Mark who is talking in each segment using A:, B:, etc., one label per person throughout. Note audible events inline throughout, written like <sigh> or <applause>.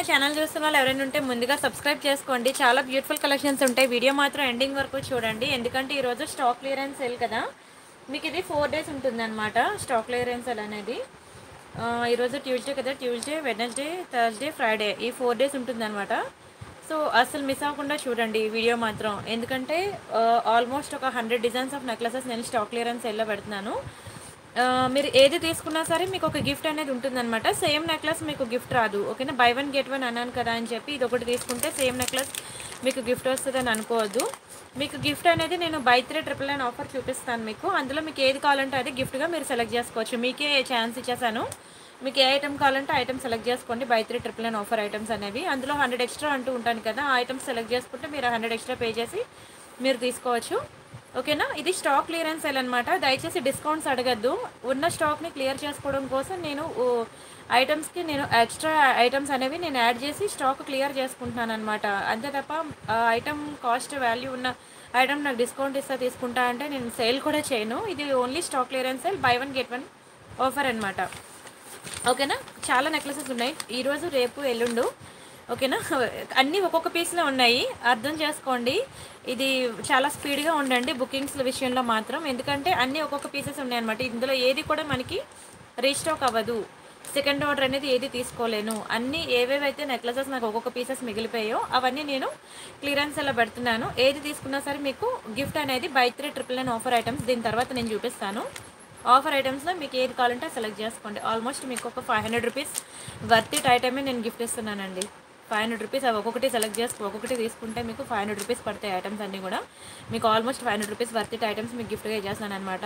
A: నా ఛానల్ చూస్తున్న వాళ్ళు ఎవరైనా ఉంటే ముందుగా సబ్స్క్రైబ్ చేసుకోండి. చాలా బ్యూటిఫుల్ కలెక్షన్స్ ఉంటాయి. వీడియో మాత్రం ఎండింగ్ వరకు చూడండి. ఎందుకంటే ఈరోజు స్టాక్ క్లియరెన్స్ సేల్ కదా. మీకు ఇది ఫోర్ డేస్ ఉంటుంది అనమాట స్టాక్ క్లియరెన్స్ సేల్ అనేది ఈరోజు ట్యూస్డే కదా. ట్యూస్డే వెడ్నెస్డే థర్స్డే ఫ్రైడే ఈ ఫోర్ డేస్ ఉంటుంది అనమాట సో అసలు మిస్ అవ్వకుండా చూడండి ఈ వీడియో మాత్రం. ఎందుకంటే ఆల్మోస్ట్ ఒక హండ్రెడ్ డిజైన్స్ ఆఫ్ నెక్లెసెస్ నేను స్టాక్ క్లియరెన్స్ సెల్లో పెడుతున్నాను. మీరు ఏది తీసుకున్నా సరే మీకు ఒక గిఫ్ట్ అనేది ఉంటుందన్నమాట. సేమ్ నెక్లెస్ మీకు గిఫ్ట్ రాదు. ఓకేనా? బై వన్ గెట్ వన్ అన్నాను కదా అని చెప్పి ఇది ఒకటి తీసుకుంటే సేమ్ నెక్లెస్ మీకు గిఫ్ట్ వస్తుందని అనుకోవద్దు. మీకు గిఫ్ట్ అనేది నేను buy three triple nine offer చూపిస్తాను మీకు. అందులో మీకు ఏది కావాలంటే అది గిఫ్ట్గా మీరు సెలెక్ట్ చేసుకోవచ్చు. మీకే ఛాన్స్ ఇచ్చేసాను. మీకు ఏ ఐటమ్ కావాలంటే ఐటమ్ సెలెక్ట్ చేసుకోండి. Buy three triple nine offer items అనేవి. అందులో హండ్రెడ్ ఎక్స్ట్రా అంటూ ఉంటాను కదా ఆ ఐటమ్స్ సెలెక్ట్ చేసుకుంటే మీరు హండ్రెడ్ ఎక్స్ట్రా పే చేసి మీరు తీసుకోవచ్చు. ఓకేనా? ఇది స్టాక్ క్లియరెన్స్ సెల్ అనమాట దయచేసి డిస్కౌంట్స్ అడగద్దు. ఉన్న స్టాక్ని క్లియర్ చేసుకోవడం కోసం నేను ఐటమ్స్కి నేను ఎక్స్ట్రా ఐటమ్స్ అనేవి నేను యాడ్ చేసి స్టాక్ క్లియర్ చేసుకుంటున్నాను అనమాట అంతే తప్ప ఐటమ్ కాస్ట్ వాల్యూ ఉన్న ఐటమ్ నాకు డిస్కౌంట్ ఇస్తా తీసుకుంటా అంటే నేను సేల్ కూడా చేయను. ఇది only stock clearance sale buy one get one offer అనమాట ఓకేనా? చాలా నెక్లెసెస్ ఉన్నాయి. ఈరోజు రేపు ఎల్లుండు ఓకేనా? అన్నీ ఒక్కొక్క పీస్లో ఉన్నాయి. అర్థం చేసుకోండి. ఇది చాలా స్పీడ్గా ఉండండి బుకింగ్స్ విషయంలో మాత్రం. ఎందుకంటే అన్నీ ఒక్కొక్క పీసెస్ ఉన్నాయన్నమాట. ఇందులో ఏది కూడా మనకి రీస్టాక్ అవ్వదు. సెకండ్ ఆర్డర్ అనేది ఏది తీసుకోలేను. అన్నీ ఏవేవైతే నెక్లెసెస్ నాకు ఒక్కొక్క పీసెస్ మిగిలిపోయాయో అవన్నీ నేను క్లియరెన్స్ అలా పెడుతున్నాను. ఏది తీసుకున్నా సరే మీకు గిఫ్ట్ అనేది buy three triple nine offer items దీని తర్వాత నేను చూపిస్తాను. ఆఫర్ ఐటమ్స్లో మీకు ఏది కావాలంటే సెలెక్ట్ చేసుకోండి. ఆల్మోస్ట్ మీకు ఒక five hundred rupees worth it ఐటమే నేను గిఫ్ట్ ఇస్తున్నానండి. ఫైవ్ హండ్రెడ్ రూపీస్ అవి ఒక్కొక్కటి సెలెక్ట్ చేసుకో ఒక్కొక్కటి తీసుకుంటే మీకు ఫైవ్ హండ్రెడ్ రూపీస్ పడతాయి ఐటమ్స్ అన్నీ కూడా. మీకు almost five hundred rupees worth items మీకు గిఫ్ట్గా ఇచ్చేస్తాను అనమాట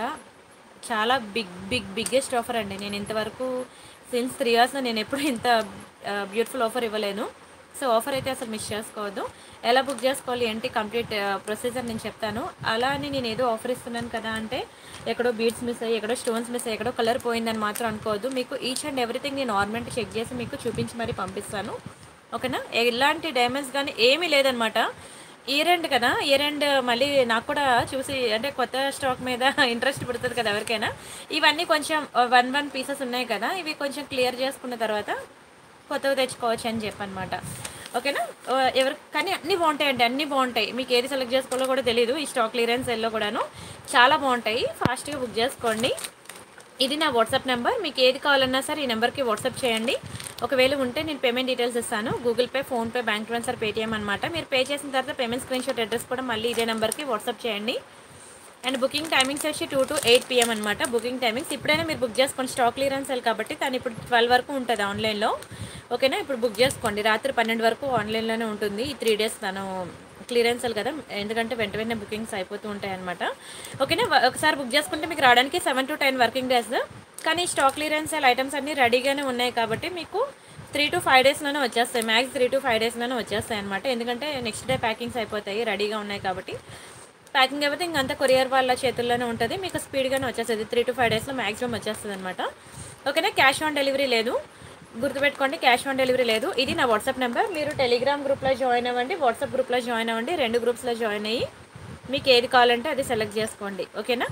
A: చాలా బిగ్ బిగ్ బిగ్గెస్ట్ ఆఫర్ అండి. నేను ఇంతవరకు సిన్స్ త్రీ ఇయర్స్ నేను ఎప్పుడు ఇంత బ్యూటిఫుల్ ఆఫర్ ఇవ్వలేను. సో ఆఫర్ అయితే అసలు మిస్ చేసుకోవద్దు. ఎలా బుక్ చేసుకోవాలి ఏంటి కంప్లీట్ ప్రొసీజర్ నేను చెప్తాను. అలా అని నేను ఏదో ఆఫర్ ఇస్తున్నాను కదా అంటే ఎక్కడో బీడ్స్ మిస్ అయ్యి ఎక్కడో స్టోన్స్ మిస్ అయ్యి ఎక్కడో కలర్ పోయిందని మాత్రం అనుకోవద్దు. మీకు ఈచ్ అండ్ ఎవ్రీథింగ్ నేను ఆర్నమెంట్ చెక్ చేసి మీకు చూపించి మరీ పంపిస్తాను. ఓకేనా? ఎలాంటి డ్యామేజ్ కానీ ఏమీ లేదనమాట ఇయర్ ఎండ్ కదా? ఇయర్ ఎండ్ మళ్ళీ నాకు కూడా చూసి అంటే కొత్త స్టాక్ మీద <laughs> ఇంట్రెస్ట్ పుడుతుంది కదా ఎవరికైనా. ఇవన్నీ కొంచెం వన్ వన్ పీసెస్ ఉన్నాయి కదా. ఇవి కొంచెం క్లియర్ చేసుకున్న తర్వాత కొత్తవి తెచ్చుకోవచ్చు అని చెప్పనమాట ఓకేనా? ఎవరు కానీ అన్నీ బాగుంటాయండి అన్నీ బాగుంటాయి. మీకు ఏది సెలెక్ట్ చేసుకోవాలో కూడా తెలియదు ఈ స్టాక్ క్లియరెన్స్ ఎల్లో కూడాను. చాలా బాగుంటాయి. ఫాస్ట్గా బుక్ చేసుకోండి. ఇది నా వాట్సాప్ నెంబర్. మీకు ఏది కావాలన్నా సరే ఈ నెంబర్కి వాట్సాప్ చేయండి. ఒకవేళ ఉంటే నేను పేమెంట్ డీటెయిల్స్ ఇస్తాను. Google Pay PhonePe bank transfer Paytm అనమాట మీరు పే చేసిన తర్వాత పేమెంట్ స్క్రీన్ షాట్ అడ్రస్ కూడా మళ్ళీ ఇదే నెంబర్కి వాట్సాప్ చేయండి. అండ్ బుకింగ్ టైమింగ్స్ వచ్చి టూ టు ఎయిట్ పిఎం అనమాట బుకింగ్ టైమింగ్స్. ఇప్పుడైనా మీరు బుక్ చేసుకోండి స్టాక్ క్లియరెన్స్ సెల్ కాబట్టి తను ఇప్పుడు ట్వెల్వ్ వరకు ఉంటుంది ఆన్లైన్లో. ఓకేనా? ఇప్పుడు బుక్ చేసుకోండి. రాత్రి పన్నెండు వరకు ఆన్లైన్లోనే ఉంటుంది. ఈ త్రీ డేస్ తను క్లియరెన్స్ కదా ఎందుకంటే వెంట వెంటనే బుకింగ్స్ అయిపోతూ ఉంటాయి అనమాట ఓకేనా ఒకసారి బుక్ చేసుకుంటే మీకు రావడానికి seven to ten working days. కానీ స్టాక్ క్లియరెన్స్ ఐటమ్స్ అన్నీ రెడీగానే ఉన్నాయి కాబట్టి మీకు త్రీ టు ఫైవ్ డేస్లోనే వచ్చేస్తాయి. మ్యాక్స్ త్రీ టు ఫైవ్ డేస్లోనే వచ్చేస్తాయి అనమాట ఎందుకంటే నెక్స్ట్ డే ప్యాకింగ్స్ అయిపోతాయి రెడీగా ఉన్నాయి కాబట్టి. ప్యాకింగ్ అయిపోతే ఇంకంతా కొరియర్ వాళ్ళ చేతుల్లోనే ఉంటుంది. మీకు స్పీడ్గానే వచ్చేస్తుంది. త్రీ టు ఫైవ్ డేస్లో మ్యాక్సిమం వచ్చేస్తుంది అనమాట ఓకేనా? క్యాష్ ఆన్ డెలివరీ లేదు. గుర్తుపెట్టుకోండి క్యాష్ ఆన్ డెలివరీ లేదు. ఇది నా వాట్సాప్ నెంబర్ మీరు టెలిగ్రామ్ గ్రూప్లో జాయిన్ అవ్వండి వాట్సాప్ గ్రూప్లో జాయిన్ అవ్వండి రెండు గ్రూప్స్లో జాయిన్ అయ్యి మీకు ఏది కావాలంటే అది సెలెక్ట్ చేసుకోండి. ఓకేనా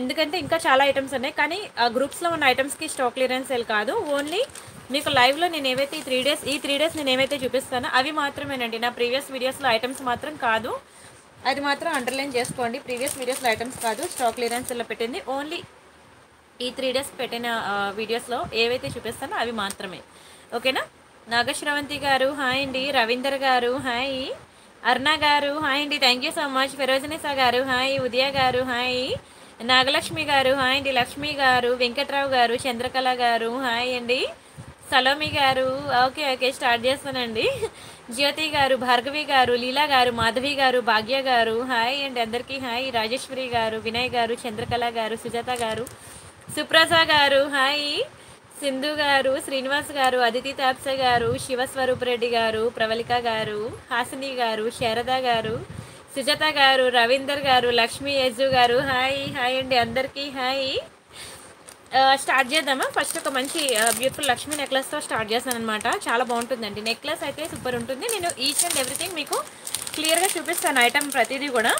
A: ఎందుకంటే ఇంకా చాలా ఐటమ్స్ ఉన్నాయి. కానీ ఆ గ్రూప్స్లో ఉన్న ఐటమ్స్కి స్టాక్ క్లియరెన్స్ సేల్ కాదు. ఓన్లీ మీకు లైవ్లో నేను ఏవైతే ఈ త్రీ డేస్ ఈ త్రీ డేస్ నేను ఏవైతే చూపిస్తానో అవి మాత్రమేనండి. నా ప్రీవియస్ వీడియోస్లో ఐటమ్స్ మాత్రం కాదు. అది మాత్రం అండర్లైన్ చేసుకోండి. ప్రీవియస్ వీడియోస్లో ఐటమ్స్ కాదు. స్టాక్ క్లియరెన్స్ ఇలా పెట్టింది. ఓన్లీ ఈ త్రీ డేస్ పెట్టిన వీడియోస్లో ఏవైతే చూపిస్తానో అవి మాత్రమే. ఓకేనా? నాగశ్రవంతి గారు హాయ్ అండి. రవీందర్ గారు హాయ్. అర్ణ గారు హాయ్ అండి. Thank you so much Firozanisa గారు హాయ్. ఉదయ గారు హాయ్. నాగలక్ష్మి గారు హాయ్ అండి. లక్ష్మి గారు వెంకట్రావు గారు చంద్రకళ గారు హాయ్ అండి. సలోమి గారు ఓకే ఓకే స్టార్ట్ చేస్తానండి. జ్యోతి గారు భార్గవి గారు లీలా గారు మాధవి గారు భాగ్య గారు హాయ్ అండి. అందరికీ హాయ్. రాజేశ్వరి గారు వినయ్ గారు చంద్రకళ గారు సుజాత గారు సుప్రజ గారు హాయ్. సింధు గారు శ్రీనివాస్ గారు అదితి తాప్స గారు శివస్వరూప్ రెడ్డి గారు ప్రవళిక గారు హాసిని గారు శారద గారు సుజాత గారు రవీందర్ గారు లక్ష్మీ యజు గారు హాయ్ హాయ్ అండి అందరికీ హాయ్. స్టార్ట్ చేద్దామా? ఫస్ట్ ఒక మంచి బ్యూటిఫుల్ లక్ష్మీ నెక్లెస్తో స్టార్ట్ చేస్తాను అనమాట చాలా బాగుంటుందండి. నెక్లెస్ అయితే సూపర్ ఉంటుంది. నేను ఈచ్ అండ్ ఎవ్రీథింగ్ మీకు క్లియర్గా చూపిస్తాను ఐటమ్ ప్రతిదీ కూడా.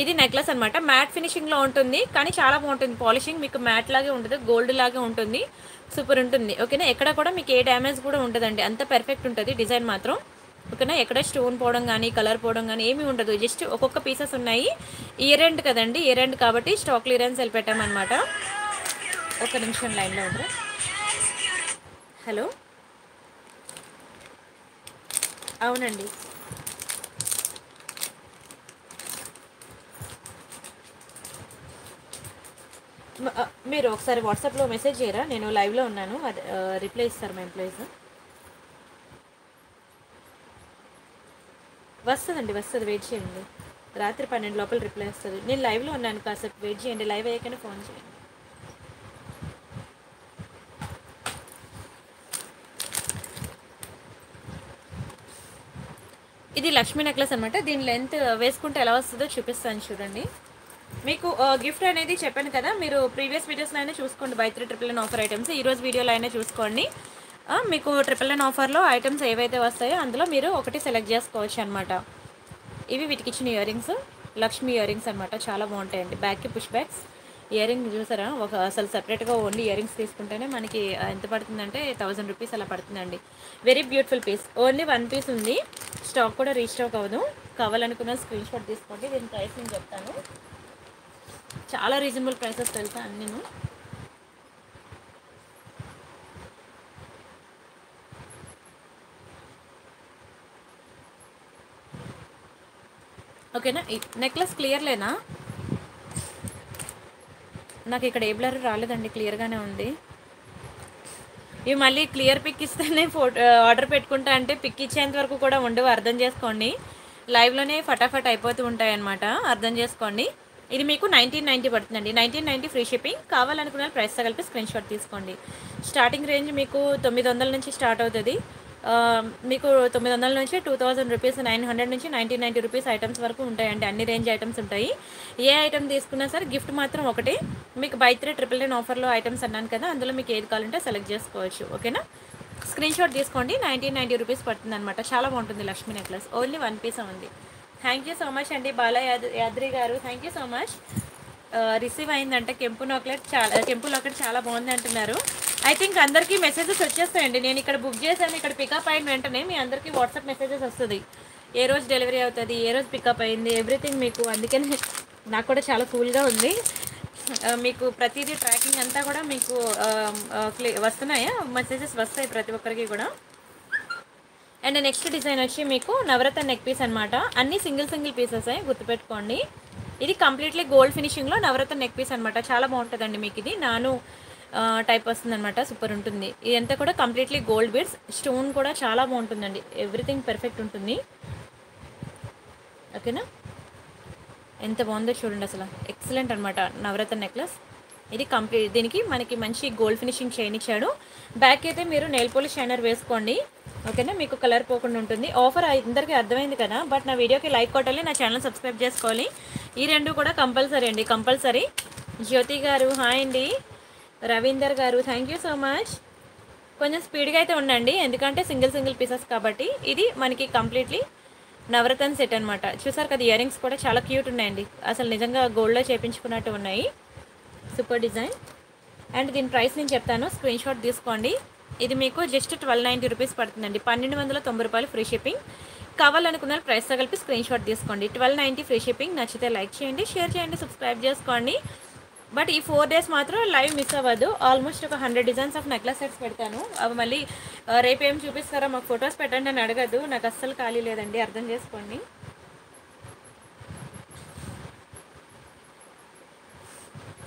A: ఇది నెక్లెస్ అనమాట మ్యాట్ ఫినిషింగ్లో ఉంటుంది కానీ చాలా బాగుంటుంది. పాలిషింగ్ మీకు మ్యాట్ లాగే ఉంటుంది గోల్డ్ లాగే ఉంటుంది. సూపర్ ఉంటుంది. ఓకేనా ఎక్కడ కూడా మీకు ఏ డ్యామేజ్ కూడా ఉంటుందండి అంత పర్ఫెక్ట్ ఉంటుంది డిజైన్ మాత్రం. ఓకేనా ఎక్కడ స్టోన్ పోవడం కానీ కలర్ పోవడం కానీ ఏమీ ఉండదు. జస్ట్ ఒక్కొక్క పీసెస్ ఉన్నాయి. ఇయర్ ఎండ్ కదండి ఇయర్ ఎండ్ కాబట్టి స్టాక్ క్లియరెన్స్ వెళ్ళిపెట్టామన్నమాట ఒక నిమిషం లైన్లో ఉండరు హలో అవునండి. మీరు ఒకసారి వాట్సాప్లో మెసేజ్ చేయరా? నేను లైవ్లో ఉన్నాను. అది రిప్లై ఇస్తారు మా ఎంప్లాయీస్ వస్తుందండి వస్తుంది. వెయిట్ చేయండి. రాత్రి పన్నెండు లోపల రిప్లై వస్తుంది. నేను లైవ్లో ఉన్నాను కాసేపు. వెయిట్ చేయండి. లైవ్ అయ్యాకనే ఫోన్ చేయండి. ఇది లక్ష్మీ నెక్లెస్ అనమాట దీని లెంత్ వేసుకుంటే ఎలా వస్తుందో చూపిస్తాను చూడండి. మీకు గిఫ్ట్ అనేది చెప్పాను కదా మీరు ప్రీవియస్ వీడియోస్లో అయినా చూసుకోండి. Buy three triple nine offer items ఈ రోజు వీడియోలో అయినా చూసుకోండి. మీకు ట్రిపుల్ నైన్ ఆఫర్లో ఐటమ్స్ ఏవైతే వస్తాయో అందులో మీరు ఒకటి సెలెక్ట్ చేసుకోవచ్చు అనమాట ఇవి వీటికి ఇచ్చిన ear rings Lakshmi ear rings అనమాట చాలా బాగుంటాయండి. బ్యాక్కి పుష్ బ్యాగ్స్ ఇయర్ రింగ్ చూసారా? ఒక అసలు సపరేట్గా ఓన్లీ ఇయర్ రింగ్స్ తీసుకుంటేనే మనకి ఎంత పడుతుందంటే థౌజండ్ రూపీస్ అలా పడుతుందండి. Very beautiful piece only one piece ఉంది. స్టాక్ కూడా రీస్టాక్ అవ్వదు. కావాలనుకున్న స్క్రీన్ షాట్ తీసుకోండి. దీని ప్రైస్ నేను చెప్తాను. చాలా రీజనబుల్ ప్రైసెస్ తెలుసా నేను ఓకేనా? నెక్లెస్ క్లియర్లేనా నాకు ఇక్కడ ఏ బ్లర్ రాలేదండి క్లియర్గానే ఉంది. ఇవి మళ్ళీ క్లియర్ పిక్ ఇస్తేనే ఫోటో ఆర్డర్ పెట్టుకుంటా అంటే పిక్ ఇచ్చేంత వరకు కూడా ఉండవు అర్థం చేసుకోండి. లైవ్లోనే ఫటాఫట్ అయిపోతూ ఉంటాయి అన్నమాట అర్థం చేసుకోండి. ఇది మీకు నైన్టీన్ నైంటీ పడుతుందండి. నైన్టీన్ నైంటీ ఫ్రీ షిప్పింగ్ కావాలనుకున్న ప్రైస్ కలిపి స్క్రీన్ షాట్ తీసుకోండి. స్టార్టింగ్ రేంజ్ మీకు తొమ్మిది వందల నుంచి స్టార్ట్ అవుతుంది. మీకు తొమ్మిది వందల నుంచి two thousand rupees nine hundred నుంచి నైన్టీన్ నైంటీ రూపీస్ ఐటమ్స్ వరకు ఉంటాయండి. అన్ని రేంజ్ ఐటమ్స్ ఉంటాయి. ఏ ఐటమ్ తీసుకున్నా సరే గిఫ్ట్ మాత్రం ఒకటి. మీకు బై త్రీ ట్రిపుల్ నైన్ ఆఫర్లో ఐటమ్స్ అన్నాను కదా అందులో మీకు ఏది కావాలంటే సెలెక్ట్ చేసుకోవచ్చు. ఓకేనా? స్క్రీన్ షాట్ తీసుకోండి. నైన్టీన్ నైంటీ రూపీస్ పడుతుంది అనమాట చాలా బాగుంటుంది Lakshmi necklace only one piece ఉంది. థ్యాంక్ యూ సో మచ్ అండి బాలా యాద్రి గారు. Thank you so much. Receive అయిందంటే కెంపు నోక్లెట్ చాలా కెంపు నోక్లెట్ చాలా బాగుంది అంటున్నారు. ఐ థింక్ అందరికీ మెసేజెస్ వచ్చేస్తాయండి. నేను ఇక్కడ బుక్ చేశాను ఇక్కడ పికప్ అయిన వెంటనే మీ అందరికీ వాట్సాప్ మెసేజెస్ వస్తుంది. ఏ రోజు డెలివరీ అవుతుంది ఏ రోజు పికప్ అయింది ఎవ్రీథింగ్ మీకు అందుకనే నాకు కూడా చాలా కూల్గా ఉంది. మీకు ప్రతిదీ ట్రాకింగ్ అంతా కూడా మీకు క్లి- వస్తున్నాయా? మెసేజెస్ వస్తాయి ప్రతి ఒక్కరికి కూడా. అండ్ నెక్స్ట్ డిజైన్ వచ్చి మీకు నవరత్న నెక్ పీస్ అనమాట అన్ని సింగిల్ సింగిల్ పీసెస్ గుర్తుపెట్టుకోండి. ఇది కంప్లీట్లీ గోల్డ్ ఫినిషింగ్లో నవరత్న నెక్ పీస్ అనమాట చాలా బాగుంటుందండి మీకు ఇది. నాను టైప్ వస్తుందన్నమాట. సూపర్ ఉంటుంది. ఇదంతా కూడా కంప్లీట్లీ గోల్డ్ బీడ్స్ స్టోన్ కూడా చాలా బాగుంటుందండి. ఎవ్రీథింగ్ పర్ఫెక్ట్ ఉంటుంది. ఓకేనా ఎంత బాగుందో చూడండి అసలు. ఎక్సలెంట్ అనమాట నవరత్న నెక్లెస్ ఇది కంప్లీట్ దీనికి మనకి మంచి గోల్డ్ ఫినిషింగ్ చేయనిచ్చాడు బ్యాక్ అయితే మీరు నెయిల్ పోలిష్ షైనర్ వేసుకోండి. ఓకేనా? మీకు కలర్ పోకుండా ఉంటుంది. ఆఫర్ అందరికీ అర్థమైంది కదా? బట్ నా వీడియోకి లైక్ కొట్టాలి నా ఛానల్ సబ్స్క్రైబ్ చేసుకోవాలి. ఈ రెండు కూడా కంపల్సరీ అండి కంపల్సరీ జ్యోతి గారు హాయ్ అండి. రవీందర్ గారు థ్యాంక్ యూ సో మచ్ కొంచెం స్పీడ్గా అయితే ఉండండి ఎందుకంటే సింగిల్ సింగిల్ పీసెస్ కాబట్టి. ఇది మనకి కంప్లీట్లీ నవరత్న సెట్ అనమాట చూసారు కదా ఇయర్ రింగ్స్ కూడా చాలా క్యూట్ ఉన్నాయండి. అసలు నిజంగా గోల్డ్లో చేపించుకున్నట్టు ఉన్నాయి. సూపర్ డిజైన్ అండ్ దీని ప్రైస్ నేను చెప్తాను స్క్రీన్ షాట్ తీసుకోండి. ఇది మీకు జస్ట్ ట్వెల్వ్ నైంటీ రూపీస్ పడుతుందండి. పన్నెండు వందల తొంభై రూపాయలు ఫ్రీ షిప్పింగ్. కావాలనుకున్న ప్రైస్తో కలిపి స్క్రీన్ షాట్ తీసుకోండి. Twelve ninety free shipping. నచ్చితే లైక్ చేయండి షేర్ చేయండి సబ్స్క్రైబ్ చేసుకోండి. బట్ ఈ ఫోర్ డేస్ మాత్రం లైవ్ మిస్ అవ్వదు ఆల్మోస్ట్ ఒక hundred designs of necklace sets పెడతాను. అవి మళ్ళీ రేపు ఏం చూపిస్తారో మాకు ఫొటోస్ పెట్టండి అని అడగదు నాకు అస్సలు ఖాళీ లేదండి. అర్థం చేసుకోండి.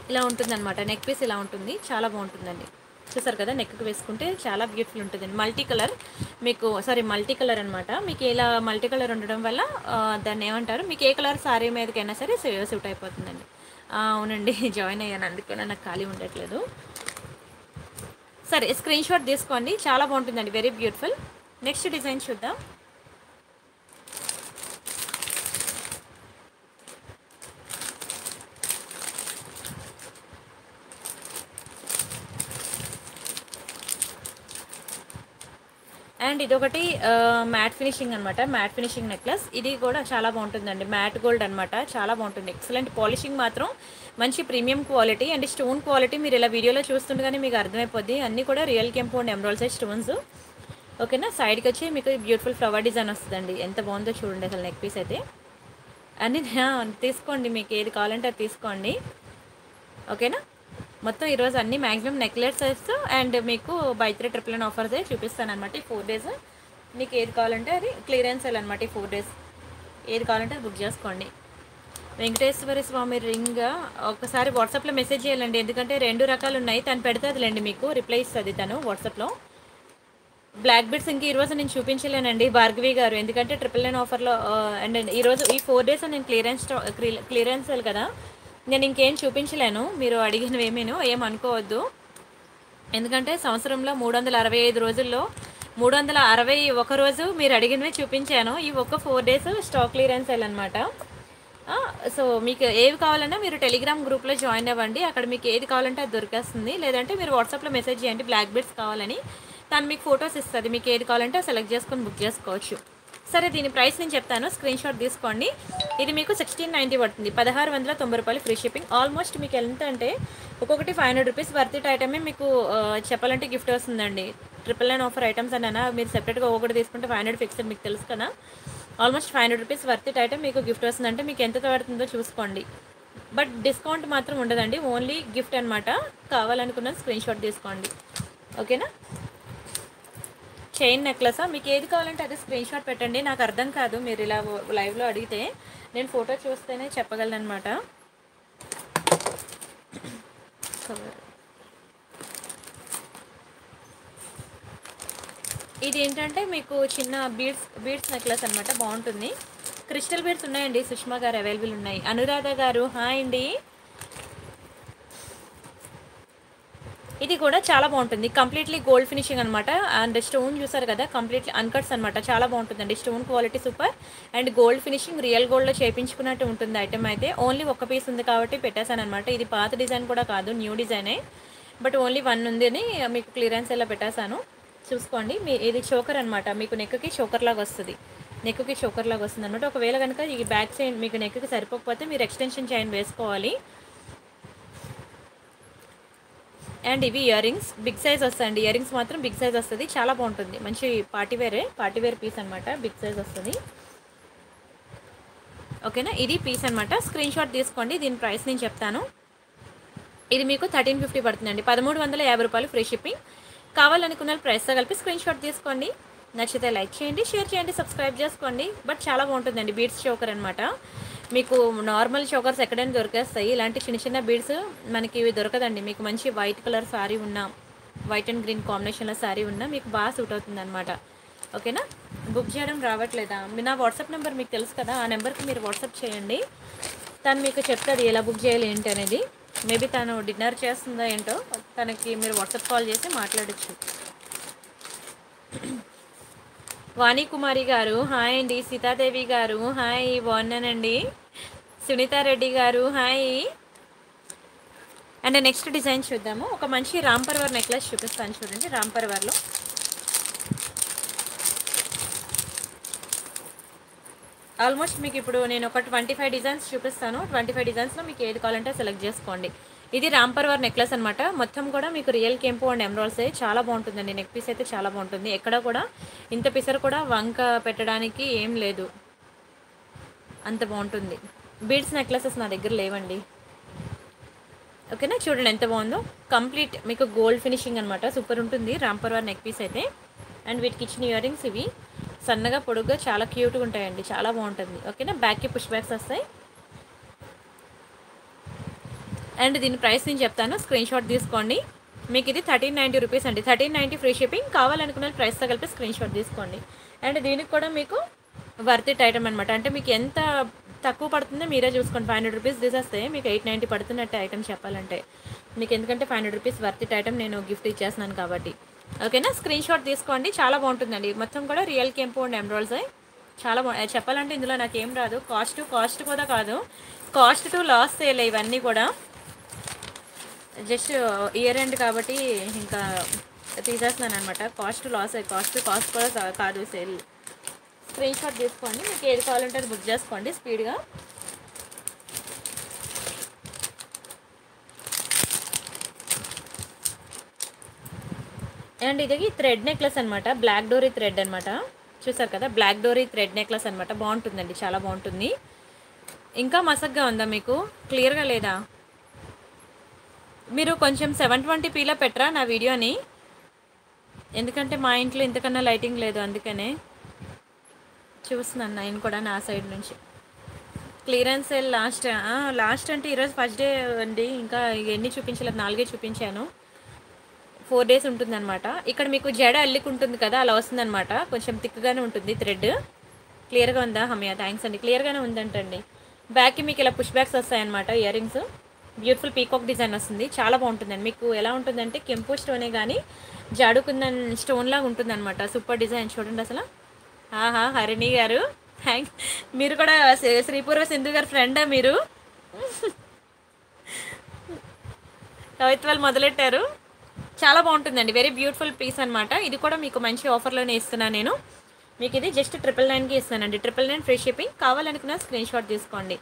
A: ఇలా ఉంటుందన్నమాట. నెక్ పీస్ ఇలా ఉంటుంది. చాలా బాగుంటుందండి. చూసారు కదా నెక్కి వేసుకుంటే చాలా బ్యూటిఫుల్ ఉంటుందండి. మల్టీ కలర్ మీకు సారీ మల్టీ కలర్ అనమాట మీకు ఇలా మల్టీ కలర్ ఉండడం వల్ల దాన్ని ఏమంటారు? మీకు ఏ కలర్ సారీ మీదకైనా సరే సూట్ అయిపోతుందండి. అవునండి <laughs> జాయిన్ అయ్యాను. అందుకనే నాకు ఖాళీ ఉండట్లేదు. సరే స్క్రీన్ షాట్ తీసుకోండి. చాలా బాగుంటుందండి. వెరీ బ్యూటిఫుల్ నెక్స్ట్ డిజైన్ చూద్దాం. అండ్ ఇదొకటి మ్యాట్ ఫినిషింగ్ అనమాట మ్యాట్ ఫినిషింగ్ నెక్లెస్. ఇది కూడా చాలా బాగుంటుందండి. మ్యాట్ గోల్డ్ అనమాట చాలా బాగుంటుంది. ఎక్సలెంట్ పాలిషింగ్ మాత్రం. మంచి premium quality and stone quality మీరు ఇలా వీడియోలో చూస్తుండగానే మీకు అర్థమైపోద్ది. అన్నీ కూడా రియల్ కెంపౌండ్ అండ్ స్టోన్స్. ఓకేనా? సైడ్కి వచ్చి మీకు బ్యూటిఫుల్ ఫ్లవర్ డిజైన్ వస్తుందండి. ఎంత బాగుందో చూడండి అసలు నెక్ పీస్ అయితే. అన్ని తీసుకోండి. మీకు ఏది కావాలంటే అది తీసుకోండి. ఓకేనా? మొత్తం ఈరోజు అన్ని మ్యాక్సిమం నెక్లెసెస్ అండ్ మీకు buy three triple and offers చూపిస్తాను అనమాట ఈ ఫోర్ డేస్ మీకు ఏది కావాలంటే అది క్లియరెన్స్ అనమాట ఈ ఫోర్ డేస్ ఏది కావాలంటే అది బుక్ చేసుకోండి. వెంకటేశ్వర స్వామి రింగ్ ఒకసారి వాట్సాప్లో మెసేజ్ చేయాలండి. ఎందుకంటే రెండు రకాలు ఉన్నాయి. తను పెడతాదిలేండి మీకు. రిప్లై ఇస్తుంది తను వాట్సాప్లో బ్లాక్ బిడ్స్ ఇంక ఈరోజు నేను చూపించలేనండి భార్గవి గారు. ఎందుకంటే ట్రిపుల్ నైన్ ఆఫర్లో అండ్ ఈరోజు ఈ ఫోర్ డేస్ నేను క్లియరెన్స్ క్లియరెన్స్ కదా. నేను ఇంకేం చూపించలేను. మీరు అడిగినవి ఏం అనుకోవద్దు. ఎందుకంటే సంవత్సరంలో మూడు వందల అరవై ఐదు రోజుల్లో మూడు వందల అరవై ఒక రోజు మీరు అడిగినవి చూపించాను. ఈ ఒక్క ఫోర్ డేస్ స్టాక్ క్లియరెన్స్ అనమాట సో మీకు ఏవి కావాలన్నా మీరు టెలిగ్రామ్ గ్రూప్లో జాయిన్ అవ్వండి. అక్కడ మీకు ఏది కావాలంటే అది దొరికేస్తుంది. లేదంటే మీరు వాట్సాప్లో మెసేజ్ చేయండి బ్లాక్ బెడ్స్ కావాలని. తను మీకు ఫొటోస్ ఇస్తుంది. మీకు ఏది కావాలంటే సెలెక్ట్ చేసుకొని బుక్ చేసుకోవచ్చు. సరే దీని ప్రైస్ నేను చెప్తాను. స్క్రీన్ షాట్ తీసుకోండి. ఇది మీకు సిక్స్టీన్ నైంటీ పడుతుంది. పదహారు వందల తొంభై రూపాయలు ఫ్రీ షిప్పింగ్. ఆల్మోస్ట్ మీకు ఎంత అంటే ఒక్కొక్కటి five hundred rupees worth it ఐటమే మీకు చెప్పాలంటే గిఫ్ట్ వస్తుందండి. ట్రిపుల్ నైన్ ఆఫర్ ఐటమ్స్ అన్నా మీరు సెపరేట్గా ఒకటి తీసుకుంటే ఫైవ్ హండ్రెడ్ ఫిక్స్డ్ మీకు తెలుసు కదా. Almost five hundred rupees worth it item మీకు గిఫ్ట్ వస్తుందంటే మీకు ఎంత పడుతుందో చూసుకోండి. బట్ డిస్కౌంట్ మాత్రం ఉండదండి. ఓన్లీ గిఫ్ట్ అనమాట కావాలనుకున్న స్క్రీన్ షాట్ తీసుకోండి. ఓకేనా చైన్ నెక్లెస్? మీకు ఏది కావాలంటే అది స్క్రీన్ షాట్ పెట్టండి. నాకు అర్థం కాదు. మీరు ఇలా లైవ్లో అడిగితే నేను ఫోటో చూస్తేనే చెప్పగలను అనమాట ఇది ఏంటంటే మీకు చిన్న బీడ్స్ బీడ్స్ నెక్లెస్ అనమాట బాగుంటుంది. క్రిస్టల్ బీడ్స్ ఉన్నాయండి. సుష్మా గారు అవైలబుల్ ఉన్నాయి. అనురాధ గారు హాయ్ అండి. ఇది కూడా చాలా బాగుంటుంది. కంప్లీట్లీ గోల్డ్ ఫినిషింగ్ అనమాట అండ్ స్టోన్ చూసారు కదా కంప్లీట్లీ అన్కట్స్ అనమాట చాలా బాగుంటుందండి. Stone quality super and gold finishing real గోల్డ్లో చేయించుకున్నట్టు ఉంటుంది ఐటమ్ అయితే. ఓన్లీ ఒక పీస్ ఉంది కాబట్టి పెట్టేశాను అనమాట ఇది పాత డిజైన్ కూడా కాదు న్యూ డిజైనే బట్ ఓన్లీ వన్ ఉంది అని మీకు క్లియరెన్స్ ఎలా పెట్టేశాను. చూసుకోండి. మీ ఇది చోకర్ అనమాట మీకు నెక్కి చోకర్ లాగా వస్తుంది. నెక్కి చోకర్ లాగా వస్తుంది అనమాట ఒకవేళ కనుక ఈ బ్యాక్ చైన్ మీకు నెక్కి సరిపోకపోతే మీరు ఎక్స్టెన్షన్ చైన్ వేసుకోవాలి. అండ్ ఇవి ఇయర్ రింగ్స్ బిగ్ సైజ్ వస్తాయండి. ఇయర్ రింగ్స్ మాత్రం బిగ్ సైజ్ వస్తుంది. చాలా బాగుంటుంది. మంచి పార్టీ వేరే పార్టీ వేర్ పీస్ అనమాట బిగ్ సైజ్ వస్తుంది. ఓకేనా? ఇది పీస్ అనమాట స్క్రీన్ షాట్ తీసుకోండి. దీని ప్రైస్ నేను చెప్తాను. ఇది మీకు థర్టీన్ ఫిఫ్టీ పడుతుందండి. పదమూడు వందల యాభై రూపాయలు ఫ్రీ షిప్పింగ్ కావాలనుకున్న ప్రైస్తో కలిపి స్క్రీన్ షాట్ తీసుకోండి. నచ్చితే లైక్ చేయండి. షేర్ చేయండి. సబ్స్క్రైబ్ చేసుకోండి. బట్ చాలా బాగుంటుందండి. బీట్స్ చోకర్ అనమాట మీకు నార్మల్ చోకర్స్ ఎక్కడైనా దొరికేస్తాయి. ఇలాంటి చిన్న చిన్న బీడ్స్ మనకి ఇవి దొరకదండి. మీకు మంచి వైట్ కలర్ శారీ ఉన్న వైట్ అండ్ గ్రీన్ కాంబినేషన్లో శారీ ఉన్న మీకు బాగా సూట్ అవుతుంది అనమాట ఓకేనా బుక్ చేయడం రావట్లేదా? నా వాట్సాప్ నెంబర్ మీకు తెలుసు కదా? ఆ నెంబర్కి మీరు వాట్సాప్ చేయండి. తను మీకు చెప్తుంది ఎలా బుక్ చేయాలి ఏంటి అనేది. మేబీ తను డిన్నర్ చేస్తుందా ఏంటో తనకి మీరు వాట్సాప్ కాల్ చేసి మాట్లాడచ్చు. <clears throat> వాణి కుమారి గారు హాయ్ అండి. సీతాదేవి గారు హాయ్ బాగున్నానండి. సునీతారెడ్డి గారు హాయ్. అండ్ నెక్స్ట్ డిజైన్ చూద్దాము. ఒక మంచి రాంపర్వర్ నెక్లెస్ చూపిస్తాను చూడండి రాంపర్వర్లో ఆల్మోస్ట్ మీకు ఇప్పుడు నేను ఒక ట్వంటీ ఫైవ్ డిజైన్స్ చూపిస్తాను. ట్వంటీ ఫైవ్ డిజైన్స్లో మీకు ఏది కావాలంటే సెలెక్ట్ చేసుకోండి. ఇది రాంపర్వర్ నెక్లెస్ అనమాట మొత్తం కూడా మీకు రియల్ కెంపు అండ్ ఎమరాల్స్ చాలా బాగుంటుందండి. నెక్ పీస్ అయితే చాలా బాగుంటుంది. ఎక్కడ కూడా ఇంత పిసర్ కూడా వంక పెట్టడానికి ఏం లేదు. అంత బాగుంటుంది. బీడ్స్ నెక్లెసెస్ నా దగ్గర లేవండి. ఓకేనా? చూడండి ఎంత బాగుందో. కంప్లీట్ మీకు గోల్డ్ ఫినిషింగ్ అనమాట సూపర్ ఉంటుంది. రాంపర్వర్ నెక్ పీస్ అయితే. అండ్ వీటికి ఇచ్చిన ఇయర్ రింగ్స్ ఇవి. సన్నగా పొడుగ్గా చాలా క్యూట్గా ఉంటాయండి. చాలా బాగుంటుంది. ఓకేనా? బ్యాక్కి పుష్ బ్యాక్స్ వస్తాయి. అండ్ దీని ప్రైస్ నేను చెప్తాను. స్క్రీన్ షాట్ తీసుకోండి. మీకు ఇది థర్టీన్ నైంటీ రూపీస్ అండి. Thirteen ninety free shipping. కావాలనుకున్న ప్రైస్తో కలిపి స్క్రీన్ షాట్ తీసుకోండి. అండ్ దీనికి కూడా మీకు వర్త్ ఐటమ్ అనమాట అంటే మీకు ఎంత తక్కువ పడుతుందో మీరే చూసుకోండి. ఫైవ్ హండ్రెడ్ రూపీస్ తీసేస్తే మీకు ఎయిట్ నైంటీ పడుతున్నట్టు ఐటమ్ చెప్పాలంటే. మీకు ఎందుకంటే five hundred rupees worth item నేను గిఫ్ట్ ఇచ్చేస్తున్నాను కాబట్టి. ఓకేనా? స్క్రీన్ షాట్ తీసుకోండి. చాలా బాగుంటుందండి. మొత్తం కూడా రియల్ కెంపు అండ్ ఎమరాల్స్ చాలా బాగు చెప్పాలంటే ఇందులో నాకు ఏం రాదు. కాస్ట్ కాస్ట్ కూడా కాదు. కాస్ట్ టు లాస్ సేల్ ఇవన్నీ కూడా. జస్ట్ ఇయర్ ఎండ్ కాబట్టి ఇంకా తీసేస్తున్నాను అనమాట కాస్ట్ లాస్ కాస్ట్ కాస్ట్ కూడా కాదు సేల్. స్క్రీన్ షాట్ తీసుకోండి. మీకు ఏది కావాలంటే అది బుక్ చేసుకోండి స్పీడ్గా. అండ్ ఇది థ్రెడ్ నెక్లెస్ అనమాట బ్లాక్ డోరీ థ్రెడ్ అనమాట చూసారు కదా? బ్లాక్ డోరీ థ్రెడ్ నెక్లెస్ అనమాట బాగుంటుందండి. చాలా బాగుంటుంది. ఇంకా మసగ్గా ఉందా మీకు? క్లియర్గా లేదా? మీరు కొంచెం సెవెన్ ట్వంటీ పీలో పెట్టరా నా వీడియోని? ఎందుకంటే మా ఇంట్లో ఇంతకన్నా లైటింగ్ లేదు అందుకనే. చూస్తున్నాను నేను కూడా నా సైడ్ నుంచి. క్లియరెన్స్ సేల్ లాస్ట్ లాస్ట్ అంటే ఈరోజు ఫస్ట్ డే అండి. ఇంకా ఎన్ని చూపించలేదు నాలుగే చూపించాను. ఫోర్ డేస్ ఉంటుందన్నమాట. ఇక్కడ మీకు జడ అల్లికి ఉంటుంది కదా అలా వస్తుందన్నమాట. కొంచెం థిక్గానే ఉంటుంది థ్రెడ్. క్లియర్గా ఉందా హమయ? థ్యాంక్స్ అండి. క్లియర్గానే ఉందంటండి. బ్యాక్కి మీకు ఇలా పుష్ బ్యాక్స్ వస్తాయన్నమాట earrings. Beautiful peacock design వస్తుంది. చాలా బాగుంటుందండి. మీకు ఎలా ఉంటుందంటే కెంపు స్టోనే కానీ జాడుకుందని స్టోన్లాగా ఉంటుందన్నమాట. సూపర్ డిజైన్ చూడండి అసలు. ఆహా హరిణి గారు. థ్యాంక్ మీరు కూడా శ్రీ- శ్రీపూర్వ సింధు గారు ఫ్రెండా మీరు? కవిత్వాలు మొదలెట్టారు. చాలా బాగుంటుందండి. వెరీ బ్యూటిఫుల్ పీస్ అనమాట ఇది కూడా మీకు మంచి ఆఫర్లోనే ఇస్తున్నాను నేను. మీకు ఇది జస్ట్ ట్రిపుల్ నైన్కి ఇస్తానండి. ట్రిపుల్ నైన్ ఫ్రీ షిప్పింగ్ కావాలనుకున్న స్క్రీన్ షాట్ తీసుకోండి.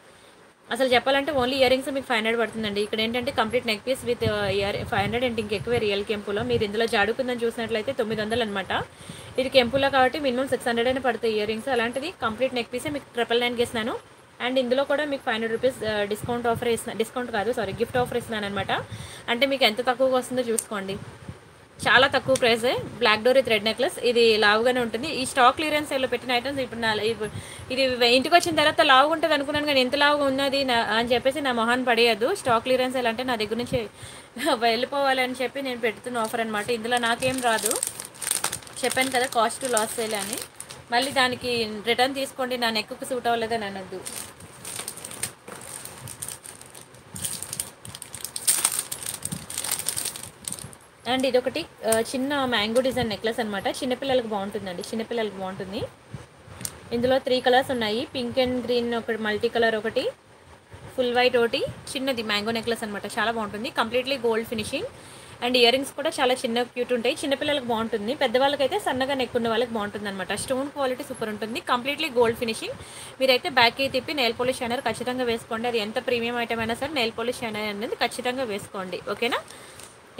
A: అసలు చెప్పాలంటే ఓన్లీ ఇయర్ రింగ్స్ మీకు ఫైవ్ హండ్రెడ్ పడుతుందండి. ఇక్కడ ఏంటంటే complete neck piece with ear five hundred and ఇంకెక్కువ రియల్ కెంపులో. మీరు ఇందులో జాడుకుందని చూసినట్లయితే తొమ్మిది వందలు అనమాట ఇది కెంపులో కాబట్టి మినిమం సిక్స్ హండ్రెడ్ అయినా పడతాయి ఇయర్ రింగ్స్ అలాంటిది కంప్లీట్ నెక్ పీసే మీకు ట్రిపుల్ నైన్కి ఇస్తున్నాను అండ్ ఇందులో కూడా మీకు five hundred rupees discount offer ఇస్తున్నా డిస్కౌంట్ కాదు సారీ గిఫ్ట్ ఆఫర్ ఇస్తున్నాను అనమాట అంటే మీకు ఎంత తక్కువగా వస్తుందో చూసుకోండి. చాలా తక్కువ ప్రైస్. బ్లాక్ డోరీ థ్రెడ్ నెక్లెస్ ఇది లావుగానే ఉంటుంది. ఈ స్టాక్ క్లియరెన్స్ సేల్లో పెట్టిన ఐటమ్స్ ఇప్పుడు నా ఇది ఇంటికి వచ్చిన తర్వాత లావుగా ఉంటుంది అనుకున్నాను కానీ ఎంత లావుగా ఉన్నది నా అని చెప్పేసి నా మొహాన్ పడేయద్దు. స్టాక్ క్లియరెన్స్ సేల్ అంటే నా దగ్గర నుంచి <laughs> వెళ్ళిపోవాలని చెప్పి నేను పెడుతున్న ఆఫర్ అనమాట ఇందులో నాకేం రాదు. చెప్పాను కదా కాస్ట్ లాస్ సేల్ అని. మళ్ళీ దానికి రిటర్న్ తీసుకోండి. నా నెక్కు సూట్ అవ్వలేదని అనొద్దు. అండ్ ఇదొకటి చిన్న మ్యాంగో డిజైన్ నెక్లెస్ అనమాట చిన్నపిల్లలకు బాగుంటుందండి చిన్నపిల్లలకు బాగుంటుంది. ఇందులో త్రీ కలర్స్ ఉన్నాయి పింక్ అండ్ గ్రీన్ ఒకటి మల్టీ కలర్ ఒకటి ఫుల్ వైట్ ఒకటి చిన్నది మ్యాంగో నెక్లెస్ అనమాట చాలా బాగుంటుంది. Completely gold finishing. And earrings కూడా చాలా చిన్న క్యూట్ ఉంటాయి చిన్నపిల్లలకు బాగుంటుంది. పెద్దవాళ్ళకైతే సన్నగా నెక్ ఉన్న వాళ్ళకి బాగుంటుంది అనమాట స్టోన్ క్వాలిటీ సూపర్ ఉంటుంది కంప్లీట్లీ గోల్డ్ ఫినిషింగ్. మీరైతే బ్యాక్కి తిప్పి నెయిల్ పోలిష్ షైనర్ ఖచ్చితంగా వేసుకోండి. అది ఎంత ప్రీమియం ఐటమ్ అయినా సరే నెయిల్ పోలిష్ షైనర్ అనేది ఖచ్చితంగా వేసుకోండి. ఓకేనా?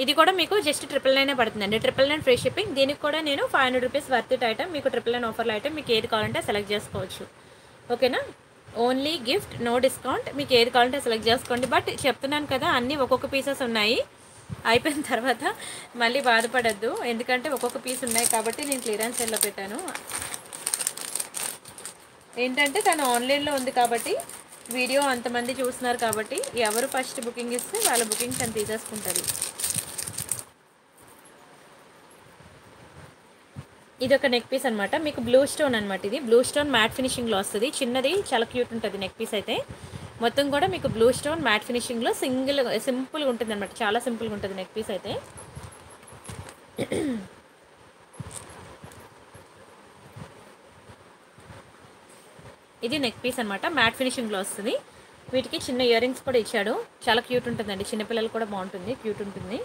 A: ఇది కూడా మీకు జస్ట్ ట్రిపుల్ నైన్ పడుతుందండి. ట్రిపుల్ నైన్ ఫ్రీ షిప్పింగ్ దీనికి కూడా నేను five hundred rupees worth item మీకు ట్రిపుల్ నైన్ ఆఫర్లో ఐటమ్ మీకు ఏది కావాలంటే సెలెక్ట్ చేసుకోవచ్చు. ఓకేనా ఓన్లీ గిఫ్ట్ నో డిస్కౌంట్ మీకు ఏది కావాలంటే సెలెక్ట్ చేసుకోండి. బట్ చెప్తున్నాను కదా అన్నీ ఒక్కొక్క పీసెస్ ఉన్నాయి. అయిపోయిన తర్వాత మళ్ళీ బాధపడద్దు. ఎందుకంటే ఒక్కొక్క పీస్ ఉన్నాయి కాబట్టి నేను క్లియరెన్స్ సెల్లో పెట్టాను. ఏంటంటే తను ఆన్లైన్లో ఉంది కాబట్టి వీడియో అంతమంది చూస్తున్నారు కాబట్టి ఎవరు ఫస్ట్ బుకింగ్ ఇస్తే వాళ్ళ బుకింగ్ తను తీసేసుకుంటుంది. ఇది ఒక నెక్ పీస్ అనమాట మీకు బ్లూ స్టోన్ అనమాట ఇది. బ్లూ స్టోన్ మ్యాట్ ఫినిషింగ్లో వస్తుంది. చిన్నది చాలా క్యూట్ ఉంటుంది నెక్ పీస్ అయితే. మొత్తం కూడా మీకు బ్లూ స్టోన్ మ్యాట్ ఫినిషింగ్లో సింగిల్ సింపుల్గా ఉంటుంది అనమాట చాలా సింపుల్గా ఉంటుంది నెక్ పీస్ అయితే. ఇది నెక్ పీస్ అనమాట మ్యాట్ ఫినిషింగ్లో వస్తుంది. వీటికి చిన్న ఇయర్ రింగ్స్ కూడా ఇచ్చాడు. చాలా క్యూట్ ఉంటుందండి. చిన్నపిల్లలు కూడా బాగుంటుంది. క్యూట్ ఉంటుంది.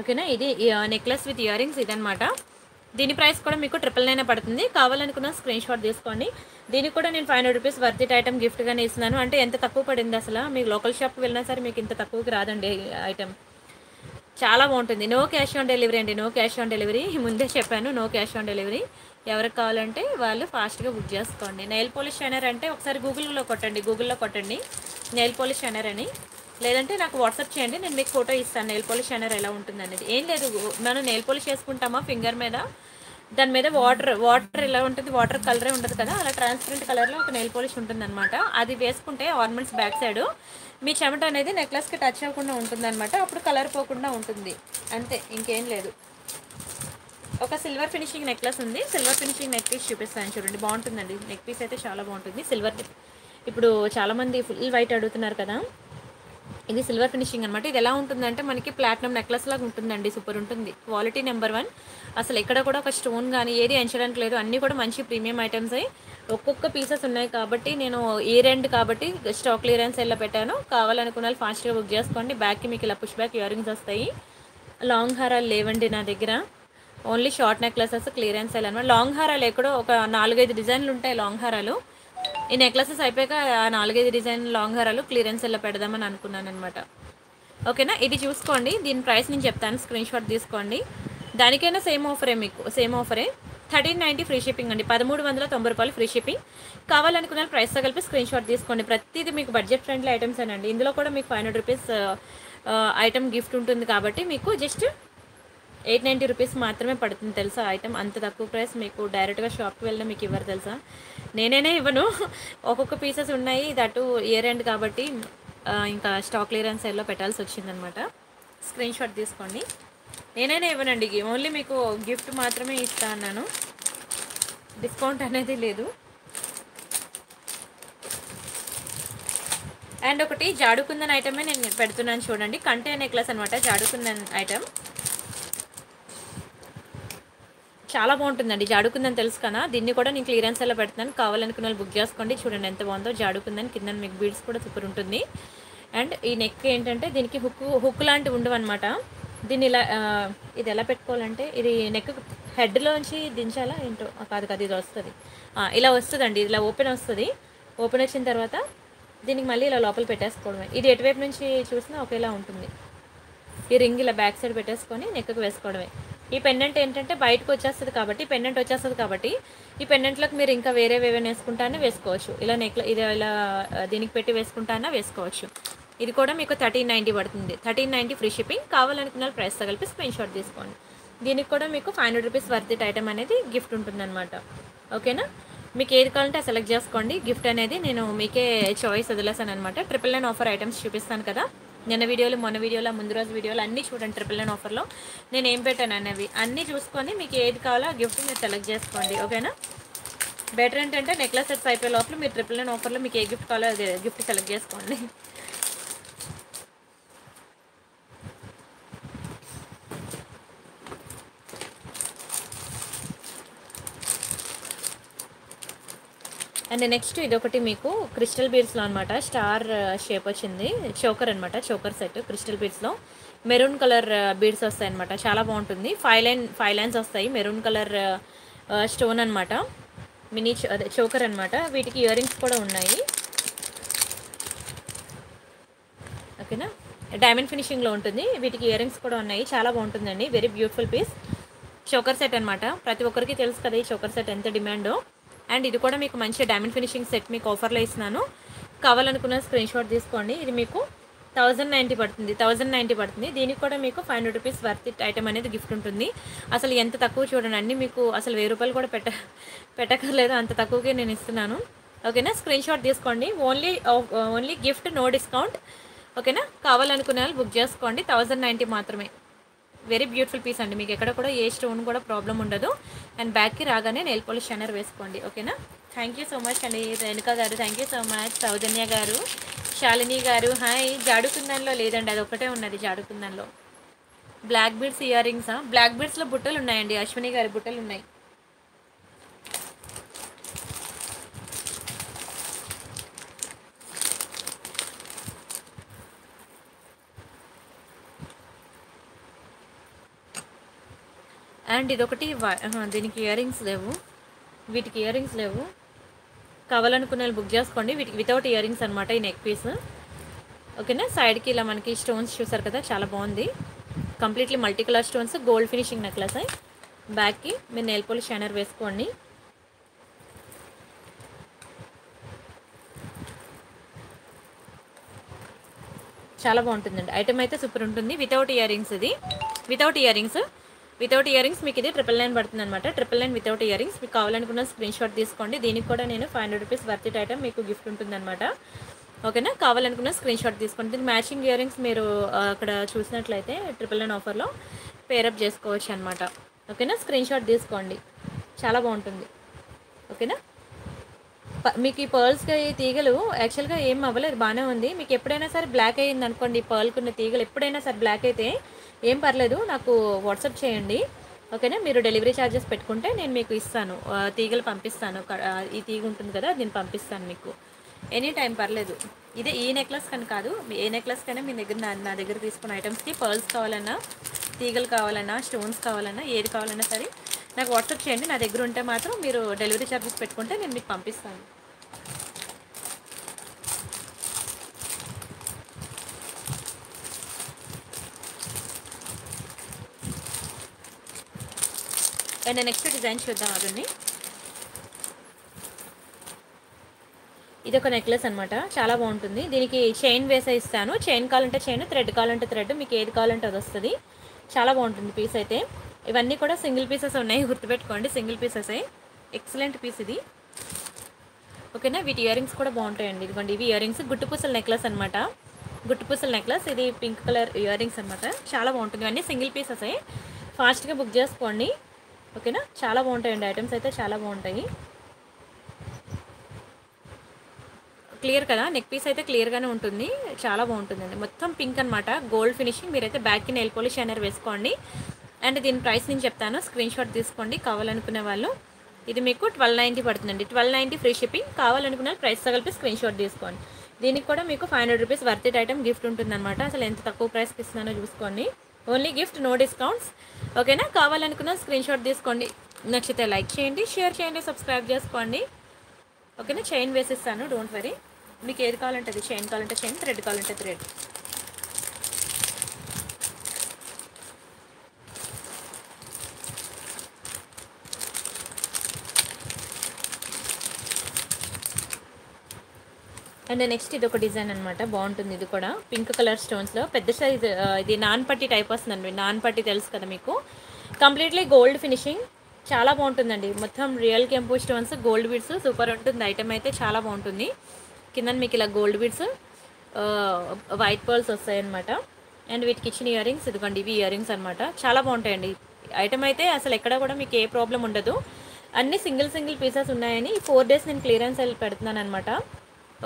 A: ఓకేనా? ఇది నెక్లెస్ విత్ ఇయర్ రింగ్స్ ఇదనమాట దీని ప్రైస్ కూడా మీకు ట్రిపుల్ నైన్ పడుతుంది. కావాలనుకున్న స్క్రీన్ షాట్ తీసుకోండి. దీనికి కూడా నేను five hundred rupees worth it item గిఫ్ట్గానే ఇస్తున్నాను. అంటే ఎంత తక్కువ పడింది అసలు? మీకు లోకల్ షాప్కి వెళ్ళినా సరే మీకు ఇంత తక్కువకి రాదండి ఐటమ్ చాలా బాగుంటుంది. నో క్యాష్ ఆన్ డెలివరీ అండి. నో క్యాష్ ఆన్ డెలివరీ ముందే చెప్పాను నో క్యాష్ ఆన్ డెలివరీ ఎవరికి కావాలంటే వాళ్ళు ఫాస్ట్గా బుక్ చేసుకోండి. నెయిల్ పాలిష్ షైనర్ అంటే ఒకసారి గూగుల్లో కొట్టండి. గూగుల్లో కొట్టండి. నెయిల్ పాలిష్ షైనర్ అని. లేదంటే నాకు వాట్సాప్ చేయండి. నేను మీకు ఫోటో ఇస్తాను. నెయిల్ పాలిష్ షైనర్ ఎలా ఉంటుంది అనేది. ఏం లేదు. మనం నెయిల్ పాలిష్ చేసుకుంటామా ఫింగర్ మీద? దాని మీద వాటర్ వాటర్ ఎలా ఉంటుంది? వాటర్ కలరే ఉంటుంది కదా. అలా ట్రాన్స్పరెంట్ కలర్లో ఒక నెయిల్ పాలిష్ ఉంటుంది అనమాట అది వేసుకుంటే ఆర్నమెంట్స్ బ్యాక్ సైడ్ మీ చెమట అనేది నెక్లెస్కి టచ్ అవ్వకుండా ఉంటుంది అనమాట అప్పుడు కలర్ పోకుండా ఉంటుంది. అంతే ఇంకేం లేదు. ఒక సిల్వర్ ఫినిషింగ్ నెక్లెస్ ఉంది. సిల్వర్ ఫినిషింగ్ నెక్ పీస్ చూపిస్తాను చూడండి. బాగుంటుందండి. నెక్ పీస్ అయితే చాలా బాగుంటుంది. సిల్వర్ ఇప్పుడు చాలామంది ఫుల్ వైట్ అడుగుతున్నారు కదా. ఇది సిల్వర్ ఫినిషింగ్ అనమాట ఇది ఎలా ఉంటుందంటే మనకి ప్లాటినం నెక్లెస్ లాగా ఉంటుందండి సూపర్ ఉంటుంది. క్వాలిటీ నెంబర్ వన్ అసలు ఎక్కడ కూడా ఒక స్టోన్ కానీ ఏది ఎంచడానికి లేదు. అన్నీ కూడా మంచి ప్రీమియం ఐటమ్స్ అయ్యి ఒక్కొక్క పీసెస్ ఉన్నాయి కాబట్టి నేను ఏ రెండ్ కాబట్టి స్టాక్ క్లియరెన్స్ ఎలా పెట్టాను కావాలనుకున్న వాళ్ళు ఫాస్ట్గా బుక్ చేసుకోండి. బ్యాక్కి మీకు ఇలా పుష్ బ్యాక్ ఇయరింగ్స్ వస్తాయి. లాంగ్ హారాలు లేవండి నా దగ్గర. ఓన్లీ షార్ట్ నెక్లెసెస్ క్లియరెన్స్ అయ్యాలన్నమాట అనమాట లాంగ్ హారాలు ఎక్కడో ఒక నాలుగైదు డిజైన్లు ఉంటాయి లాంగ్ హారాలు ఈ నెక్లెసెస్ అయిపోయాక ఆ నాలుగైదు డిజైన్ లాంగ్ హారాలు క్లియరెన్స్ ఎలా పెడదామని అనుకున్నాను అనమాట ఓకేనా? ఇది చూసుకోండి. దీని ప్రైస్ నేను చెప్తాను. స్క్రీన్ షాట్ తీసుకోండి. దానికైనా సేమ్ ఆఫరే మీకు. సేమ్ ఆఫరే థర్టీన్ నైంటీ ఫ్రీ షిప్పింగ్ అండి. పదమూడు వందల తొంభై రూపాయలు ఫ్రీ షిప్పింగ్ కావాలనుకున్న ప్రైస్తో కలిపి స్క్రీన్ షాట్ తీసుకోండి. ప్రతిదీ మీకు బడ్జెట్ ఫ్రెండ్లీ ఐటమ్స్ అండి ఇందులో కూడా మీకు five hundred rupees item gift ఉంటుంది కాబట్టి మీకు జస్ట్ ఎయిట్ నైంటీ రూపీస్ మాత్రమే పడుతుంది తెలుసా ఐటమ్? అంత తక్కువ ప్రైస్ మీకు డైరెక్ట్గా షాప్కి వెళ్ళినా మీకు ఇవ్వరు తెలుసా? నేనేనే ఇవ్వను. ఒక్కొక్క పీసెస్ ఉన్నాయి. దట్టు ఇయర్ ఎండ్ కాబట్టి ఇంకా స్టాక్ క్లియరెన్స్ ఎల్లో పెట్టాల్సి వచ్చిందనమాట. స్క్రీన్ షాట్ తీసుకోండి. నేనైనా ఇవ్వనండి. ఓన్లీ మీకు గిఫ్ట్ మాత్రమే ఇస్తా అన్నాను. డిస్కౌంట్ అనేది లేదు. అండ్ ఒకటి జాడుకుందన్ ఐటమే నేను పెడుతున్నాను చూడండి. కంటే నెక్లెస్ అనమాట జాడుకుందన్ ఐటమ్. చాలా బాగుంటుందండి. జాడుకుందని తెలుసు కదా. దీన్ని కూడా నేను క్లియరెన్స్ ఎలా పెడుతున్నాను. కావాలనుకున్న వాళ్ళు బుక్ చేసుకోండి. చూడండి ఎంత బాగుందో జాడుకుందని కింద మీకు బీడ్స్ కూడా సూపర్ ఉంటుంది. అండ్ ఈ నెక్ ఏంటంటే దీనికి హుక్ హుక్ లాంటివి ఉండవు అనమాట దీన్ని ఇలా ఇది ఎలా పెట్టుకోవాలంటే ఇది నెక్ హెడ్లోంచి దించాలా ఏంటో? కాదు కాదు ఇది వస్తుంది. ఇలా వస్తుందండి. ఇలా ఓపెన్ వస్తుంది. ఓపెన్ వచ్చిన తర్వాత దీనికి మళ్ళీ ఇలా లోపల పెట్టేసుకోవడమే. ఇది ఎటువైపు నుంచి చూసినా ఒకేలా ఉంటుంది. ఈ రింగ్ ఇలా బ్యాక్ సైడ్ పెట్టేసుకొని నెక్కకు వేసుకోవడమే. ఈ పెండెంట్ ఏంటంటే బయటకు వచ్చేస్తుంది కాబట్టి పెండెంట్ వచ్చేస్తుంది కాబట్టి ఈ పెండెంట్లకు మీరు ఇంకా వేరే వేరే వేసుకుంటానే వేసుకోవచ్చు. ఇలా నెక్ల ఇది ఇలా దీనికి పెట్టి వేసుకుంటానా వేసుకోవచ్చు. ఇది కూడా మీకు థర్టీన్ నైంటీ పడుతుంది. థర్టీన్ నైంటీ ఫ్రీ షిప్పింగ్ కావాలనుకున్న ప్రైస్ కలిపి స్క్రీన్ షాట్ తీసుకోండి. దీనికి కూడా మీకు five hundred rupees worth item అనేది గిఫ్ట్ ఉంటుందన్నమాట. ఓకేనా మీకు ఏది కావాలంటే సెలెక్ట్ చేసుకోండి. గిఫ్ట్ అనేది నేను మీకే చాయిస్ వదిలేసాను అనమాట ట్రిపుల్ నైన్ ఆఫర్ ఐటమ్స్ చూపిస్తాను కదా. నిన్న వీడియోలు మొన్న వీడియోలో ముందు రోజు వీడియోలు అన్నీ చూడండి ట్రిపుల్ నైన్ ఆఫర్లో నేను ఏం పెట్టాను అనేవి అన్నీ చూసుకొని మీకు ఏది కావాలో ఆ గిఫ్ట్ మీరు సెలెక్ట్ చేసుకోండి ఓకేనా? బెటర్ ఏంటంటే నెక్లెస్ సెట్స్ అయిపోయే లోపల మీరు ట్రిపుల్ నైన్ ఆఫర్లో మీకు ఏ గిఫ్ట్ కావాలో అది గిఫ్ట్ సెలెక్ట్ చేసుకోండి. అండ్ నెక్స్ట్ ఇదొకటి మీకు క్రిస్టల్ బీడ్స్లో అనమాట స్టార్ షేప్ వచ్చింది. చోకర్ అనమాట చోకర్ సెట్ క్రిస్టల్ బీడ్స్లో. మెరూన్ కలర్ బీడ్స్ వస్తాయి అనమాట చాలా బాగుంటుంది. ఫైవ్ లైన్ ఫైవ్ లైన్స్ వస్తాయి. మెరూన్ కలర్ స్టోన్ అనమాట మినీ అదే చోకర్ అనమాట వీటికి ఇయర్ రింగ్స్ కూడా ఉన్నాయి. ఓకేనా? డైమండ్ ఫినిషింగ్లో ఉంటుంది. వీటికి ఇయర్ రింగ్స్ కూడా ఉన్నాయి. చాలా బాగుంటుందండి. Very beautiful piece. Choker set అనమాట ప్రతి ఒక్కరికి తెలుసు కదా ఈ చోకర్ సెట్ ఎంత డిమాండో. అండ్ ఇది కూడా మీకు మంచి డైమండ్ ఫినిషింగ్ సెట్ మీకు ఆఫర్లో ఇస్తున్నాను. కావాలనుకున్న స్క్రీన్ షాట్ తీసుకోండి. ఇది మీకు థౌజండ్ నైంటీ పడుతుంది. థౌజండ్ నైంటీ పడుతుంది. దీనికి కూడా మీకు five hundred rupees worth it item అనేది గిఫ్ట్ ఉంటుంది. అసలు ఎంత తక్కువ చూడండి. అన్నీ మీకు అసలు వెయ్యి రూపాయలు కూడా పెట్ట పెట్టకర్లేదు. అంత తక్కువకే నేను ఇస్తున్నాను. ఓకేనా? స్క్రీన్ షాట్ తీసుకోండి. Only only gift no discount ఓకేనా? కావాలనుకునే వాళ్ళు బుక్ చేసుకోండి. థౌజండ్ నైంటీ మాత్రమే. వెరీ బ్యూటిఫుల్ పీస్ అండి. మీకు ఎక్కడ కూడా ఏ స్టోన్ కూడా ప్రాబ్లం ఉండదు. అండ్ బ్యాక్కి రాగానే నెయిల్ పాలిష్ షన్నర్ వేసుకోండి. ఓకేనా? థ్యాంక్ యూ సో మచ్ అండి. రేణుక గారు thank you so much Soujanya గారు శాలిని గారు హాయ్. జాడుకుందన్లో లేదండి. అది ఒకటే ఉన్నది జాడుకుందన్లో. బ్లాక్ బీడ్స్ ఇయర్ రింగ్సా బ్లాక్ బీడ్స్లో బుట్టలు ఉన్నాయండి. అశ్విని గారి బుట్టలు ఉన్నాయి. అండ్ ఇదొకటి దీనికి ఇయర్ రింగ్స్ లేవు. వీటికి ఇయర్ రింగ్స్ లేవు. కావాలనుకునే వాళ్ళు బుక్ చేసుకోండి. వీటికి వితౌట్ ఇయర్ రింగ్స్ అనమాట ఈ నెక్ పీస్ ఓకేనా? సైడ్కి ఇలా మనకి స్టోన్స్ చూసారు కదా చాలా బాగుంది. Completely multi colour stones gold finishing necklace బ్యాక్కి మీరు నెయిల్ పోలిష్ షైనర్ వేసుకోండి. చాలా బాగుంటుందండి. ఐటమ్ అయితే సూపర్ ఉంటుంది. వితౌట్ ఇయర్ రింగ్స్ ఇది. Without ear rings without earrings మీకు ఇది ట్రిపుల్ నైన్ పడుతుంది అనమాట ట్రిపుల్ నైన్ వితౌట్ ఇయరింగ్స్ మీకు కావాలనుకున్న స్క్రీన్ షాట్ తీసుకోండి. దీనికి కూడా నేను five hundred rupees worth item మీకు గిఫ్ట్ ఉంటుంది అనమాట ఓకేనా కావాలనుకున్న స్క్రీన్ షాట్ తీసుకోండి. దీనికి మ్యాచింగ్ ఇయర్ రింగ్స్ మీరు అక్కడ చూసినట్లయితే ట్రిపుల్ నైన్ ఆఫర్లో పేరప్ చేసుకోవచ్చు అనమాట ఓకేనా స్క్రీన్ షాట్ తీసుకోండి. చాలా బాగుంటుంది. ఓకేనా మీకు ఈ పర్ల్స్కి తీగలు యాక్చువల్గా ఏం అవ్వలేదు. బాగానే ఉంది. మీకు ఎప్పుడైనా సరే బ్లాక్ అయ్యింది అనుకోండి ఈ పర్ల్కున్న తీగలు ఎప్పుడైనా సరే బ్లాక్ అయితే ఏం పర్లేదు నాకు వాట్సాప్ చేయండి. ఓకేనా? మీరు డెలివరీ ఛార్జెస్ పెట్టుకుంటే నేను మీకు ఇస్తాను. తీగలు పంపిస్తాను. ఈ తీగ ఉంటుంది కదా దీన్ని పంపిస్తాను మీకు. ఎనీ టైం పర్లేదు. ఇదే ఈ నెక్లెస్ కానీ కాదు ఏ నెక్లెస్ కైనా మీ దగ్గర నా నా దగ్గర తీసుకున్న ఐటమ్స్కి పర్ల్స్ కావాలన్నా తీగలు కావాలన్నా స్టోన్స్ కావాలన్నా ఏది కావాలన్నా సరే నాకు వాట్సాప్ చేయండి. నా దగ్గర ఉంటే మాత్రం మీరు డెలివరీ ఛార్జెస్ పెట్టుకుంటే నేను మీకు పంపిస్తాను. అండ్ నెక్స్ట్ డిజైన్ చూద్దాం అదండి ఇది ఒక నెక్లెస్ అనమాట చాలా బాగుంటుంది. దీనికి చైన్ వేసే ఇస్తాను. చైన్ కావాలంటే చైన్ థ్రెడ్ కావాలంటే థ్రెడ్ మీకు ఏది కావాలంటే అది వస్తుంది. చాలా బాగుంటుంది పీస్ అయితే. ఇవన్నీ కూడా సింగిల్ పీసెస్ ఉన్నాయి గుర్తుపెట్టుకోండి. Single pieces. ఎక్సలెంట్ పీస్ ఇది. ఓకేనా? వీటి ఇయరింగ్స్ కూడా బాగుంటాయండి. ఇదిగోండి ఇవి ఇయరింగ్స్. గుట్టుపూసల నెక్లెస్ అనమాట గుట్టుపూసల నెక్లెస్. ఇది పింక్ కలర్ ఇయర్ రింగ్స్ అనమాట చాలా బాగుంటుంది. ఇవన్నీ సింగిల్ పీసెస్. ఫాస్ట్గా బుక్ చేసుకోండి. ఓకేనా? చాలా బాగుంటాయండి ఐటమ్స్ అయితే చాలా బాగుంటాయి. క్లియర్ కదా? నెక్ పీస్ అయితే క్లియర్గానే ఉంటుంది. చాలా బాగుంటుందండి. మొత్తం పింక్ అనమాట గోల్డ్ ఫినిషింగ్. మీరైతే బ్యాక్కి నెయిల్ పాలిష్ అనేది వేసుకోండి. అండ్ దీని ప్రైస్ నేను చెప్తాను. స్క్రీన్ షాట్ తీసుకోండి. కావాలనుకునే వాళ్ళు. ఇది మీకు ట్వెల్వ్ నైంటీ పడుతుందండి. Twelve ninety free shipping. కావాలనుకున్న ప్రైస్ కలిపి స్క్రీన్ షాట్ తీసుకోండి. దీనికి కూడా మీకు five hundred rupees worth item gift ఉంటుందన్నమాట. అసలు ఎంత తక్కువ ప్రైస్కి ఇస్తున్నానో చూసుకోండి. Only gift no discounts. ఓకేనా? కావాలనుకున్న స్క్రీన్ షాట్ తీసుకోండి. నచ్చితే లైక్ చేయండి షేర్ చేయండి సబ్స్క్రైబ్ చేసుకోండి. ఓకేనా? చైన్ వేసిస్తాను డోంట్ వరీ. మీకు ఏది కావాలంటే అది చైన్ కావాలంటే చైన్ థ్రెడ్ కావాలంటే థ్రెడ్. అండ్ నెక్స్ట్ ఇది ఒక డిజైన్ అనమాట బాగుంటుంది ఇది కూడా. పింక్ కలర్ స్టోన్స్లో. పెద్ద సైజ్ ఇది నాన్ పట్టి టైప్ వస్తుందండి. నాన్ పట్టి తెలుసు కదా మీకు. Completely gold finishing. చాలా బాగుంటుందండి. మొత్తం రియల్ కెంపు స్టోన్స్ గోల్డ్ బీడ్స్ సూపర్ ఉంటుంది. ఐటమ్ అయితే చాలా బాగుంటుంది. కింద మీకు ఇలా గోల్డ్ బీడ్స్ వైట్ పర్ల్స్ వస్తాయన్నమాట. అండ్ వీటికి ఇచ్చిన ఇయర్ రింగ్స్ ఇదిగోండి ఇవి ఇయర్ రింగ్స్ అనమాట చాలా బాగుంటాయండి. ఐటమ్ అయితే అసలు ఎక్కడ కూడా మీకు ఏ ప్రాబ్లం ఉండదు. అన్ని సింగిల్ సింగిల్ పీసెస్ ఉన్నాయని ఫోర్ డేస్ నేను క్లియరెన్స్ వెళ్ళి పెడుతున్నాను అనమాట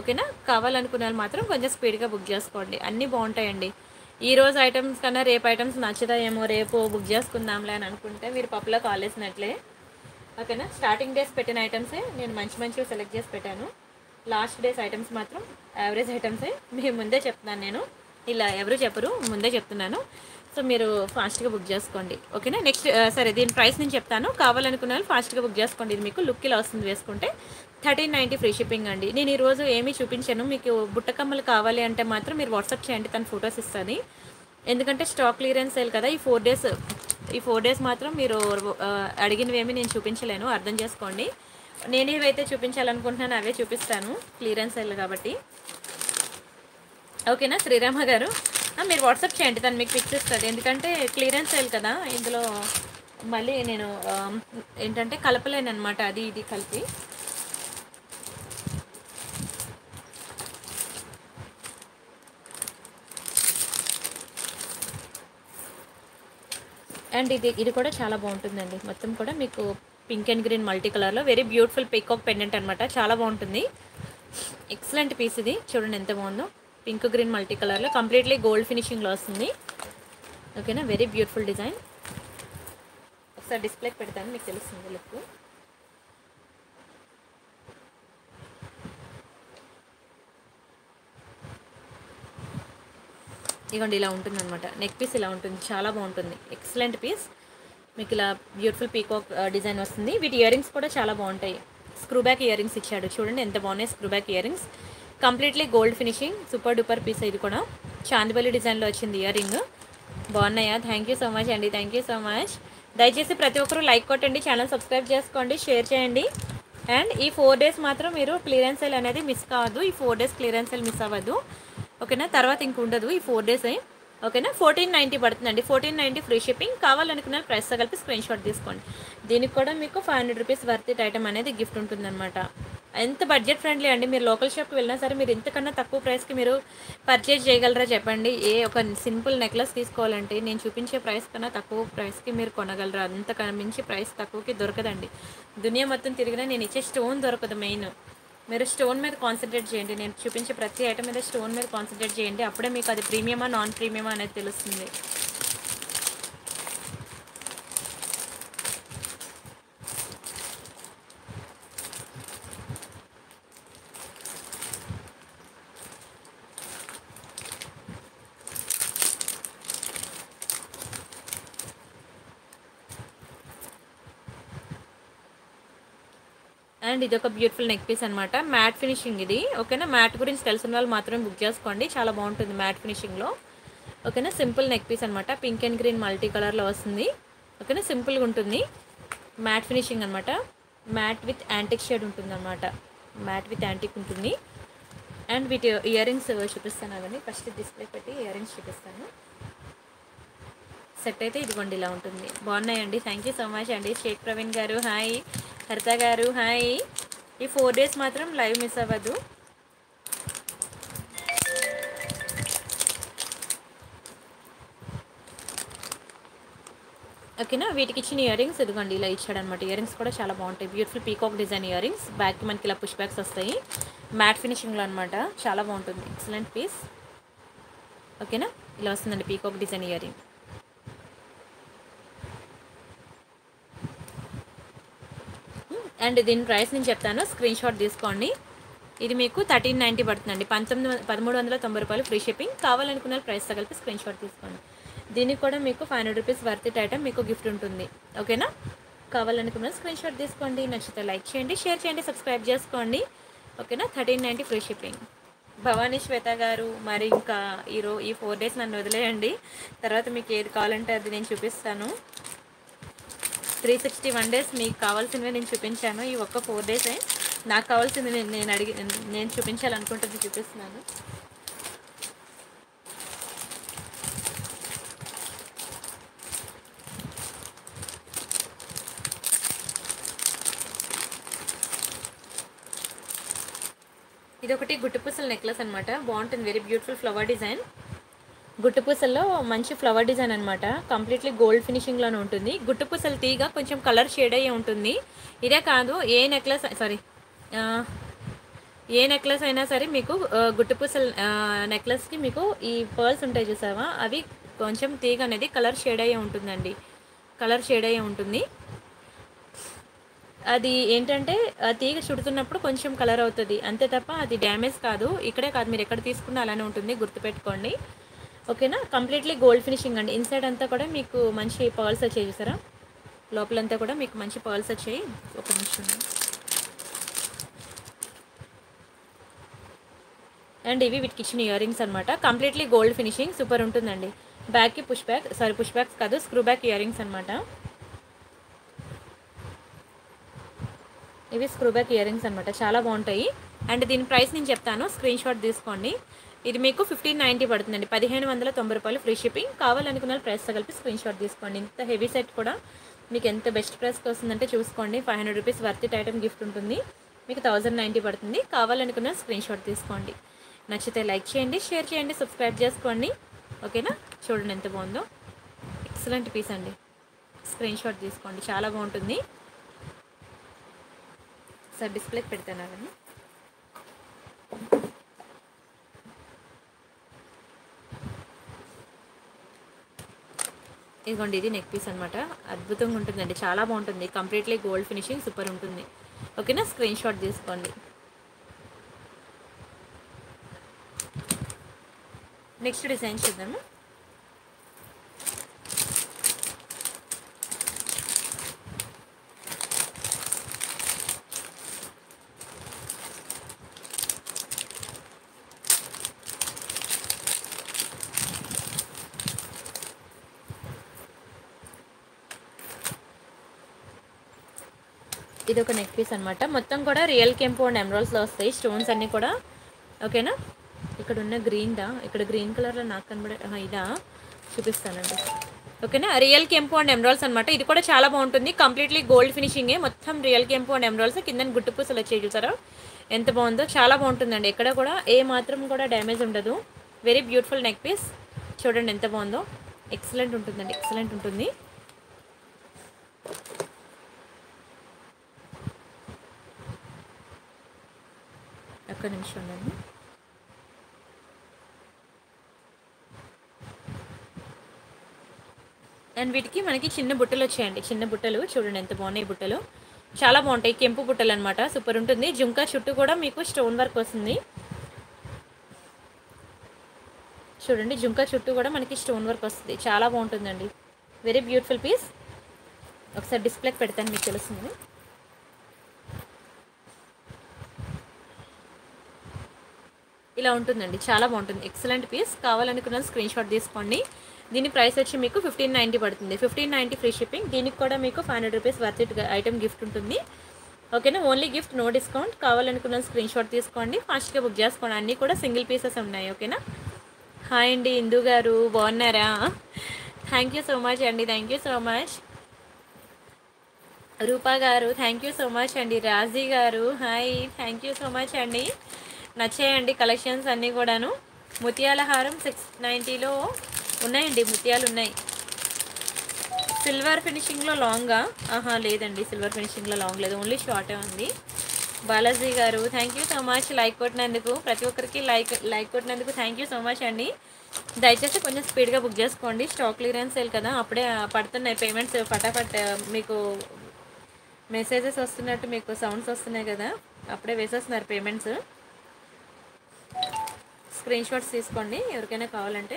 A: ఓకేనా? కావాలనుకున్న మాత్రం కొంచెం స్పీడ్గా బుక్ చేసుకోండి. అన్నీ బాగుంటాయండి. ఈ రోజు ఐటమ్స్ కన్నా రేపు ఐటమ్స్ నచ్చుతాయేమో రేపు బుక్ చేసుకుందాంలే అని అనుకుంటే మీరు పప్పులో కాలేసినట్లే. ఓకేనా? స్టార్టింగ్ డేస్ పెట్టిన ఐటమ్సే నేను మంచి మంచివి సెలెక్ట్ చేసి పెట్టాను. లాస్ట్ డేస్ ఐటమ్స్ మాత్రం యావరేజ్ ఐటమ్సే. మీ ముందే చెప్తున్నాను నేను. ఇలా ఎవరు చెప్పరు ముందే చెప్తున్నాను. సో మీరు ఫాస్ట్గా బుక్ చేసుకోండి. ఓకేనా? నెక్స్ట్ సరే దీని ప్రైస్ నేను చెప్తాను. కావాలనుకున్న వాళ్ళు ఫాస్ట్గా బుక్ చేసుకోండి. ఇది మీకు లుక్ ఇలా వస్తుంది వేసుకుంటే. థర్టీన్ నైంటీ ఫ్రీ షిప్పింగ్ అండి. నేను ఈరోజు ఏమీ చూపించాను. మీకు బుట్టకమ్మలు కావాలి అంటే మాత్రం మీరు వాట్సాప్ చేయండి. తను ఫొటోస్ ఇస్తుంది. ఎందుకంటే స్టాక్ క్లియరెన్స్ సేల్ కదా. ఈ ఫోర్ డేస్ ఈ ఫోర్ డేస్ మాత్రం మీరు అడిగినవేమీ నేను చూపించలేను. అర్థం చేసుకోండి. నేను ఏవైతే చూపించాలనుకుంటున్నానో అవే చూపిస్తాను. క్లియరెన్స్ సేల్ కాబట్టి. ఓకేనా? శ్రీరామ గారు? మీరు వాట్సాప్ చేయండి. తను మీకు పిక్స్ ఇస్తుంది. ఎందుకంటే క్లియరెన్స్ సేల్ కదా. ఇందులో మళ్ళీ నేను ఏంటంటే కలపలేను అనమాట అది ఇది కలిపి. అండ్ ఇది ఇది కూడా చాలా బాగుంటుందండి. మొత్తం కూడా మీకు పింక్ అండ్ గ్రీన్ మల్టీ కలర్లో వెరీ బ్యూటిఫుల్ పీకాక్ పెండెంట్ అనమాట చాలా బాగుంటుంది. ఎక్సలెంట్ పీస్ ఇది. చూడండి ఎంత బాగుందో. పింక్ గ్రీన్ మల్టీ కలర్లో. కంప్లీట్లీ గోల్డ్ ఫినిషింగ్లో వస్తుంది. ఓకేనా వెరీ బ్యూటిఫుల్ డిజైన్ ఒకసారి డిస్ప్లేకి పెడతాను. మీకు తెలుస్తుంది లుక్ ఇదిగోండి ఇలా ఉంటుంది అనమాట నెక్ పీస్ ఇలా ఉంటుంది చాలా బాగుంటుంది. ఎక్సలెంట్ పీస్ మీకు ఇలా బ్యూటిఫుల్ పీకాక్ డిజైన్ వస్తుంది. వీటి ఇయర్ రింగ్స్ కూడా చాలా బాగుంటాయి. స్క్రూ బ్యాక్ ఇయర్ రింగ్స్ ఇచ్చాడు. చూడండి ఎంత బాగున్నాయి screw back earrings completely gold finishing super duper piece ఇది కూడా. చాందిబల్లి డిజైన్లో వచ్చింది ఇయర్ రింగ్ బాగున్నాయా? థ్యాంక్ యూ సో మచ్ అండి థ్యాంక్ యూ సో మచ్ దయచేసి ప్రతి ఒక్కరూ లైక్ కొట్టండి ఛానల్ సబ్స్క్రైబ్ చేసుకోండి షేర్ చేయండి. అండ్ ఈ ఫోర్ డేస్ మాత్రం మీరు క్లియరెన్స్ సేల్ అనేది మిస్ కావద్దు ఈ four days clearance sale miss అవ్వద్దు ఓకేనా? తర్వాత ఇంక ఉండదు. ఈ ఫోర్ డేస్ ఓకేనా? ఫోర్టీన్ నైంటీ పడుతుందండి. ఫోర్టీన్ నైంటీ ఫ్రీ షిప్పింగ్ కావాలనుకున్న ప్రైస్తో కలిపి స్క్రీన్ షాట్ తీసుకోండి. దీనికి కూడా మీకు five hundred rupees worth item అనేది గిఫ్ట్ ఉంటుందన్నమాట. ఎంత బడ్జెట్ ఫ్రెండ్లీ అండి. మీరు లోకల్ షాప్కి వెళ్ళినా సరే మీరు ఇంతకన్నా తక్కువ ప్రైస్కి మీరు పర్చేజ్ చేయగలరా చెప్పండి. ఏ ఒక సింపుల్ నెక్లెస్ తీసుకోవాలంటే నేను చూపించే ప్రైస్ కన్నా తక్కువ ప్రైస్కి మీరు కొనగలరా? అంతకన్నా మించి ప్రైస్ తక్కువకి దొరకదండి. దునియా మొత్తం తిరిగినా నేను ఇచ్చే స్టోన్ దొరకదు మెయిన్ మీరు స్టోన్ మీద కాన్సన్ట్రేట్ చేయండి. నేను చూపించే ప్రతి ఐటమ్ మీద స్టోన్ మీద కాన్సన్ట్రేట్ చేయండి. అప్పుడే మీకు అది ప్రీమియమా నాన్ ప్రీమియమా అనేది తెలుస్తుంది. అండ్ ఇది ఒక బ్యూటిఫుల్ నెక్ పీస్ అనమాట మ్యాట్ ఫినిషింగ్ ఇది. ఓకేనా? మ్యాట్ గురించి తెలిసిన వాళ్ళు మాత్రమే బుక్ చేసుకోండి. చాలా బాగుంటుంది మ్యాట్ ఫినిషింగ్లో ఓకేనా? సింపుల్ నెక్ పీస్ అనమాట పింక్ అండ్ గ్రీన్ మల్టీ కలర్లో వస్తుంది. ఓకేనా? సింపుల్గా ఉంటుంది. మ్యాట్ ఫినిషింగ్ అనమాట మ్యాట్ విత్ యాంటిక్ షేడ్ ఉంటుంది అనమాట మ్యాట్ విత్ యాంటిక్ ఉంటుంది. అండ్ వీటి ఇయర్ రింగ్స్ చూపిస్తాను అవన్నీ. ఫస్ట్ డిస్ప్లే పెట్టి ఇయర్ రింగ్స్ చూపిస్తాను. సెట్ అయితే ఇదిగోండి ఇలా ఉంటుంది. బాగున్నాయండి. థ్యాంక్ యూ సో మచ్ అండి. షేక్ ప్రవీణ్ గారు హాయ్ హరిత గారు హాయ్ ఈ ఫోర్ డేస్ మాత్రం లైవ్ మిస్ అవ్వదు. ఓకేనా వీటికి ఇచ్చిన ఇయర్ రింగ్స్ ఇదిగోండి ఇలా ఇచ్చాడనమాట. ఇయర్ రింగ్స్ కూడా చాలా బాగుంటాయి. Beautiful peacock design earrings back మనకి ఇలా పుష్ బ్యాక్స్ వస్తాయి మ్యాట్ ఫినిషింగ్లో అనమాట చాలా బాగుంటుంది. ఎక్సలెంట్ పీస్ ఓకేనా ఇలా వస్తుందండి peacock design ear ring and దీని ప్రైస్ నేను చెప్తాను. స్క్రీన్ షాట్ తీసుకోండి. ఇది మీకు థర్టీన్ నైంటీ పడుతుందండి. పంతొమ్మిది పదమూడు వందల తొంభై రూపాయలు ఫ్రీ షిప్పింగ్. కావాలనుకున్న ప్రైస్ కలిపి స్క్రీన్ షాట్ తీసుకోండి. దీనికి కూడా మీకు five hundred rupees worth item మీకు గిఫ్ట్ ఉంటుంది. ఓకేనా? కావాలనుకున్న స్క్రీన్ షాట్ తీసుకోండి. నచ్చితే లైక్ చేయండి షేర్ చేయండి సబ్స్క్రైబ్ చేసుకోండి. ఓకేనా? Thirteen ninety free shipping. Bhavani Shweta గారు మరి ఇంకా ఈరో ఈ ఫోర్ డేస్ నన్ను వదిలేయండి. తర్వాత మీకు ఏది కావాలంటే అది నేను చూపిస్తాను. త్రీ సిక్స్టీ వన్ డేస్ మీకు కావాల్సినవి నేను చూపించాను. ఈ ఒక్క ఫోర్ డేసే నాకు కావాల్సింది నేను నేను అడిగి నేను చూపించాలనుకుంటుంది చూపిస్తున్నాను. ఇది ఒకటి గుట్టుపూసల నెక్లెస్ అనమాట బాగుంటుంది. వెరీ బ్యూటిఫుల్ ఫ్లవర్ డిజైన్ గుట్టుపూసల్లో మంచి ఫ్లవర్ డిజైన్ అనమాట కంప్లీట్లీ గోల్డ్ ఫినిషింగ్లోనే ఉంటుంది. గుట్టుపూసల తీగ కొంచెం కలర్ షేడ్ అయ్యి ఉంటుంది. ఇదే కాదు ఏ నెక్లెస్ సారీ ఏ నెక్లెస్ అయినా సరే మీకు గుట్టుపూసల నెక్లెస్కి మీకు ఈ పర్ల్స్ ఉంటాయి చూసావా? అవి కొంచెం తీగ అనేది కలర్ షేడ్ అయ్యి ఉంటుందండి. కలర్ షేడ్ అయ్యి ఉంటుంది. అది ఏంటంటే తీగ చుడుతున్నప్పుడు కొంచెం కలర్ అవుతుంది. అంతే తప్ప అది డ్యామేజ్ కాదు. ఇక్కడే కాదు మీరు ఎక్కడ తీసుకున్నా అలానే ఉంటుంది. గుర్తుపెట్టుకోండి. ఓకేనా? కంప్లీట్లీ గోల్డ్ ఫినిషింగ్ అండి. ఇన్సైడ్ అంతా కూడా మీకు మంచి పర్ల్స్ వచ్చాయి చూసారా? లోపలంతా కూడా మీకు మంచి పర్ల్స్ వచ్చాయి. ఒక నిమిషం. అండ్ ఇవి వీటికి ఇచ్చిన ఇయర్ రింగ్స్ అనమాట కంప్లీట్లీ గోల్డ్ ఫినిషింగ్. సూపర్ ఉంటుందండి. బ్యాక్కి push back sorry push backs కాదు స్క్రూ బ్యాక్ ఇయర్ రింగ్స్ అనమాట ఇవి స్క్రూ బ్యాక్ ఇయర్ రింగ్స్ అనమాట చాలా బాగుంటాయి. అండ్ దీని ప్రైస్ నేను చెప్తాను. స్క్రీన్ షాట్ తీసుకోండి. ఇది మీకు ఫిఫ్టీన్ నైంటీ పడుతుందండి. పదిహేను వందల తొంభై రూపాయలు ఫ్రీ షిప్పింగ్ కావాలనుకున్న ప్రైస్తో కలిపి స్క్రీన్ షాట్ తీసుకోండి. ఇంత హెవీ సెట్ కూడా మీకు ఎంత బెస్ట్ ప్రైస్కి వస్తుందంటే చూసుకోండి. Five hundred rupees worth item gift ఉంటుంది. మీకు థౌజండ్ నైంటీ పడుతుంది. కావాలనుకున్న స్క్రీన్ షాట్ తీసుకోండి. నచ్చితే లైక్ చేయండి షేర్ చేయండి సబ్స్క్రైబ్ చేసుకోండి. ఓకేనా చూడండి ఎంత బాగుందో. ఎక్సలెంట్ పీస్ అండి. స్క్రీన్ షాట్ తీసుకోండి. చాలా బాగుంటుంది. సార్ డిస్ప్లేకి పెడతాను ఇదిగోండి ఇది నెక్ పీస్ అనమాట అద్భుతంగా ఉంటుందండి. చాలా బాగుంటుంది. కంప్లీట్లీ గోల్డ్ ఫినిషింగ్ సూపర్ ఉంటుంది. ఓకేనా? స్క్రీన్ షాట్ తీసుకోండి. నెక్స్ట్ డిజైన్ చూద్దాము? ఇది ఒక నెక్ పీస్ అనమాట మొత్తం కూడా రియల్ కెంపు అండ్ ఎమరాల్స్లో వస్తాయి. స్టోన్స్ అన్నీ కూడా. ఓకేనా ఇక్కడ ఉన్న గ్రీన్దా ఇక్కడ గ్రీన్ కలర్లో నాకు కనబడే ఇదా? చూపిస్తానండి. ఓకేనా రియల్ కెంపు అండ్ ఎమరాల్స్ అనమాట ఇది కూడా చాలా బాగుంటుంది. కంప్లీట్లీ గోల్డ్ ఫినిషింగే మొత్తం రియల్ కెంపు అండ్ ఎమరాల్స్ కింద గుట్టు పూసలు వచ్చాయి చూసారా? ఎంత బాగుందో. చాలా బాగుంటుందండి. ఎక్కడ కూడా ఏ మాత్రం కూడా డ్యామేజ్ ఉండదు. వెరీ బ్యూటిఫుల్ నెక్ పీస్ చూడండి ఎంత బాగుందో. ఎక్సలెంట్ ఉంటుందండి. ఎక్సలెంట్ ఉంటుంది. ఒక్క నిమిషం ఉండండి. అండ్ వీటికి మనకి చిన్న బుట్టలు వచ్చాయండి. చిన్న బుట్టలు చూడండి ఎంత బాగున్నాయి బుట్టలు. చాలా బాగుంటాయి. కెంపు బుట్టలు అనమాట సూపర్ ఉంటుంది. జుంకా చుట్టూ కూడా మీకు స్టోన్ వర్క్ వస్తుంది. చూడండి జుంకా చుట్టూ కూడా మనకి స్టోన్ వర్క్ వస్తుంది. చాలా బాగుంటుందండి. వెరీ బ్యూటిఫుల్ పీస్ ఒకసారి డిస్ప్లేకి పెడతాను మీకు తెలుస్తుంది. ఇలా ఉంటుందండి. చాలా బాగుంటుంది. ఎక్సలెంట్ పీస్ కావాలనుకున్న స్క్రీన్ షాట్ తీసుకోండి. దీని ప్రైస్ వచ్చి మీకు ఫిఫ్టీన్ నైంటీ పడుతుంది. ఫిఫ్టీన్ నైంటీ ఫ్రీ షిప్పింగ్ దీనికి కూడా మీకు five hundred rupees worth it item gift ఉంటుంది. ఓకేనా ఓన్లీ గిఫ్ట్ నో డిస్కౌంట్ కావాలనుకున్న స్క్రీన్ షాట్ తీసుకోండి. ఫాస్ట్గా బుక్ చేసుకోండి. అన్నీ కూడా సింగిల్ పీసెస్ ఉన్నాయి. ఓకేనా హాయ్ అండి. ఇందు గారు బాగున్నారా? థ్యాంక్ యూ సో మచ్ అండి. Thank you so much Rupa గారు థ్యాంక్ యూ సో మచ్ అండి. రాజీ గారు hi thank you so much అండి. నచ్చాయండి కలెక్షన్స్ అన్నీ కూడాను. ముత్యాల హారం సిక్స్ నైంటీలో ఉన్నాయండి ముత్యాలు ఉన్నాయి సిల్వర్ ఫినిషింగ్లో లాంగా? ఆహా లేదండి సిల్వర్ ఫినిషింగ్లో లాంగ్ లేదు ఓన్లీ షార్టే ఉంది. బాలాజీ గారు thank you so much like కొట్టినందుకు. ప్రతి ఒక్కరికి లైక్ లైక్ కొట్టినందుకు థ్యాంక్ యూ సో మచ్ అండి. దయచేసి కొంచెం స్పీడ్గా బుక్ చేసుకోండి. స్టాక్ క్లియరెన్స్ సేల్ కదా అప్పుడే పడుతున్నాయి పేమెంట్స్ ఫటాఫట్ మీకు మెసేజెస్ వస్తున్నట్టు మీకు సౌండ్స్ వస్తున్నాయి కదా అప్పుడే వేసేస్తున్నారు పేమెంట్స్. స్క్రీన్ షాట్స్ తీసుకోండి ఎవరికైనా కావాలంటే.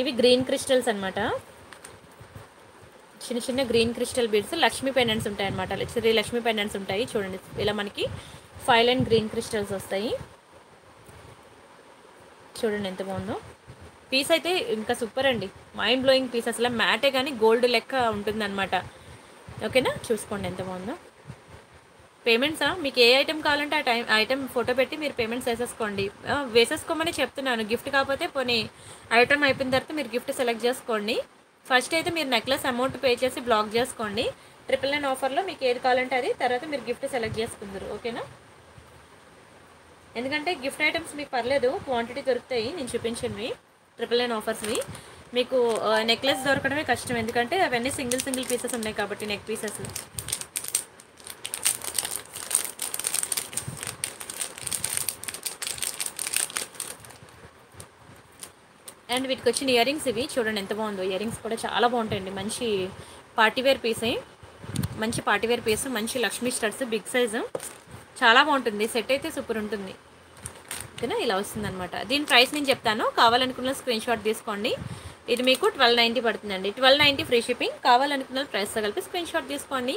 A: ఇవి గ్రీన్ క్రిస్టల్స్ అనమాట చిన్న చిన్న green crystal beads Lakshmi pendants ఉంటాయి అనమాట శ్రీ లక్ష్మీ పెండెంట్స్ ఉంటాయి చూడండి. ఇలా మనకి ఫైవ్ అండ్ గ్రీన్ క్రిస్టల్స్ వస్తాయి. చూడండి ఎంత బాగుందో. పీస్ అయితే ఇంకా సూపర్ అండి. Mind blowing piece. అసలు మ్యాటే కానీ గోల్డ్ లెక్క ఉంటుందన్నమాట. ఓకేనా? చూసుకోండి ఎంత బాగుందో. పేమెంట్సా మీకు ఏ ఐటెం కావాలంటే ఆ టైం ఐటెం ఫోటో పెట్టి మీరు పేమెంట్స్ వేసేసుకోండి. వేసేసుకోమని చెప్తున్నాను. గిఫ్ట్ కాకపోతే పోనీ ఐటెం అయిపోయిన తర్వాత మీరు గిఫ్ట్ సెలెక్ట్ చేసుకోండి. ఫస్ట్ అయితే మీరు నెక్లెస్ అమౌంట్ పే చేసి బ్లాక్ చేసుకోండి. ట్రిపుల్ నైన్ ఆఫర్లో మీకు ఏది కావాలంటే అది తర్వాత మీరు గిఫ్ట్ సెలెక్ట్ చేసుకుందరు. ఓకేనా ఎందుకంటే గిఫ్ట్ ఐటమ్స్ మీకు పర్లేదు క్వాంటిటీ దొరుకుతాయి నేను చూపించినవి ట్రిపుల్ నైన్ ఆఫర్స్వి మీకు నెక్లెస్ దొరకడమే కష్టం. ఎందుకంటే అవన్నీ సింగిల్ సింగిల్ పీసెస్ ఉన్నాయి కాబట్టి నెక్ పీసెస్ అండ్ వీటికి వచ్చిన ఇయర్ రింగ్స్ ఇవి. చూడండి ఎంత బాగుందో. ఇయర్ రింగ్స్ కూడా చాలా బాగుంటాయండి. మంచి పార్టీవేర్ పీసే. మంచి పార్టీవేర్ పీస్ మంచి లక్ష్మీ స్టడ్స్ బిగ్ సైజు. చాలా బాగుంటుంది. సెట్ అయితే సూపర్ ఉంటుంది. ఓకేనా? ఇలా వస్తుందనమాట దీని ప్రైస్ నేను చెప్తాను. కావాలనుకున్న స్క్రీన్ షాట్ తీసుకోండి. ఇది మీకు ట్వెల్వ్ నైంటీ పడుతుందండి. Twelve ninety free shipping. కావాలనుకున్న ప్రైస్తో కలిపి స్క్రీన్ షాట్ తీసుకోండి.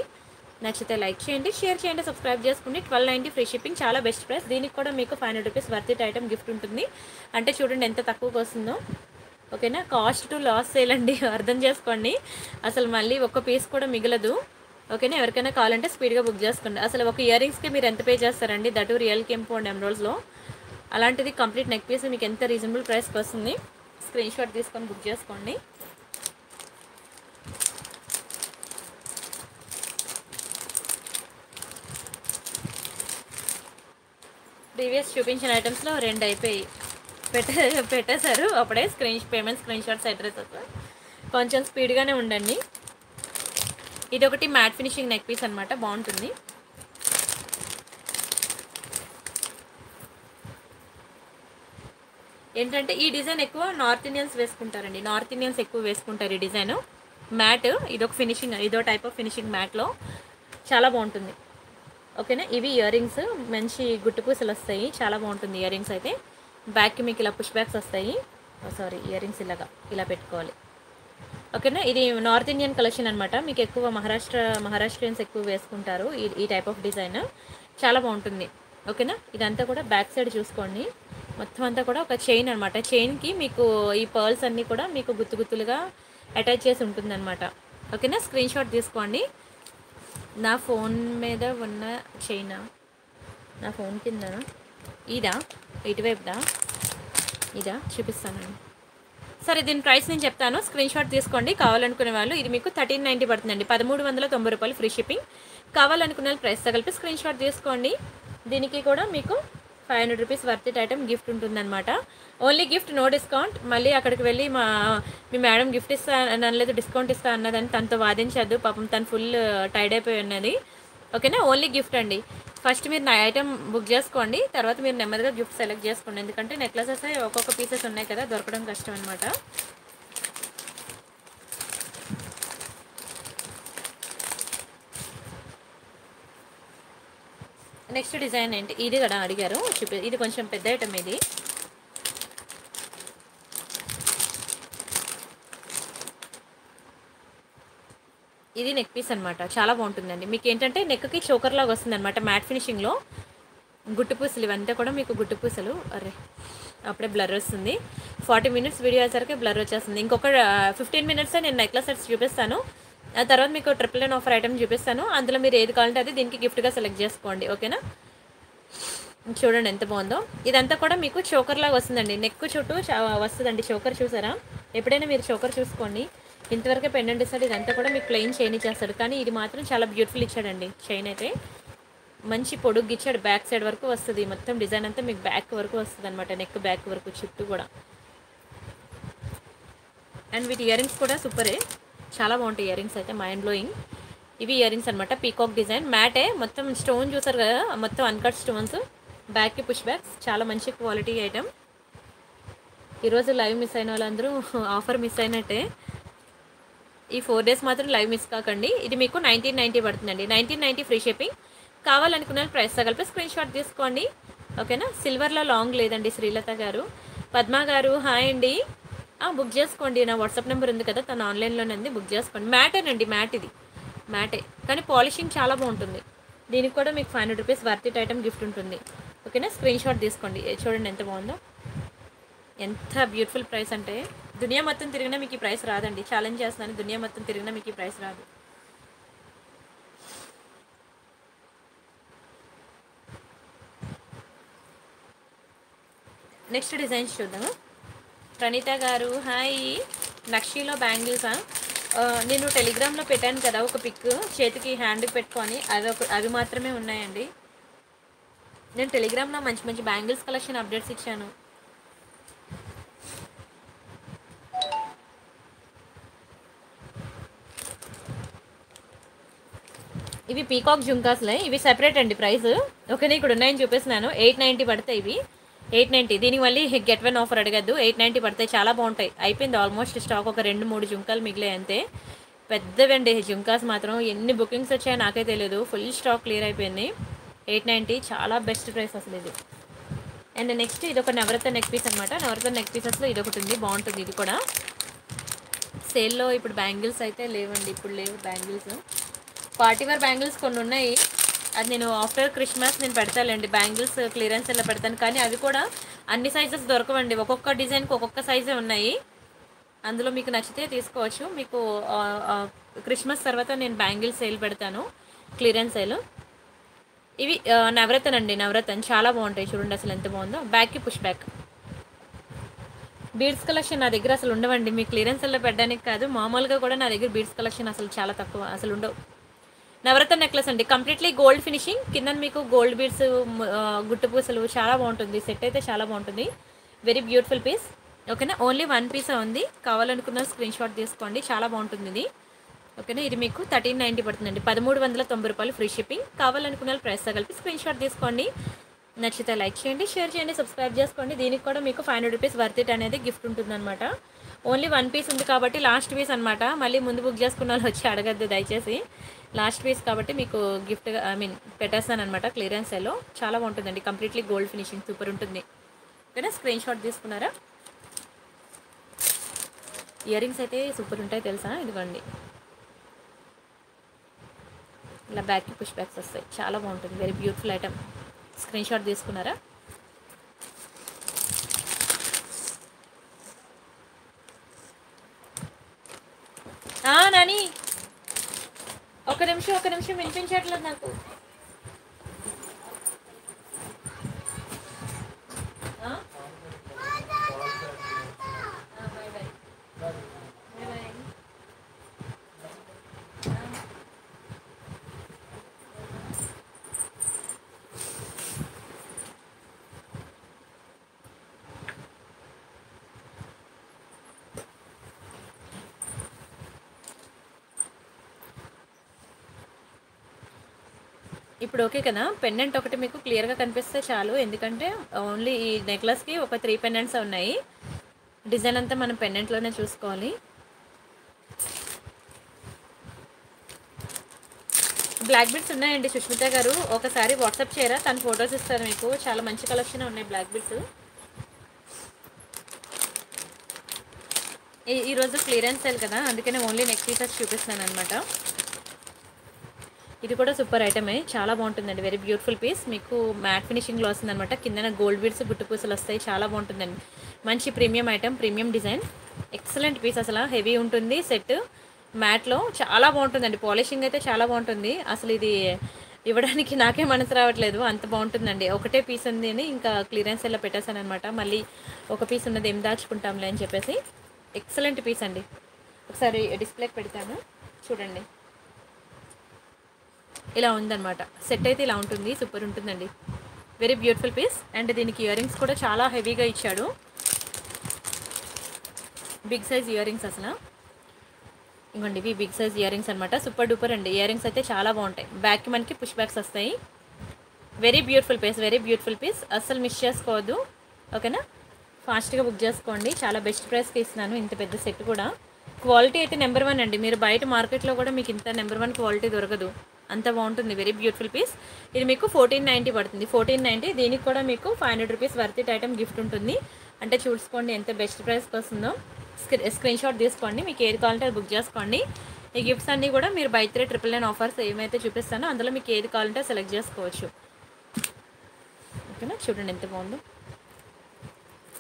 A: నచ్చితే లైక్ చేయండి షేర్ చేయండి సబ్స్క్రైబ్ చేసుకోండి ట్వెల్వ్ నైంటీ ఫ్రీ షిప్పింగ్ చాలా బెస్ట్ ప్రైస్. దీనికి కూడా మీకు five hundred rupees worth item gift ఉంటుంది. అంటే చూడండి ఎంత తక్కువకి వస్తుందో. ఓకేనా? కాస్ట్ టు లాస్ సేల్ అండి <laughs> అర్థం చేసుకోండి. అసలు మళ్ళీ ఒక్క పీస్ కూడా మిగలదు. ఓకేనా? ఎవరికైనా కావాలంటే స్పీడ్గా బుక్ చేసుకోండి. అసలు ఒక ఇయర్ రింగ్స్కి మీరు ఎంత పే చేస్తారండి? దట్ రియల్ కెంపు అండ్ ఎమ్రోల్స్లో అలాంటిది కంప్లీట్ నెక్ పీస్ మీకు ఎంత రీజనబుల్ ప్రైస్కి వస్తుంది? స్క్రీన్ షాట్ తీసుకొని బుక్ చేసుకోండి. ప్రీవియస్ చూపించిన ఐటమ్స్లో రెండు అయిపోయి పెట్టే పెట్టేశారు. అప్పుడే screen payment screen shots address కొంచెం స్పీడ్గానే ఉండండి. ఇది ఒకటి మ్యాట్ ఫినిషింగ్ నెక్ పీస్ అనమాట బాగుంటుంది. ఏంటంటే ఈ డిజైన్ ఎక్కువ నార్త్ ఇండియన్స్ వేసుకుంటారండి. నార్త్ ఇండియన్స్ ఎక్కువ వేసుకుంటారు ఈ డిజైన్. మ్యాట్ ఇదొక ఫినిషింగ్ ఇదో టైప్ ఆఫ్ ఫినిషింగ్ మ్యాట్లో. చాలా బాగుంటుంది. ఓకేనా? ఇవి ఇయర్ రింగ్స్ మంచి గుట్టుపూసలు వస్తాయి. చాలా బాగుంటుంది ఇయర్ రింగ్స్ అయితే బ్యాక్కి మీకు ఇలా పుష్ బ్యాక్స్ వస్తాయి. Oh, సారీ ఇయర్ రింగ్స్ ఇలాగా ఇలా పెట్టుకోవాలి. ఓకేనా? ఇది నార్త్ ఇండియన్ కలెక్షన్ అనమాట మీకు ఎక్కువ మహారాష్ట్ర మహారాష్ట్రియన్స్ ఎక్కువ వేసుకుంటారు ఈ ఈ టైప్ ఆఫ్ డిజైన్ చాలా బాగుంటుంది. ఓకేనా? ఇదంతా కూడా బ్యాక్ సైడ్ చూసుకోండి. మొత్తం అంతా కూడా ఒక చైన్ అనమాట చైన్కి మీకు ఈ పర్ల్స్ అన్నీ కూడా మీకు గుత్తు గుత్తులుగా అటాచ్ చేసి ఉంటుందన్నమాట. ఓకేనా? స్క్రీన్ షాట్ తీసుకోండి. నా ఫోన్ మీద ఉన్న చైనా నా ఫోన్ కింద ఇదా? ఇటువైపుదా? ఇదా? చూపిస్తానండి సరే దీని ప్రైస్ నేను చెప్తాను. స్క్రీన్ షాట్ తీసుకోండి. కావాలనుకునే వాళ్ళు ఇది మీకు థర్టీన్ నైంటీ పడుతుందండి. పదమూడు వందల తొంభై రూపాయలు ఫ్రీ షిప్పింగ్. కావాలనుకునే వాళ్ళు ప్రైస్ తగిలిపి స్క్రీన్ షాట్ తీసుకోండి. దీనికి కూడా మీకు five hundred rupees worth it item gift ఉంటుందన్నమాట. Only gift no discount. మళ్ళీ అక్కడికి వెళ్ళి మా మీ మేడం గిఫ్ట్ ఇస్తా అనలేదు డిస్కౌంట్ ఇస్తా అన్నదని తనతో వాదించద్దు. పాపం తను ఫుల్ టైడ్ అయిపోయి ఉన్నది. ఓకేనా? ఓన్లీ గిఫ్ట్ అండి. ఫస్ట్ మీరు నా ఐటమ్ బుక్ చేసుకోండి. తర్వాత మీరు నెమ్మదిగా గిఫ్ట్ సెలెక్ట్ చేసుకోండి. ఎందుకంటే నెక్లెసెస్ ఒక్కొక్క పీసెస్ ఉన్నాయి కదా దొరకడం కష్టం అనమాట నెక్స్ట్ డిజైన్ ఏంటి? ఇది కూడా అడిగారు. చూపి ఇది కొంచెం పెద్ద ఐటమ్ ఇది. ఇది నెక్ పీస్ అనమాట చాలా బాగుంటుందండి. మీకు ఏంటంటే నెక్కి చోకర్ లాగా వస్తుంది అనమాట మ్యాట్ ఫినిషింగ్లో గుట్టు పూసలు ఇవంతా కూడా మీకు గుట్టు పూసలు. అరే అప్పుడే బ్లర్ వస్తుంది. ఫార్టీ మినిట్స్ వీడియో అయ్యేసరికి బ్లర్ వచ్చేస్తుంది. ఇంకొక ఫిఫ్టీన్ మినిట్స్ నేను నెక్లెస్ సెట్స్ చూపిస్తాను. ఆ తర్వాత మీకు ట్రిపుల్ నైన్ ఆఫర్ ఐటమ్ చూపిస్తాను. అందులో మీరు ఏది కావాలంటే అది దీనికి గిఫ్ట్గా సెలెక్ట్ చేసుకోండి. ఓకేనా చూడండి ఎంత బాగుందో. ఇదంతా కూడా మీకు చోకర్ లాగా వస్తుందండి. నెక్ చుట్టూ చా- వస్తుందండి చోకర్ చూసారా? ఎప్పుడైనా మీరు చోకర్ చూసుకోండి. ఇంతవరకే పెండెంట్ ఇస్తాడు. ఇదంతా కూడా మీకు ప్లెయిన్ చైన్ ఇచ్చేస్తాడు. కానీ ఇది మాత్రం చాలా బ్యూటిఫుల్ ఇచ్చాడండి చైన్ అయితే. మంచి పొడుగు ఇచ్చాడు. బ్యాక్ సైడ్ వరకు వస్తుంది. మొత్తం డిజైన్ అంతా మీకు బ్యాక్ వరకు వస్తుంది అనమాట నెక్ బ్యాక్ వరకు చుట్టూ కూడా. అండ్ వీటి ఇయర్ రింగ్స్ కూడా సూపరే చాలా బాగుంటాయి ఇయరింగ్స్ అయితే మైండ్ బ్లోయింగ్ ఇవి ఇయరింగ్స్ అనమాట పీకాక్ డిజైన్ మ్యాటే మొత్తం స్టోన్ చూసారు కదా మొత్తం అన్కట్ స్టోన్స్ బ్యాక్కి పుష్ బ్యాక్స్ చాలా మంచి క్వాలిటీ ఐటమ్ ఈరోజు లైవ్ మిస్ అయిన వాళ్ళందరూ ఆఫర్ మిస్ అయినట్టే. ఈ ఫోర్ డేస్ మాత్రం లైవ్ మిస్ కాకండి. ఇది మీకు నైన్టీన్ నైంటీ పడుతుందండి. నైన్టీన్ నైంటీ ఫ్రీ షిప్పింగ్ కావాలనుకున్న ప్రైస్ కలిపి స్క్రీన్ షాట్ తీసుకోండి. ఓకేనా సిల్వర్లో లాంగ్ లేదండి శ్రీలత గారు. పద్మ గారు హాయ్ అండి. బుక్ చేసుకోండి. నా వాట్సాప్ నెంబర్ ఉంది కదా తను ఆన్లైన్లోనే ఉంది బుక్ చేసుకోండి. మ్యాటేనండి మ్యాట్ ఇది. మ్యాటే కానీ పాలిషింగ్ చాలా బాగుంటుంది. దీనికి కూడా మీకు five hundred rupees worth it item gift ఉంటుంది. ఓకేనా స్క్రీన్ షాట్ తీసుకోండి. చూడండి ఎంత బాగుందో. ఎంత బ్యూటిఫుల్ ప్రైస్ అంటే దునియా మొత్తం తిరిగినా మీకు ఈ ప్రైస్ రాదండి. ఛాలెంజ్ చేస్తున్నాను దునియా మొత్తం తిరిగినా మీకు ఈ ప్రైస్ రాదు. నెక్స్ట్ డిజైన్స్ చూద్దాము? ప్రణీత గారు హాయ్. నక్షీలో బ్యాంగిల్సా నేను టెలిగ్రామ్లో పెట్టాను కదా ఒక పిక్. చేతికి హ్యాండ్కి పెట్టుకొని అది ఒక అవి మాత్రమే ఉన్నాయండి. నేను టెలిగ్రామ్లో మంచి మంచి బ్యాంగిల్స్ కలెక్షన్ అప్డేట్స్ ఇచ్చాను. ఇవి పీకాక్ జుంకాస్లే ఇవి సెపరేట్ అండి ప్రైస్. ఓకేనా ఇక్కడ ఉన్నాయని చూపిస్తున్నాను. ఎయిట్ నైంటీ పడతాయి ఇవి. ఎయిట్ నైంటీ దీనికి మళ్ళీ గెట్ వన్ ఆఫర్ అడగద్దు. ఎయిట్ నైంటీ పడతాయి చాలా బాగుంటాయి. అయిపోయింది ఆల్మోస్ట్ స్టాక్. ఒక రెండు మూడు జుంకాలు మిగిలాయి అంతే. పెద్దవండి జుంకాస్ మాత్రం. ఎన్ని బుకింగ్స్ వచ్చాయో నాకే తెలియదు ఫుల్ స్టాక్ క్లియర్ అయిపోయింది. ఎయిట్ నైంటీ చాలా బెస్ట్ ప్రైస్ అసలు ఇది. అండ్ నెక్స్ట్ ఇది ఒక నవరత్న నెక్ పీస్ అనమాట నవరత్న నెక్ పీసెస్లో ఇది ఒకటి ఉంది బాగుంటుంది ఇది కూడా. సేల్లో ఇప్పుడు బ్యాంగిల్స్ అయితే లేవండి. ఇప్పుడు లేవు బ్యాంగిల్స్. పార్టీ వేర్ బ్యాంగిల్స్ కొన్ని ఉన్నాయి అది నేను ఆఫ్టర్ క్రిస్మస్ నేను పెడతాలండి బ్యాంగిల్స్ క్లియరెన్స్ ఇలా పెడతాను. కానీ అవి కూడా అన్ని సైజెస్ దొరకవండి. ఒక్కొక్క డిజైన్కి ఒక్కొక్క సైజే ఉన్నాయి. అందులో మీకు నచ్చితే తీసుకోవచ్చు. మీకు క్రిస్మస్ తర్వాత నేను బ్యాంగిల్స్ సేల్ పెడతాను. Clearance sale. ఇవి నవరతన్ నవరత్న అండి. నవరత్న చాలా బాగుంటాయి. చూడండి అసలు ఎంత బాగుందో. బ్యాక్కి పుష్ బ్యాక్ బీడ్స్ కలెక్షన్ నా దగ్గర అసలు ఉండవండి. మీ క్లియరెన్స్లో పెట్టడానికి కాదు. మామూలుగా కూడా నా దగ్గర బీడ్స్ కలెక్షన్ అసలు చాలా తక్కువ. అసలు ఉండవు. నవరత్న నెక్లెస్ అండి. కంప్లీట్లీ గోల్డ్ ఫినిషింగ్ కింద మీకు గోల్డ్ బీడ్స్ గుట్టు పూసలు చాలా బాగుంటుంది. సెట్ అయితే చాలా బాగుంటుంది. వెరీ బ్యూటిఫుల్ పీస్ ఓకేనా ఓన్లీ వన్ పీస్ ఉంది. కావాలనుకున్న స్క్రీన్ షాట్ తీసుకోండి. చాలా బాగుంటుంది ఇది. ఓకేనా ఇది మీకు థర్టీన్ నైంటీ పడుతుందండి. పదమూడు వందల తొంభై రూపాయలు ఫ్రీ షిప్పింగ్ కావాలనుకున్న ప్రైస్తో కలిపి స్క్రీన్ షాట్ తీసుకోండి. నచ్చితే లైక్ చేయండి షేర్ చేయండి సబ్స్క్రైబ్ చేసుకోండి. దీనికి కూడా మీకు five hundred rupees worth it అనేది గిఫ్ట్ ఉంటుందన్నమాట. ఓన్లీ వన్ పీస్ ఉంది కాబట్టి లాస్ట్ పీస్ అనమాట మళ్ళీ ముందు బుక్ చేసుకున్న వాళ్ళు వచ్చి అడగద్దు దయచేసి. లాస్ట్ పీస్ కాబట్టి మీకు గిఫ్ట్గా ఐ మీన్ పెట్టేస్తాను అనమాట క్లియరెన్స్ సెల్లో చాలా బాగుంటుందండి. కంప్లీట్లీ గోల్డ్ ఫినిషింగ్ సూపర్ ఉంటుంది. ఓకేనా స్క్రీన్ షాట్ తీసుకున్నారా? ఇయర్ రింగ్స్ అయితే సూపర్ ఉంటాయి తెలుసా? ఇదిగోండి. ఇలా బ్యాక్కి పుష్ బ్యాక్స్ వస్తాయి. చాలా బాగుంటుంది. Very beautiful item screenshot తీసుకున్నారా? నాని! ఒక నిమిషం ఒక నిమిషం వినిపించట్లేదు నాకు Huh? ఇప్పుడు ఓకే కదా పెండెంట్ ఒకటి మీకు క్లియర్గా కనిపిస్తే చాలు. ఎందుకంటే ఓన్లీ ఈ నెక్లెస్కి ఒక త్రీ పెండెంట్స్ ఉన్నాయి. డిజైన్ అంతా మనం పెండెంట్లోనే చూసుకోవాలి. బ్లాక్ బీడ్స్ ఉన్నాయండి సుష్మిత గారు. ఒకసారి వాట్సాప్ చేయరా? తను ఫొటోస్ ఇస్తారు మీకు. చాలా మంచి కలెక్షన్ ఉన్నాయి బ్లాక్ బీడ్స్ ఈ ఈరోజు క్లియరెన్స్ సేల్ కదా. అందుకనే ఓన్లీ నెక్ పీసెస్ చూపిస్తున్నాను అనమాట ఇది కూడా సూపర్ ఐటమే. చాలా బాగుంటుందండి. వెరీ బ్యూటిఫుల్ పీస్ మీకు మ్యాట్ ఫినిషింగ్లో వస్తుంది అనమాట కిందన గోల్డ్ బీడ్స్ గుట్టు పూసలు వస్తాయి. చాలా బాగుంటుందండి. మంచి premium item premium design excellent piece అసలు. హెవీ ఉంటుంది. సెట్ మ్యాట్లో చాలా బాగుంటుందండి. పాలిషింగ్ అయితే చాలా బాగుంటుంది. అసలు ఇది ఇవ్వడానికి నాకే మనసు రావట్లేదు. అంత బాగుంటుందండి. ఒకటే పీస్ ఉంది అని ఇంకా క్లియరెన్స్ ఎలా పెట్టేశాను అనమాట మళ్ళీ ఒక పీస్ ఉన్నది ఏం దాచుకుంటాంలే అని చెప్పేసి. ఎక్సలెంట్ పీస్ అండి. ఒకసారి డిస్ప్లేకి పెడతాను. చూడండి. ఇలా ఉందన్నమాట. సెట్ అయితే ఇలా ఉంటుంది సూపర్ ఉంటుందండి. వెరీ బ్యూటిఫుల్ పీస్ అండ్ దీనికి ఇయర్ రింగ్స్ కూడా చాలా హెవీగా ఇచ్చాడు. బిగ్ సైజ్ ఇయర్ రింగ్స్ అసలు. ఇవ్వండి ఇవి బిగ్ సైజ్ ఇయర్ రింగ్స్ అనమాట సూపర్ డూపర్ అండి. ఇయర్ రింగ్స్ అయితే చాలా బాగుంటాయి. బ్యాక్కి మనకి పుష్ బ్యాక్స్ వస్తాయి. Very beautiful piece very beautiful piece అస్సలు మిస్ చేసుకోవద్దు. ఓకేనా ఫాస్ట్గా బుక్ చేసుకోండి. చాలా బెస్ట్ ప్రైస్కి ఇస్తున్నాను. ఇంత పెద్ద సెట్ కూడా. క్వాలిటీ అయితే నెంబర్ వన్ అండి. మీరు బయట మార్కెట్లో కూడా మీకు ఇంత నెంబర్ వన్ క్వాలిటీ దొరకదు. అంత బాగుంటుంది. వెరీ బ్యూటిఫుల్ పీస్ ఇది మీకు ఫోర్టీన్ నైంటీ పడుతుంది. ఫోర్టీన్ నైంటీ దీనికి కూడా మీకు five hundred rupees worth it item gift ఉంటుంది. అంటే చూసుకోండి ఎంత బెస్ట్ ప్రైస్కి వస్తుందో. స్క్రీ స్క్రీన్ షాట్ తీసుకోండి. మీకు ఏది కావాలంటే అది బుక్ చేసుకోండి. ఈ గిఫ్ట్స్ అన్నీ కూడా మీరు buy three triple nine offers ఏమైతే చూపిస్తానో అందులో మీకు ఏది కావాలంటే సెలెక్ట్ చేసుకోవచ్చు. ఓకేనా? చూడండి ఎంత బాగుందో.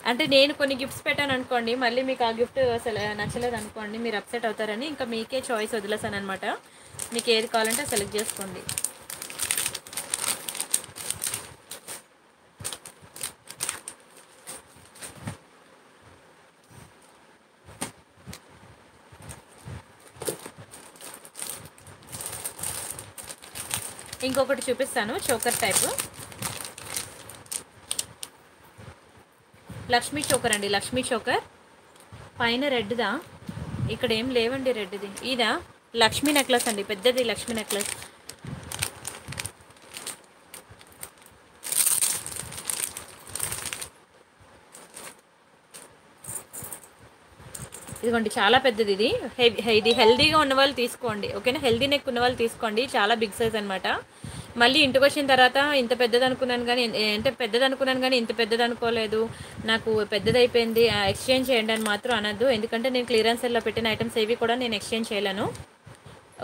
A: అంటే నేను కొన్ని గిఫ్ట్స్ పెట్టాను అనుకోండి మళ్ళీ మీకు ఆ గిఫ్ట్ అసలు నచ్చలేదు అనుకోండి మీరు అప్సెట్ అవుతారని ఇంకా మీకే చాయిస్ వదిలేసాను అనమాట మీకు ఏది కావాలంటే సెలెక్ట్ చేసుకోండి. ఇంకొకటి చూపిస్తాను చోకర్ టైపు లక్ష్మీ చోకర్ అండి లక్ష్మీ చోకర్. పైన రెడ్దా? ఇక్కడ ఏం లేవండి రెడ్ది. ఇదా? లక్ష్మీ నెక్లెస్ అండి పెద్దది లక్ష్మీ నెక్లెస్. ఇదిగోండి చాలా పెద్దది ఇది. ఇది హెల్దీగా ఉన్న వాళ్ళు తీసుకోండి ఓకేనా? హెల్దీ నెక్ ఉన్న వాళ్ళు తీసుకోండి చాలా బిగ్ సైజ్ అనమాట మళ్ళీ ఇంటికి వచ్చిన తర్వాత ఇంత పెద్దది అనుకున్నాను కానీ అంటే పెద్దది అనుకున్నాను కానీ ఇంత పెద్దది అనుకోలేదు నాకు పెద్దది అయిపోయింది ఎక్స్చేంజ్ చేయండి అని మాత్రం అనద్దు. ఎందుకంటే నేను క్లియరెన్స్ సెల్లో పెట్టిన ఐటమ్స్ ఏవి కూడా నేను ఎక్స్చేంజ్ చేయలేను.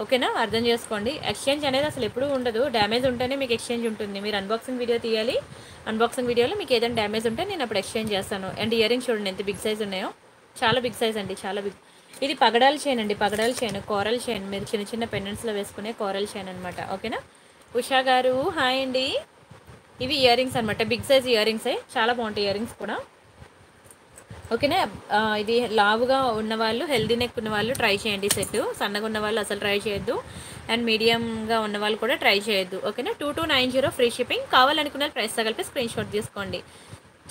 A: ఓకేనా? అర్థం చేసుకోండి. ఎక్స్చేంజ్ అనేది అసలు ఎప్పుడూ ఉండదు. డ్యామేజ్ ఉంటేనే మీకు ఎక్స్చేంజ్ ఉంటుంది. మీరు అన్బాక్సింగ్ వీడియో తీయాలి. అన్బాక్సింగ్ వీడియోలో మీకు ఏదైనా డ్యామేజ్ ఉంటే నేను అప్పుడు ఎక్స్చేంజ్ చేస్తాను. అండ్ ఇయర్ రింగ్స్ చూడండి ఎంత బిగ్ సైజ్ ఉన్నాయో. చాలా బిగ్ సైజ్ అండి. చాలా బిగ్ ఇది పగడాలు చేయనండి అండి. పగడాలు చైన్ కోరల్ చైన్ మీరు చిన్న చిన్న పెండెంట్స్లో వేసుకునే కోరల్ చైన్ అనమాట ఓకేనా? ఉషా గారు హాయ్ అండి. ఇవి ఇయర్ రింగ్స్ అనమాట బిగ్ సైజ్ ఇయర్ రింగ్సే చాలా బాగుంటాయి ఇయర్ రింగ్స్ కూడా. ఓకేనా? ఇది లావుగా ఉన్నవాళ్ళు హెల్దీ నెక్ ఉన్నవాళ్ళు ట్రై చేయండి సెట్ సన్నగా ఉన్న వాళ్ళు అసలు ట్రై చేయొద్దు. అండ్ మీడియంగా ఉన్న వాళ్ళు కూడా ట్రై చేయొద్దు. ఓకేనా? Two two nine zero free shipping కావాలనుకున్న ప్రైస్ తగిలిపి స్క్రీన్ షాట్ తీసుకోండి.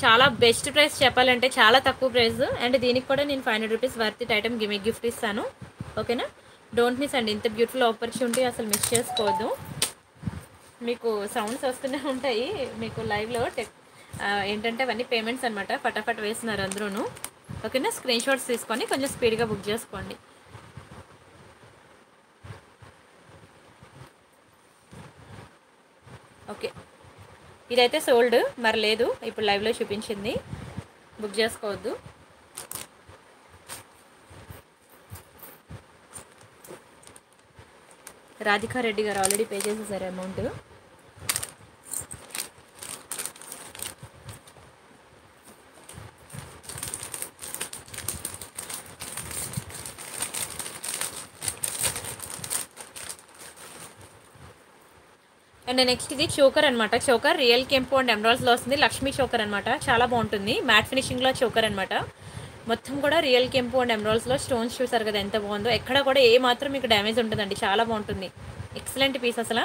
A: చాలా బెస్ట్ ప్రైస్ చెప్పాలంటే చాలా తక్కువ ప్రైస్ అండ్ దీనికి కూడా నేను five hundred rupees worth item గిమి gift ఇస్తాను. ఓకేనా? డోంట్ మిస్ అండి. ఇంత బ్యూటిఫుల్ ఆపర్చునిటీ అసలు మిస్ చేసుకోవద్దు. మీకు సౌండ్స్ వస్తూనే ఉంటాయి. మీకు లైవ్లో టెక్ ఏంటంటే అవన్నీ పేమెంట్స్ అనమాట ఫటాఫట్ వేస్తున్నారు అందరూను. ఓకేనా? స్క్రీన్ షాట్స్ తీసుకొని కొంచెం స్పీడ్గా బుక్ చేసుకోండి. ఓకే. ఇదైతే సోల్డ్ మరి లేదు. ఇప్పుడు లైవ్లో చూపించింది. బుక్ చేసుకోవద్దు. రాధికారెడ్డి గారు ఆల్రెడీ పే చేసేసారు అమౌంట్ అండ్ నెక్స్ట్ ఇది చోకర్ అనమాట చోకర్ రియల్ కెంపు అండ్ ఎమరాల్స్లో వస్తుంది. లక్ష్మీ చోకర్ అనమాట చాలా బాగుంటుంది. మ్యాట్ ఫినిషింగ్లో చోకర్ అనమాట మొత్తం కూడా రియల్ కెంపు అండ్ ఎమరాల్స్లో స్టోన్స్ చూసారు కదా ఎంత బాగుందో. ఎక్కడ కూడా ఏ మాత్రం మీకు డ్యామేజ్ ఉంటుందండి చాలా బాగుంటుంది. ఎక్సలెంట్ పీస్ అసలు.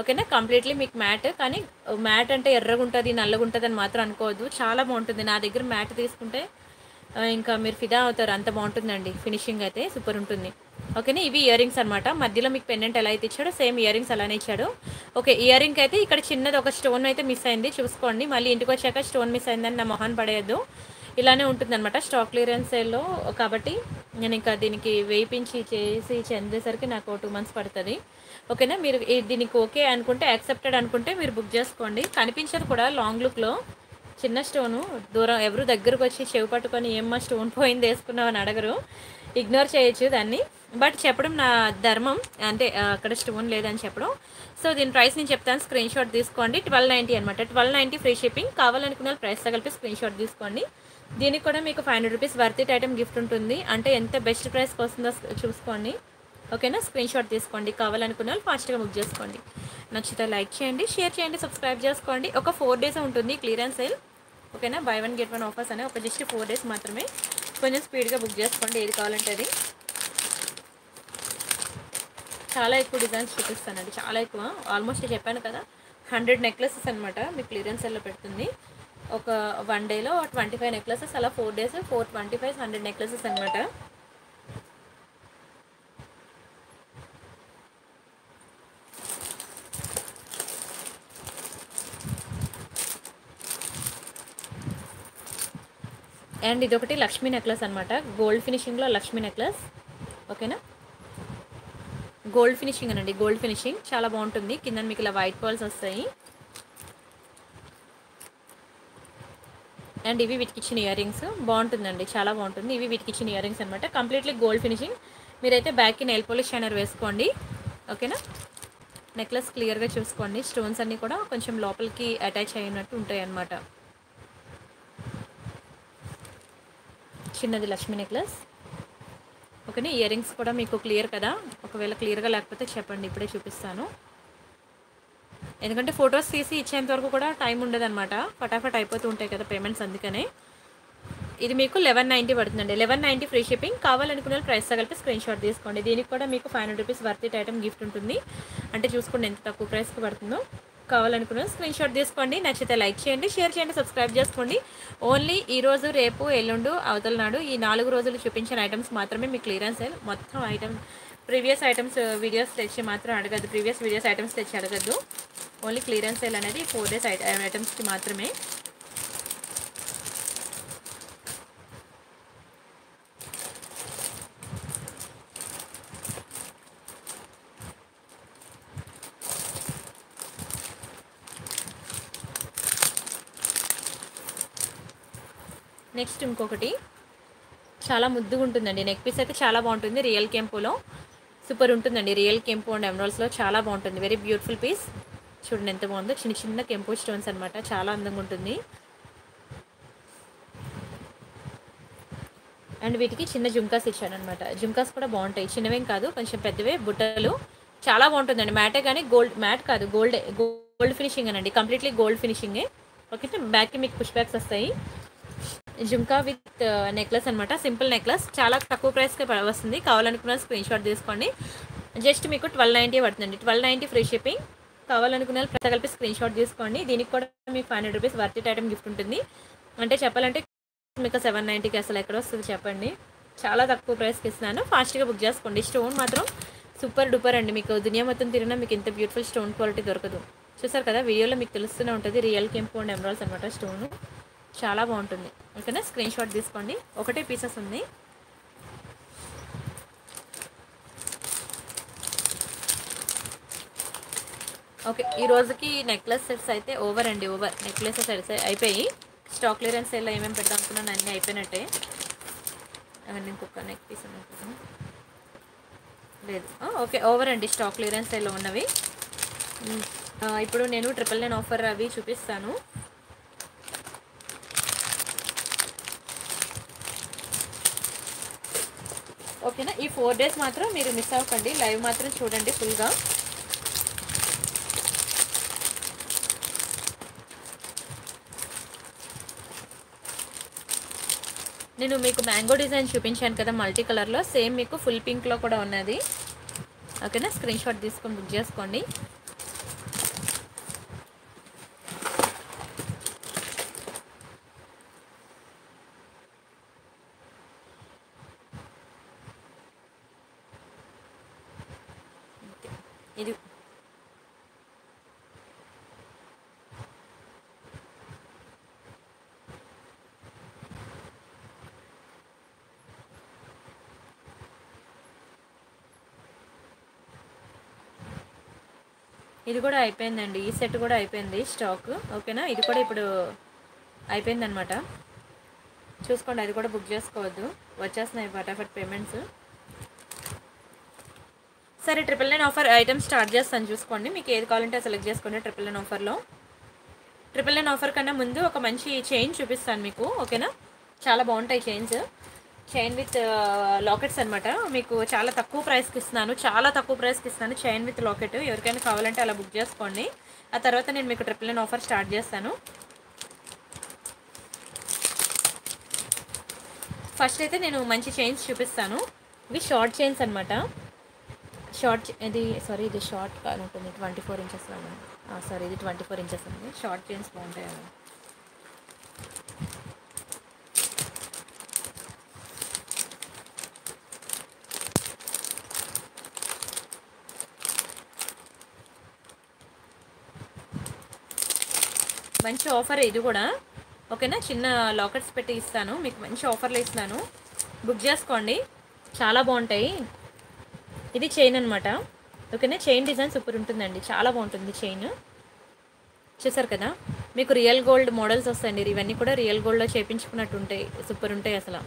A: ఓకేనా కంప్లీట్లీ మీకు మ్యాట్ కానీ మ్యాట్ అంటే ఎర్రగా ఉంటుంది నల్లగా ఉంటుంది అని మాత్రం అనుకోవద్దు. చాలా బాగుంటుంది. నా దగ్గర మ్యాట్ తీసుకుంటే ఇంకా మీరు ఫిదా అవుతారు. అంత బాగుంటుందండి. ఫినిషింగ్ అయితే సూపర్ ఉంటుంది. ఓకేనా? ఇవి ఇయర్ రింగ్స్ అనమాట మధ్యలో మీకు పెండెంట్ ఎలా అయితే ఇచ్చాడో సేమ్ ఇయర్ రింగ్స్ అలానే ఇచ్చాడు. ఓకే ఇయర్ రింగ్ అయితే ఇక్కడ చిన్నది ఒక స్టోన్ అయితే మిస్ అయింది. చూసుకోండి. మళ్ళీ ఇంటికి వచ్చాక స్టోన్ మిస్ అయిందని నా మొహాన్ పడేయద్దు. ఇలానే ఉంటుందన్నమాట స్టాక్ క్లియరెన్స్ సేల్లో కాబట్టి నేను ఇంకా దీనికి వేయించి చేసి చెందేసరికి నాకు టూ మంత్స్ పడుతుంది. ఓకేనా? మీరు దీనికి ఓకే అనుకుంటే యాక్సెప్టెడ్ అనుకుంటే మీరు బుక్ చేసుకోండి. కనిపించదు కూడా లాంగ్ లుక్లో చిన్న స్టోను దూరం ఎవరు దగ్గరకు వచ్చి చెవి పట్టుకొని ఏమ్మా స్టోన్ పోయింది వేసుకున్నావు అని అడగరు. ఇగ్నోర్ చేయొచ్చు దాన్ని. బట్ చెప్పడం నా ధర్మం. అంటే అక్కడ స్టోన్ లేదని చెప్పడం. సో దీని ప్రైస్ నేను చెప్తాను. స్క్రీన్ షాట్ తీసుకోండి. ట్వెల్వ్ నైంటీ అనమాట ట్వెల్వ్ నైంటీ ఫ్రీ షిప్పింగ్. కావాలనుకున్న వాళ్ళు ప్రైస్ కలిపి స్క్రీన్ షాట్ తీసుకోండి. దీనికి కూడా మీకు five hundred rupees worth it item gift ఉంటుంది. అంటే ఎంత బెస్ట్ ప్రైస్కి వస్తుందో చూసుకోండి. ఓకేనా? స్క్రీన్ షాట్ తీసుకోండి. కావాలనుకున్న వాళ్ళు ఫాస్ట్గా బుక్ చేసుకోండి. నచ్చితే లైక్ చేయండి షేర్ చేయండి సబ్స్క్రైబ్ చేసుకోండి. ఒక ఫోర్ డేస్ ఉంటుంది క్లియరెన్స్ సేల్. ఓకేనా? Buy one get one offers అనే ఒక జస్ట్ ఫోర్ డేస్ మాత్రమే కొంచెం స్పీడ్గా బుక్ చేసుకోండి. ఏది కావాలంటే అది. చాలా ఎక్కువ డిజైన్స్ చూపిస్తానండి. చాలా ఎక్కువ. ఆల్మోస్ట్ చెప్పాను కదా హండ్రెడ్ నెక్లెసెస్ అనమాట మీకు క్లియరెన్స్ సెల్లో పెడుతుంది. ఒక వన్ డేలో ట్వంటీ ఫైవ్ నెక్లెసెస్ అలా four days four twenty five hundred necklaces అనమాట అండ్ ఇదొకటి లక్ష్మీ నెక్లెస్ అనమాట గోల్డ్ ఫినిషింగ్లో లక్ష్మీ నెక్లెస్. ఓకేనా? గోల్డ్ ఫినిషింగ్ అనండి గోల్డ్ ఫినిషింగ్. చాలా బాగుంటుంది. కింద మీకు ఇలా వైట్ పాల్స్ వస్తాయి. అండ్ ఇవి వీటికిచ్చిన ఇయర్ రింగ్స్ బాగుంటుందండి చాలా బాగుంటుంది. ఇవి వీటికిచ్చిన ఇయర్ రింగ్స్ అనమాట కంప్లీట్లీ గోల్డ్ ఫినిషింగ్. మీరైతే బ్యాక్కి నెయిల్ పోలిష్ షైనర్ వేసుకోండి. ఓకేనా? నెక్లెస్ క్లియర్గా చూసుకోండి. స్టోన్స్ అన్నీ కూడా కొంచెం లోపలికి అటాచ్ అయినట్టు ఉంటాయి అన్నమాట చిన్నది లక్ష్మీ నెక్లెస్. ఓకేనా ఇయర్ రింగ్స్ కూడా మీకు క్లియర్ కదా? ఒకవేళ క్లియర్గా లేకపోతే చెప్పండి ఇప్పుడే చూపిస్తాను. ఎందుకంటే ఫొటోస్ తీసి ఇచ్చేంత వరకు కూడా టైం ఉండదన్నమాట. ఫటాఫట్ అయిపోతూ ఉంటాయి కదా పేమెంట్స్ అందుకనే. ఇది మీకు లెవెన్ నైంటీ పడుతుందండి. Eleven ninety free shipping. కావాలనుకున్న ప్రైస్ కలిపి స్క్రీన్ షాట్ తీసుకోండి. దీనికి కూడా మీకు five hundred rupees worth item gift ఉంటుంది. అంటే చూసుకోండి ఎంత తక్కువ ప్రైస్కి పడుతుందో. కావాలనుకున్న స్క్రీన్ షాట్ తీసుకోండి. నచ్చితే లైక్ చేయండి షేర్ చేయండి సబ్స్క్రైబ్ చేసుకోండి. ఓన్లీ ఈరోజు రేపు ఎల్లుండు అవతల నాడు ఈ నాలుగు రోజులు చూపించిన ఐటమ్స్ మాత్రమే మీ క్లియరెన్స్ సేల్ మొత్తం ఐటమ్ ప్రీవియస్ ఐటమ్స్ వీడియోస్ తెచ్చి మాత్రం అడగద్దు. ప్రీవియస్ వీడియోస్ ఐటమ్స్ తెచ్చి అడగద్దు. ఓన్లీ క్లియరెన్స్ సేల్ అనేది ఫోర్ డేస్ ఐటమ్స్కి మాత్రమే. నెక్స్ట్ ఇంకొకటి. చాలా ముద్దుగా ఉంటుందండి. నెక్ పీస్ అయితే చాలా బాగుంటుంది. రియల్ కెంపులో సూపర్ ఉంటుందండి. రియల్ కెంపు అండ్ ఎమరాల్స్లో చాలా బాగుంటుంది. వెరీ బ్యూటిఫుల్ పీస్ చూడండి ఎంత బాగుందో. చిన్న చిన్న కెంపు స్టోన్స్ అనమాట చాలా అందంగా ఉంటుంది. అండ్ వీటికి చిన్న జుంకాస్ ఇచ్చాడనమాట జుంకాస్ కూడా బాగుంటాయి. చిన్నవేం కాదు. కొంచెం పెద్దవే. బుట్టలు. చాలా బాగుంటుందండి. మ్యాటే కానీ గోల్డ్ మ్యాట్ కాదు. గోల్డ్ గోల్డ్ ఫినిషింగ్ అనండి. కంప్లీట్లీ గోల్డ్ ఫినిషింగే ఓకే బ్యాక్కి మీకు పుష్ బ్యాక్స్ వస్తాయి. జుంకా విత్ నెక్లెస్ అనమాట సింపుల్ నెక్లెస్ చాలా తక్కువ ప్రైస్కి వస్తుంది. కావాలనుకున్న స్క్రీన్ షాట్ తీసుకోండి. జస్ట్ మీకు ట్వెల్వ్ నైంటీ పడుతుందండి. ట్వెల్వ్ నైంటీ ఫ్రీ షిప్పింగ్ కావాలనుకున్న వాళ్ళు ప్రతి కలిపి స్క్రీన్ షాట్ తీసుకోండి. దీనికి కూడా మీకు five hundred rupees worth item gift ఉంటుంది. అంటే చెప్పాలంటే మీకు సెవెన్ నైంటీకి అసలు ఎక్కడ వస్తుంది చెప్పండి. చాలా తక్కువ ప్రైస్కి ఇస్తున్నాను. ఫాస్ట్గా బుక్ చేసుకోండి. స్టోన్ మాత్రం సూపర్ డూపర్ అండి. మీకు దునియా మొత్తం తిరిగినా మీకు ఇంత బ్యూటిఫుల్ స్టోన్ క్వాలిటీ దొరకదు. చూసారు కదా? వీడియోలో మీకు తెలుస్తూనే ఉంటుంది. రియల్ కెంపు అండ్ ఎమరాల్స్ అనమాట స్టోన్ చాలా బాగుంటుంది. ఓకేనా స్క్రీన్ షాట్ తీసుకోండి. ఒకటే పీసెస్ ఉంది ఓకే ఈ రోజుకి నెక్లెస్ సెట్స్ అయితే ఓవర్ అండి ఓవర్ నెక్లెస్ సెట్స్ అయిపోయి స్టాక్ క్లియరెన్స్ ఎలా ఏమేమి పెడదాం అనుకున్నాను అన్నీ అయిపోయినట్టే. అవన్నీ ఇంకొక నెక్ పీస్ అనుకుంటున్నాను లేదు. ఓకే ఓవర్ అండి స్టాక్ క్లియరెన్స్ ఎలా ఉన్నవి. ఇప్పుడు నేను ట్రిపుల్ నైన్ ఆఫర్ అవి చూపిస్తాను. ఓకేనా? ఈ ఫోర్ డేస్ మాత్రం మీరు మిస్ అవ్వకండి. లైవ్ మాత్రం చూడండి ఫుల్గా నేను మీకు మ్యాంగో డిజైన్ చూపించాను కదా మల్టీ కలర్లో సేమ్ మీకు ఫుల్ పింక్లో కూడా ఉన్నది. ఓకేనా? స్క్రీన్ షాట్ తీసుకొని బుక్ చేసుకోండి ఇది ఇది కూడా అయిపోయిందండి. ఈ సెట్ కూడా అయిపోయింది స్టాక్. ఓకేనా? ఇది కూడా ఇప్పుడు అయిపోయిందనమాట చూసుకోండి అది కూడా బుక్ చేసుకోవద్దు. వచ్చేస్తున్నాయి ఫటాఫట్ పేమెంట్స్. సరే triple nine offer item start చేస్తాను. చూసుకోండి మీకు ఏది కావాలంటే సెలెక్ట్ చేసుకోండి ట్రిపుల్ నైన్ ఆఫర్లో ట్రిపుల్ నైన్ ఆఫర్ కన్నా ముందు ఒక మంచి చైన్ చూపిస్తాను మీకు. ఓకేనా? చాలా బాగుంటాయి చైన్స్ చైన్ విత్ లాకెట్స్ అనమాట మీకు చాలా తక్కువ ప్రైస్కి ఇస్తున్నాను. చాలా తక్కువ ప్రైస్కి ఇస్తున్నాను. Chain with locket. ఎవరికైనా కావాలంటే అలా బుక్ చేసుకోండి. ఆ తర్వాత నేను మీకు ట్రిపుల్ నైన్ ఆఫర్ స్టార్ట్ చేస్తాను. ఫస్ట్ అయితే నేను మంచి చైన్స్ చూపిస్తాను. ఇవి షార్ట్ చైన్స్ అనమాట షార్ట్ ఇది సారీ ఇది షార్ట్ కాదు ఉంటుంది. ట్వంటీ ఫోర్ ఇంచెస్ సారీ ఇది ట్వంటీ ఫోర్ ఇంచెస్ ఉంది. షార్ట్ చైన్స్ బాగుంటాయి మంచి ఆఫర్ ఇది కూడా. ఓకేనా? చిన్న లాకెట్స్ పెట్టి ఇస్తాను. మీకు మంచి ఆఫర్లు ఇస్తున్నాను. బుక్ చేసుకోండి. చాలా బాగుంటాయి. ఇది చైన్ అనమాట ఓకేనా? చైన్ డిజైన్ సూపర్ ఉంటుందండి. చాలా బాగుంటుంది చైన్ చూసారు కదా? మీకు రియల్ గోల్డ్ మోడల్స్ వస్తాయండి. ఇవన్నీ కూడా రియల్ గోల్డ్లో చేపించుకున్నట్టు ఉంటాయి సూపర్ ఉంటాయి అసలు.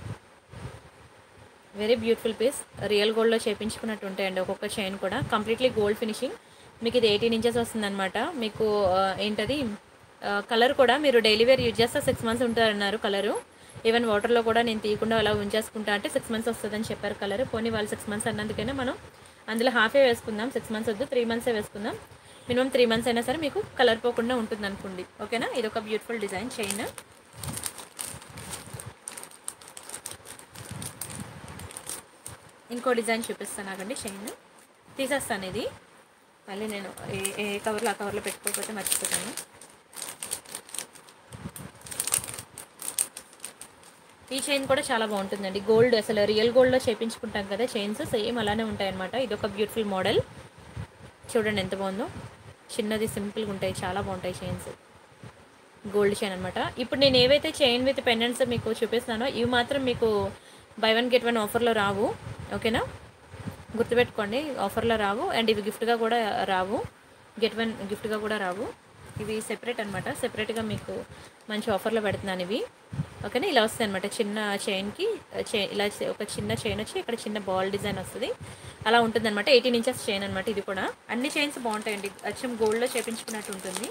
A: వెరీ బ్యూటిఫుల్ పీస్ రియల్ గోల్డ్లో చేపించుకున్నట్టు ఉంటాయండి ఒక్కొక్క చైన్ కూడా. కంప్లీట్లీ గోల్డ్ ఫినిషింగ్ మీకు ఇది ఎయిటీన్ ఇంచెస్ వస్తుందన్నమాట. మీకు ఏంటది? కలర్ కూడా మీరు డైలీ వేర్ యూజ్ చేస్తే సిక్స్ మంత్స్ ఉంటారన్నారు కలరు. ఈవెన్ వాటర్లో కూడా నేను తీయకుండా అలా ఉంచేసుకుంటా అంటే సిక్స్ మంత్స్ వస్తుందని చెప్పారు కలర్. పోనీ వాళ్ళు సిక్స్ మంత్స్ అన్నందుకైనా మనం అందులో హాఫే వేసుకుందాం. సిక్స్ మంత్స్ వద్దు త్రీ మంత్సే వేసుకుందాం. మినిమం త్రీ మంత్స్ అయినా సరే మీకు కలర్ పోకుండా ఉంటుంది అనుకోండి ఓకేనా ఇది ఒక బ్యూటిఫుల్ డిజైన్ చైన్ ఇంకో డిజైన్ చూపిస్తాను ఆగండి చైన్ తీసేస్తాను ఇది. మళ్ళీ నేను ఏ ఏ కవర్లో ఆ కవర్లో పెట్టుకోకపోతే మర్చిపోతాను. ఈ చైన్ కూడా చాలా బాగుంటుందండి. గోల్డ్ అసలు రియల్ గోల్డ్లో చేపించుకుంటాం కదా చైన్స్ సేమ్ అలానే ఉంటాయన్నమాట. ఇది ఒక బ్యూటిఫుల్ మోడల్. చూడండి ఎంత బాగుందో. చిన్నది సింపుల్గా ఉంటాయి. చాలా బాగుంటాయి చైన్స్. గోల్డ్ చైన్ అనమాట ఇప్పుడు నేను ఏవైతే చైన్ విత్ పెండెంట్స్ మీకు చూపిస్తున్నానో ఇవి మాత్రం మీకు బై వన్ గెట్ వన్ ఆఫర్లో రావు. ఓకేనా? గుర్తుపెట్టుకోండి ఆఫర్లో రావు. అండ్ ఇవి గిఫ్ట్గా కూడా రావు. గెట్ వన్ గిఫ్ట్గా కూడా రావు. ఇవి సెపరేట్ అనమాట సెపరేట్గా మీకు మంచి ఆఫర్లో పెడుతున్నాను ఇవి. ఓకేనా? ఇలా వస్తాయి అనమాట చిన్న చైన్కి చై ఇలా ఒక చిన్న చైన్ వచ్చి ఇక్కడ చిన్న బాల్ డిజైన్ వస్తుంది. అలా ఉంటుంది అనమాట ఎయిటీన్ ఇంచెస్ చైన్ అనమాట ఇది కూడా. అన్ని చైన్స్ బాగుంటాయండి. అచ్చం గోల్డ్లో చేపించుకున్నట్టు ఉంటుంది.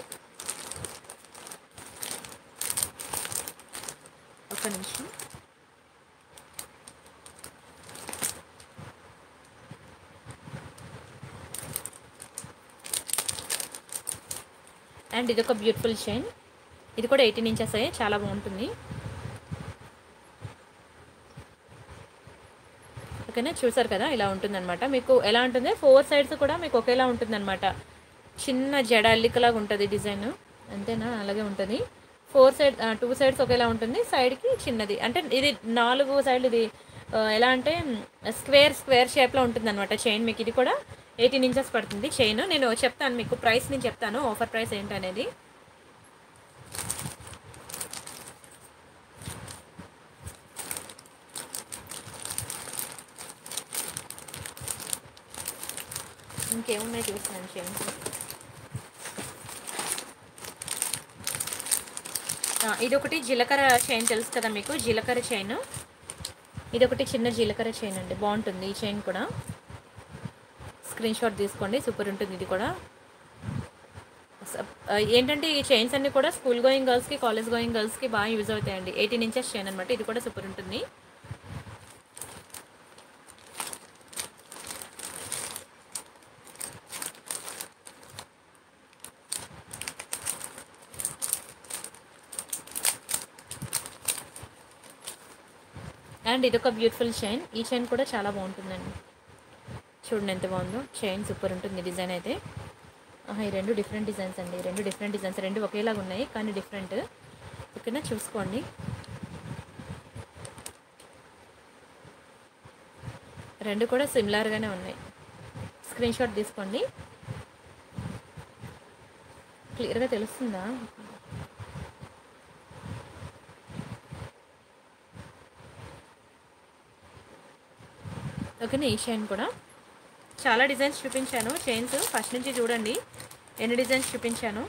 A: ఒక నిమిషం. అండ్ ఇది ఒక బ్యూటిఫుల్ చైన్. ఇది కూడా ఎయిటీన్ ఇంచెస్ అయ్యే చాలా బాగుంటుంది. ఓకేనా? చూసారు కదా ఇలా ఉంటుందన్నమాట. మీకు ఎలా ఉంటుంది? ఫోర్ సైడ్స్ కూడా మీకు ఒకేలా ఉంటుందన్నమాట. చిన్న జడ అల్లికలాగా ఉంటుంది డిజైన్. అంతేనా? అలాగే ఉంటుంది. ఫోర్ సైడ్ టూ సైడ్స్ ఒకేలా ఉంటుంది. సైడ్కి చిన్నది. అంటే ఇది నాలుగు సైడ్లు ఇది ఎలా అంటే స్క్వేర్ స్క్వేర్ షేప్లో ఉంటుంది అనమాట చైన్ మీకు. ఇది కూడా ఎయిటీన్ ఇంచెస్ పడుతుంది. చైన్ నేను చెప్తాను మీకు ప్రైస్ నేను చెప్తాను ఆఫర్ ప్రైస్ ఏంటనేది. ఇంకేమున్నాయి చూస్తున్నాను చైన్స్ ఇది ఒకటి జీలకర్ర చైన్ తెలుసు కదా మీకు? జీలకర్ర చైన్. ఇది ఒకటి చిన్న జీలకర్ర చైన్ అండి. బాగుంటుంది ఈ చైన్ కూడా. స్క్రీన్ షాట్ తీసుకోండి. సూపర్ ఉంటుంది ఇది కూడా. Uh, ఏంటంటే ఈ చైన్స్ అన్ని కూడా స్కూల్ గోయింగ్ గర్ల్స్కి కాలేజ్ గోయింగ్ గర్ల్స్కి బాగా యూజ్ అవుతాయండి. ఎయిటీన్ ఇంచెస్ చైన్ అనమాట ఇది కూడా సూపర్ ఉంటుంది. అండ్ ఇది ఒక బ్యూటిఫుల్ చైన్ ఈ చైన్ కూడా చాలా బాగుంటుందండి. చూడండి ఎంత బాగుందో. చైన్ సూపర్ ఉంటుంది డిజైన్ అయితే. ఈ రెండు డిఫరెంట్ డిజైన్స్ అండి. రెండు డిఫరెంట్ డిజైన్స్ రెండు ఒకేలాగా ఉన్నాయి కానీ డిఫరెంట్ ఓకేనా చూసుకోండి. రెండు కూడా సిమిలర్గానే ఉన్నాయి. స్క్రీన్ షాట్ తీసుకోండి. క్లియర్గా తెలుస్తుందా? ఓకేనా ఈ షైన్ కూడా. చాలా డిజైన్స్ చూపించాను. చైన్స్ ఫస్ట్ నుంచి చూడండి. ఎన్ని డిజైన్స్ చూపించాను?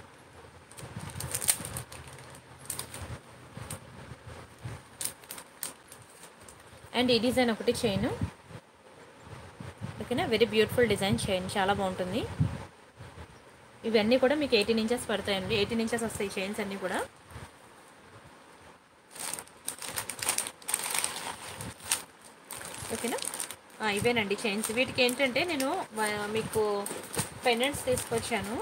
A: అండ్ ఈ డిజైన్ ఒకటి చైన్. ఓకేనా? Very beautiful design chain. చాలా బాగుంటుంది. ఇవన్నీ కూడా మీకు ఎయిటీన్ ఇంచెస్ పడతాయండి. ఎయిటీన్ ఇంచెస్ వస్తాయి చైన్స్ అన్నీ కూడా. ఓకేనా? ఇవేనండి చైన్స్. వీటికి ఏంటంటే నేను మీకు పెండెంట్స్ తీసుకొచ్చాను.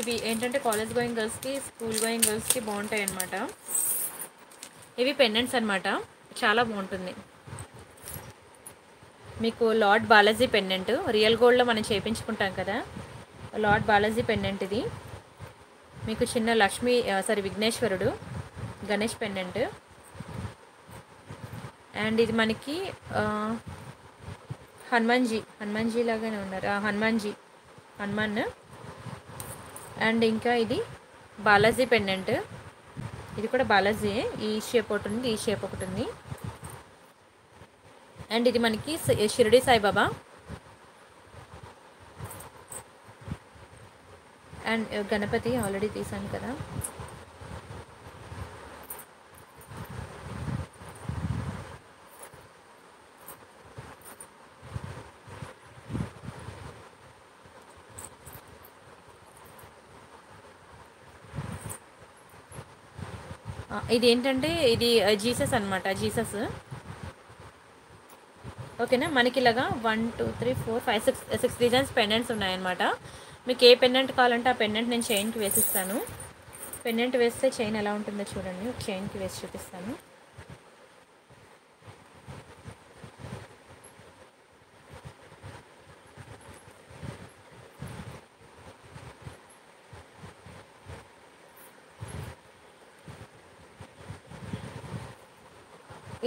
A: ఇవి ఏంటంటే కాలేజ్ గోయింగ్ గర్ల్స్కి స్కూల్ గోయింగ్ గర్ల్స్కి బాగుంటాయి అన్నమాట ఇవి పెండెంట్స్ అన్నమాట. చాలా బాగుంటుంది. మీకు లార్డ్ బాలాజీ పెండెంట్ రియల్ గోల్డ్లో మనం చేయించుకుంటాం కదా. లార్డ్ బాలాజీ పెండెంట్ ఇది. మీకు చిన్న లక్ష్మీ సారీ విఘ్నేశ్వరుడు. గణేష్ పెండెంట్. అండ్ ఇది మనకి హనుమాన్జీ హనుమాన్జీ లాగానే ఉన్నారు. హనుమాన్జీ హనుమాన్. అండ్ ఇంకా ఇది బాలాజీ పెండెంట్. ఇది కూడా బాలాజీ ఈ షేప్ ఒకటి ఉంది ఈ షేప్ ఒకటి ఉంది. అండ్ ఇది మనకి షిరిడి సాయిబాబా. అండ్ గణపతి ఆల్రెడీ తీసాను కదా. ఇది ఏంటంటే ఇది జీసస్ అనమాట జీసస్. ఓకేనా? మనకి ఇలాగా one two three four five six six designs pendants ఉన్నాయన్నమాట. మీకు ఏ పెండెంట్ కావాలంటే ఆ పెండెంట్ నేను చైన్కి వేసిస్తాను. పెండెంట్ వేస్తే చైన్ ఎలా ఉంటుందో చూడండి. చైన్కి వేసి చూపిస్తాను.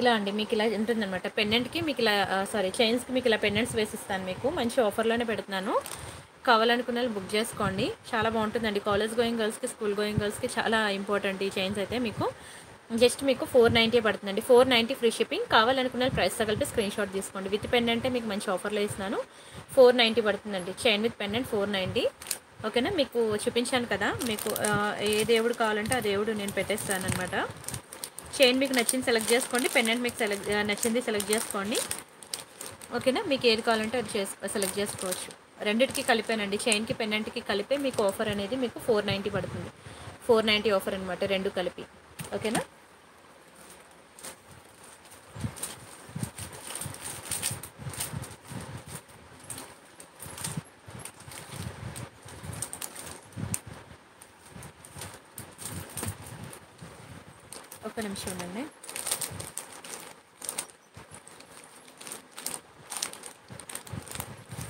A: ఇలా అండి మీకు ఇలా ఉంటుందన్నమాట. పెండెంట్కి మీకు ఇలా సారీ చైన్స్కి మీకు ఇలా పెండెంట్స్ వేసిస్తాను మీకు. మంచి ఆఫర్లోనే పెడుతున్నాను. కావాలనుకున్న బుక్ చేసుకోండి. చాలా బాగుంటుందండి. కాలేజ్ గోయింగ్ గర్ల్స్కి స్కూల్ గోయింగ్ గర్ల్స్కి చాలా ఇంపార్టెంట్ ఈ చైన్స్ అయితే మీకు. జస్ట్ మీకు ఫోర్ నైంటీ పడుతుందండి. ఫోర్ నైంటీ ఫ్రీ షిప్పింగ్ కావాలనుకున్న ప్రైస్ తగిలితే స్క్రీన్ షాట్ తీసుకోండి. విత్ పెండెంటే మీకు మంచి ఆఫర్లో ఇస్తున్నాను. ఫోర్ నైంటీ పడుతుందండి. Chain with pendant four ninety ఓకేనా మీకు చూపించాను కదా. మీకు ఏ దేవుడు కావాలంటే ఆ దేవుడు నేను పెట్టేస్తాను అనమాట చైన్ మీకు నచ్చింది సెలెక్ట్ చేసుకోండి పెండెంట్ మీకు సెలెక్ట్ నచ్చింది సెలెక్ట్ చేసుకోండి. ఓకేనా? మీకు ఏది కావాలంటే అది చేసు సెలెక్ట్ చేసుకోవచ్చు. రెండింటికి కలిపానండి. చైన్కి పెండెంట్కి కలిపే మీకు ఆఫర్ అనేది మీకు ఫోర్ నైంటీ పడుతుంది. ఫోర్ నైంటీ ఆఫర్ అనమాట రెండు కలిపి. ఓకేనా? ఒక నిమిషం ఉండండి.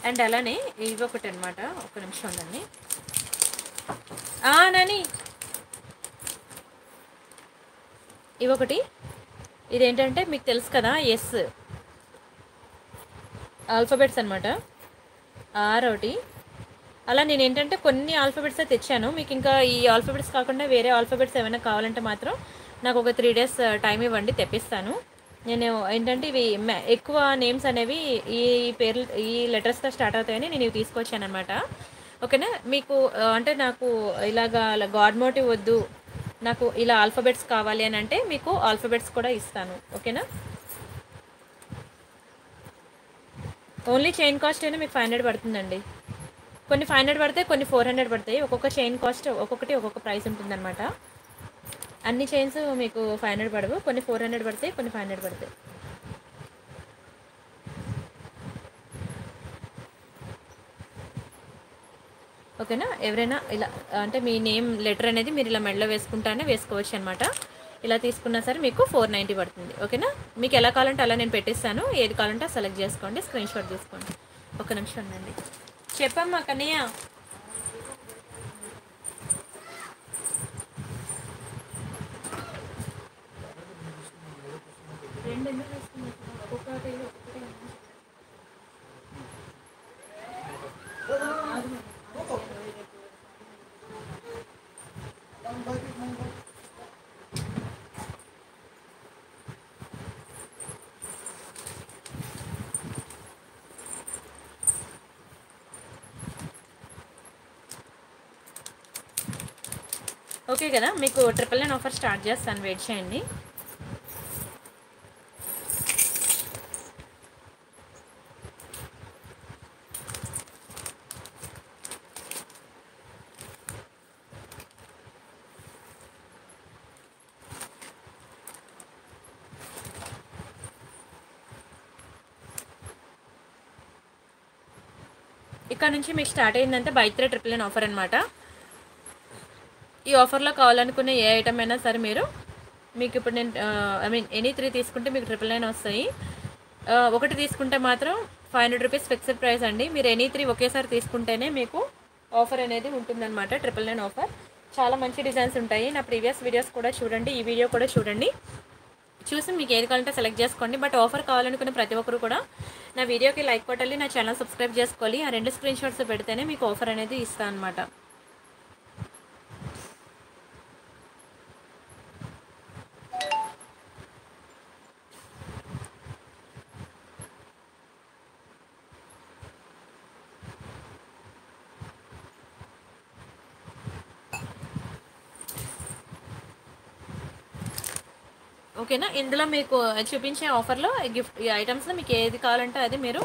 A: అండ్ అలానే ఇవి ఒకటి అనమాట ఒక నిమిషం ఉండండి. నాని. ఇవొకటి ఇదేంటంటే మీకు తెలుసు కదా ఎస్ ఆల్ఫబెట్స్ అనమాట ఆర్ ఒకటి. అలా నేను ఏంటంటే కొన్ని ఆల్ఫబెట్స్ తెచ్చాను. మీకు ఇంకా ఈ ఆల్ఫబెట్స్ కాకుండా వేరే ఆల్ఫబెట్స్ ఏమైనా కావాలంటే మాత్రం నాకు ఒక త్రీ డేస్ టైం ఇవ్వండి తెప్పిస్తాను. నేను ఏంటంటే ఇవి ఎక్కువ నేమ్స్ అనేవి ఈ పేర్లు ఈ లెటర్స్తో స్టార్ట్ అవుతాయని నేను ఇవి తీసుకొచ్చాను అనమాట ఓకేనా? మీకు అంటే నాకు ఇలాగా గాడ్ మోటివ్ వద్దు నాకు ఇలా ఆల్ఫబెట్స్ కావాలి అని అంటే మీకు ఆల్ఫబెట్స్ కూడా ఇస్తాను. ఓకేనా? ఓన్లీ చైన్ కాస్ట్ అయినా మీకు ఫైవ్ హండ్రెడ్ పడుతుందండి. కొన్ని ఫైవ్ హండ్రెడ్ పడతాయి కొన్ని ఫోర్ హండ్రెడ్ పడతాయి. ఒక్కొక్క చైన్ కాస్ట్ ఒక్కొక్కటి ఒక్కొక్క ప్రైస్ ఉంటుందన్నమాట. అన్ని చైన్స్ మీకు ఫైవ్ హండ్రెడ్ పడవు. కొన్ని ఫోర్ హండ్రెడ్ పడతాయి కొన్ని ఫైవ్ హండ్రెడ్ పడతాయి. ఓకేనా? ఎవరైనా ఇలా అంటే మీ నేమ్ లెటర్ అనేది మీరు ఇలా మెడలో వేసుకుంటానే వేసుకోవచ్చు అనమాట ఇలా తీసుకున్నా సరే మీకు ఫోర్ నైంటీ పడుతుంది. ఓకేనా? మీకు ఎలా కావాలంటే అలా నేను పెట్టిస్తాను. ఏది కావాలంటే సెలెక్ట్ చేసుకోండి స్క్రీన్ షాట్ తీసుకోండి. ఒక నిమిషం ఉండండి. చెప్పమ్మా కన్నయ్య. ఓకే కదా మీకు ట్రిపుల్ నైన్ ఆఫర్ స్టార్ట్ చేస్తాను. వెయిట్ చేయండి. నుంచి మీకు స్టార్ట్ అయిందంటే buy three triple nine offer అనమాట ఈ ఆఫర్లో కావాలనుకునే ఏ ఐటమ్ అయినా సరే మీరు మీకు ఇప్పుడు నేను ఐ మీన్ ఎనీ త్రీ తీసుకుంటే మీకు ట్రిపుల్ నైన్ వస్తాయి. ఒకటి తీసుకుంటే మాత్రం five hundred rupees fixed price అండి. మీరు ఎనీ త్రీ ఒకేసారి తీసుకుంటేనే మీకు ఆఫర్ అనేది ఉంటుందన్నమాట ట్రిపుల్ నైన్ ఆఫర్. చాలా మంచి డిజైన్స్ ఉంటాయి. నా ప్రీవియస్ వీడియోస్ కూడా చూడండి ఈ వీడియో కూడా చూడండి. చూసి మీకు ఏది కావాలంటే సెలెక్ట్ చేసుకోండి. బట్ ఆఫర్ కావాలనుకున్న ప్రతి ఒక్కరు కూడా నా వీడియోకి లైక్ కొట్టాలి నా ఛానల్ సబ్స్క్రైబ్ చేసుకోవాలి. ఆ రెండు స్క్రీన్ షాట్స్ పెడితేనే మీకు ఆఫర్ అనేది ఇస్తాను అనమాట ఓకేనా? ఇందులో మీకు చూపించే ఆఫర్లో గిఫ్ట్ ఈ ఐటమ్స్లో మీకు ఏది కావాలంటే అది మీరు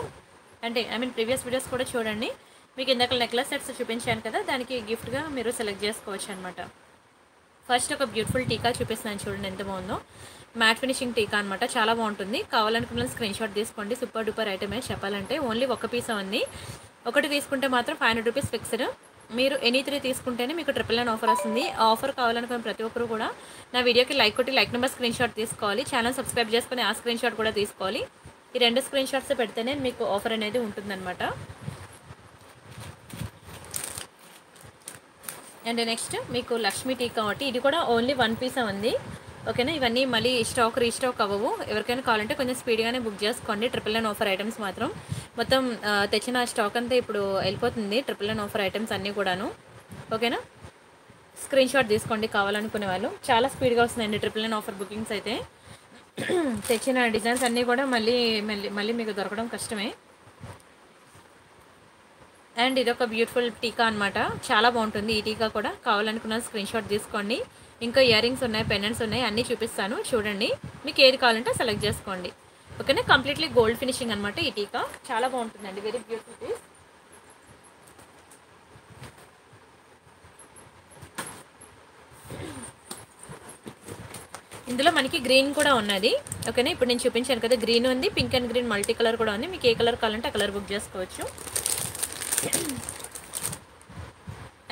A: అంటే ఐ మీన్ ప్రీవియస్ వీడియోస్ కూడా చూడండి. మీకు ఇందాక నెక్లెస్ సెట్స్ చూపించాను కదా దానికి గిఫ్ట్గా మీరు సెలెక్ట్ చేసుకోవచ్చు అనమాట ఫస్ట్ ఒక బ్యూటిఫుల్ టీకా చూపిస్తున్నాను చూడండి ఎంత బాగుందో. మ్యాట్ ఫినిషింగ్ టీకా అనమాట చాలా బాగుంటుంది. కావాలనుకున్న స్క్రీన్ షాట్ తీసుకోండి సూపర్ డూపర్ ఐటమే చెప్పాలంటే. ఓన్లీ ఒక పీస్ ఉంది ఒకటి తీసుకుంటే మాత్రం ఫైవ్ హండ్రెడ్ రూపీస్ ఫిక్స్డ్. మీరు ఎనీ త్రీ తీసుకుంటేనే మీకు ట్రిపుల్ నైన్ ఆఫర్ వస్తుంది. ఆ ఆఫర్ కావాలనుకున్న ప్రతి ఒక్కరు కూడా నా వీడియోకి లైక్ కొట్టి లైక్ నెంబర్ స్క్రీన్ షాట్ తీసుకోవాలి. ఛానల్ సబ్స్క్రైబ్ చేసుకుని ఆ స్క్రీన్ షాట్ కూడా తీసుకోవాలి. ఈ రెండు స్క్రీన్ షాట్స్ పెడితేనే మీకు ఆఫర్ అనేది ఉంటుందన్నమాట. అండ్ నెక్స్ట్ మీకు లక్ష్మీ టీకా ఒకటి ఇది కూడా ఓన్లీ వన్ పీసే ఉంది. ఓకేనా? ఇవన్నీ మళ్ళీ స్టాక్ రీస్టాక్ అవ్వవు. ఎవరికైనా కావాలంటే కొంచెం స్పీడ్గానే బుక్ చేసుకోండి ట్రిపుల్ నైన్ ఆఫర్ ఐటమ్స్ మాత్రం. మొత్తం ఆ, తెచ్చిన స్టాక్ అంతా ఇప్పుడు వెళ్ళిపోతుంది. ట్రిపుల్ నైన్ ఆఫర్ ఐటమ్స్ అన్నీ కూడాను. ఓకేనా? స్క్రీన్ షాట్ తీసుకోండి కావాలనుకునే వాళ్ళు. చాలా స్పీడ్గా వస్తుందండి ట్రిపుల్ నైన్ ఆఫర్ బుకింగ్స్ అయితే. <clears throat> తెచ్చిన డిజైన్స్ అన్నీ కూడా మళ్ళీ మళ్ళీ మళ్ళీ మీకు దొరకడం కష్టమే. అండ్ ఇది ఒక బ్యూటిఫుల్ టీకా అనమాట చాలా బాగుంటుంది ఈ టీకా కూడా. కావాలనుకున్న స్క్రీన్ షాట్ తీసుకోండి. ఇంకా ఇయర్ రింగ్స్ ఉన్నాయి పెండెంట్స్ ఉన్నాయి అన్నీ చూపిస్తాను. చూడండి మీకు ఏది కావాలంటే సెలెక్ట్ చేసుకోండి. ఓకేనా కంప్లీట్లీ గోల్డ్ ఫినిషింగ్ అనమాట ఈ టీకా. చాలా బాగుంటుందండి. వెరీ బ్యూటిఫుల్ పీస్ ఇందులో మనకి గ్రీన్ కూడా ఉన్నది. ఓకేనా ఇప్పుడు నేను చూపించాను కదా గ్రీన్ ఉంది pink and green multi colour కూడా ఉంది. మీకు ఏ కలర్ కావాలంటే ఆ కలర్ బుక్ చేసుకోవచ్చు.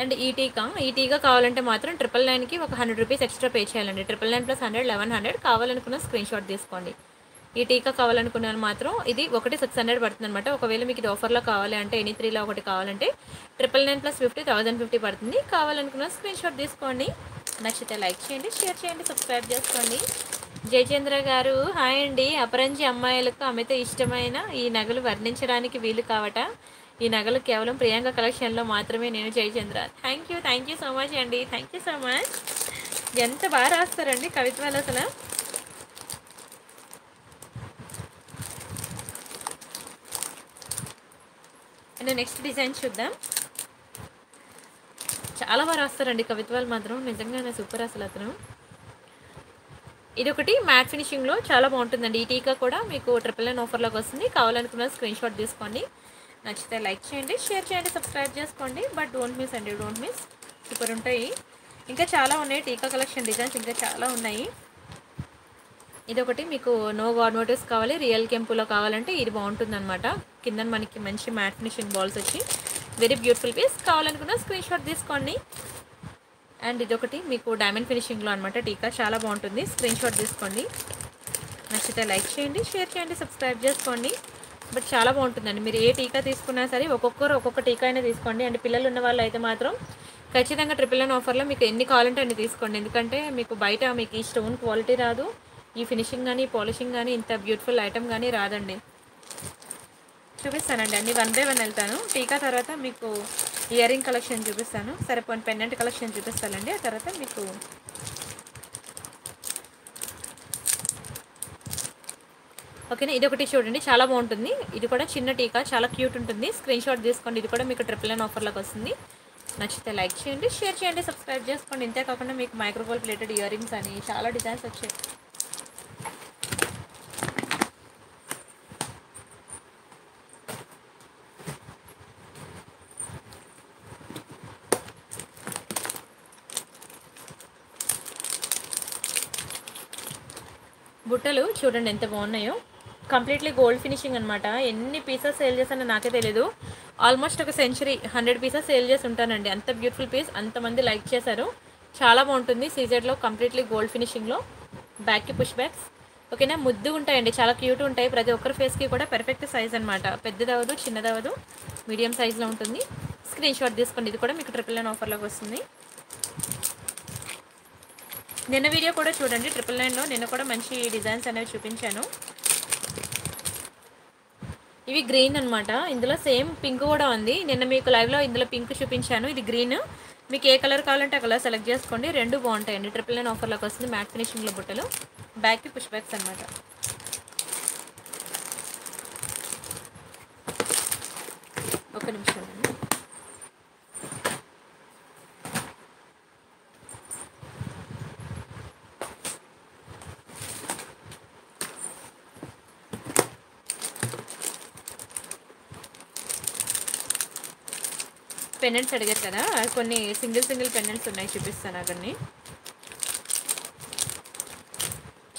A: అండ్ ఈ టీకా ఈ టీకా కావాలంటే మాత్రం ట్రిపుల్ నైన్కి ఒక హండ్రెడ్ రూపీస్ ఎక్స్ట్రా పే చేయాలండి. Triple nine plus hundred eleven hundred కావాలనుకున్న స్క్రీన్ షాట్ తీసుకోండి. ఈ టీకా కావాలనుకున్నాను మాత్రం ఇది ఒకటి సిక్స్ హండ్రెడ్ పడుతుంది అనమాట ఒకవేళ మీకు ఇది ఆఫర్లో కావాలి అంటే ఎనీ త్రీలో ఒకటి కావాలంటే triple nine plus fifty thousand fifty పడుతుంది. కావాలనుకున్న స్క్రీన్ షాట్ తీసుకోండి. నచ్చితే లైక్ చేయండి షేర్ చేయండి సబ్స్క్రైబ్ చేసుకోండి. జయచంద్ర గారు హాయ్ అండి. అపరంజి అమ్మాయిలకు అమిత ఇష్టమైన ఈ నగలు వర్ణించడానికి వీలు కావట. ఈ నగలు కేవలం ప్రియాంక కలెక్షన్లో మాత్రమే నేను Jayachandra thank you thank you so much అండి. థ్యాంక్ యూ సో మచ్ ఎంత బాగా రాస్తారండి కవిత్వాలు అసలు. అండ్ నెక్స్ట్ డిజైన్ చూద్దాం. చాలా బాగా రాస్తారండి కవిత్వాలు మాత్రం. నిజంగానే సూపర్ అసలు అతను. ఇది ఒకటి మ్యాట్ ఫినిషింగ్లో చాలా బాగుంటుందండి. ఈ టీకా కూడా మీకు ట్రిపుల్ నైన్ ఆఫర్లోకి వస్తుంది. కావాలనుకున్న స్క్రీన్ షాట్ తీసుకోండి. నచ్చితే లైక్ చేయండి షేర్ చేయండి సబ్స్క్రైబ్ చేసుకోండి. బట్ డోంట్ మిస్ అండి డోంట్ మిస్ సూపర్ ఉంటాయి. ఇంకా చాలా ఉన్నాయి టీకా కలెక్షన్ డిజైన్స్ ఇంకా చాలా ఉన్నాయి. ఇదొకటి మీకు నో గాడ్ మోటివ్స్ కావాలి రియల్ కెంపులో కావాలంటే ఇది బాగుంటుంది అనమాట కింద మనకి మంచి మ్యాట్ ఫినిషింగ్ బాల్స్ వచ్చి వెరీ బ్యూటిఫుల్ పీస్ కావాలనుకున్న స్క్రీన్ షాట్ తీసుకోండి. అండ్ ఇదొకటి మీకు డైమండ్ ఫినిషింగ్లో అనమాట టీకా చాలా బాగుంటుంది. స్క్రీన్ షాట్ తీసుకోండి. నచ్చితే లైక్ చేయండి షేర్ చేయండి సబ్స్క్రైబ్ చేసుకోండి. బట్ చాలా బాగుంటుందండి. మీరు ఏ టీకా తీసుకున్నా సరే ఒక్కొక్కరు ఒక్కొక్క టీకా అయినా తీసుకోండి. అండ్ పిల్లలు ఉన్న వాళ్ళు అయితే మాత్రం ఖచ్చితంగా ట్రిపుల్ నైన్ ఆఫర్లో మీకు ఎన్ని కావాలంటే అన్ని తీసుకోండి. ఎందుకంటే మీకు బయట మీకు ఈ స్టోన్ క్వాలిటీ రాదు. ఈ ఫినిషింగ్ కానీ పాలిషింగ్ కానీ ఇంత బ్యూటిఫుల్ ఐటమ్ కానీ రాదండి. చూపిస్తానండి. అన్ని వన్ బై వన్ వెళ్తాను. టీకా తర్వాత మీకు ఇయర్ రింగ్ కలెక్షన్ చూపిస్తాను. సరే పోనీ పెండెంట్ కలెక్షన్ చూపిస్తానండి. ఆ తర్వాత మీకు ఓకేనా? ఇది ఒకటి చూడండి. చాలా బాగుంటుంది. ఇది కూడా చిన్న టీకా చాలా క్యూట్ ఉంటుంది. స్క్రీన్ షాట్ తీసుకోండి. ఇది కూడా మీకు ట్రిపుల్ నైన్ ఆఫర్లోకి వస్తుంది. నచ్చితే లైక్ చేయండి షేర్ చేయండి సబ్స్క్రైబ్ చేసుకోండి. ఇంతే కాకుండా మీకు మైక్రోగోల్ ప్లేటెడ్ ఇయర్ రింగ్స్ అని చాలా డిజైన్స్ వచ్చాయి. బుట్టలు చూడండి ఎంత బాగున్నాయో. కంప్లీట్లీ గోల్డ్ ఫినిషింగ్ అనమాట ఎన్ని పీసెస్ సేల్ చేశానో నాకే తెలియదు ఆల్మోస్ట్ ఒక సెంచరీ హండ్రెడ్ పీసెస్ సేల్ చేసి ఉంటానండి. అంత బ్యూటిఫుల్ పీస్ అంతమంది లైక్ చేశారు. చాలా బాగుంటుంది. సీజెడ్లో కంప్లీట్లీ గోల్డ్ ఫినిషింగ్లో బ్యాక్కి పుష్ బ్యాక్స్ ఓకేనా ముద్దు ఉంటాయండి. చాలా క్యూట్ ఉంటాయి. ప్రతి ఒక్కరి ఫేస్కి కూడా పెర్ఫెక్ట్ సైజ్ అనమాట పెద్దదవదు చిన్నదవదు మీడియం సైజ్లో ఉంటుంది. స్క్రీన్ షాట్ తీసుకోండి. ఇది కూడా మీకు ట్రిపుల్ నైన్ ఆఫర్లోకి వస్తుంది. నిన్న వీడియో కూడా చూడండి. ట్రిపుల్ నైన్లో నిన్న కూడా మంచి డిజైన్స్ అనేవి చూపించాను. ఇవి గ్రీన్ అనమాట ఇందులో సేమ్ పింక్ కూడా ఉంది. నిన్న మీకు లైవ్లో ఇందులో పింక్ చూపించాను. ఇది గ్రీన్. మీకు ఏ కలర్ కావాలంటే ఆ కలర్ సెలెక్ట్ చేసుకోండి. రెండు బాగుంటాయండి. ట్రిపుల్ నైన్ ఆఫర్లోకి వస్తుంది. మ్యాట్ ఫినిషింగ్లో బుట్టలు. బ్యాక్కి పుష్ బ్యాక్స్ అనమాట ఒక నిమిషం అండి పెండెంట్స్ అడిగారు కదా. కొన్ని సింగిల్ సింగిల్ పెండెంట్స్ ఉన్నాయి చూపిస్తాను అవన్నీ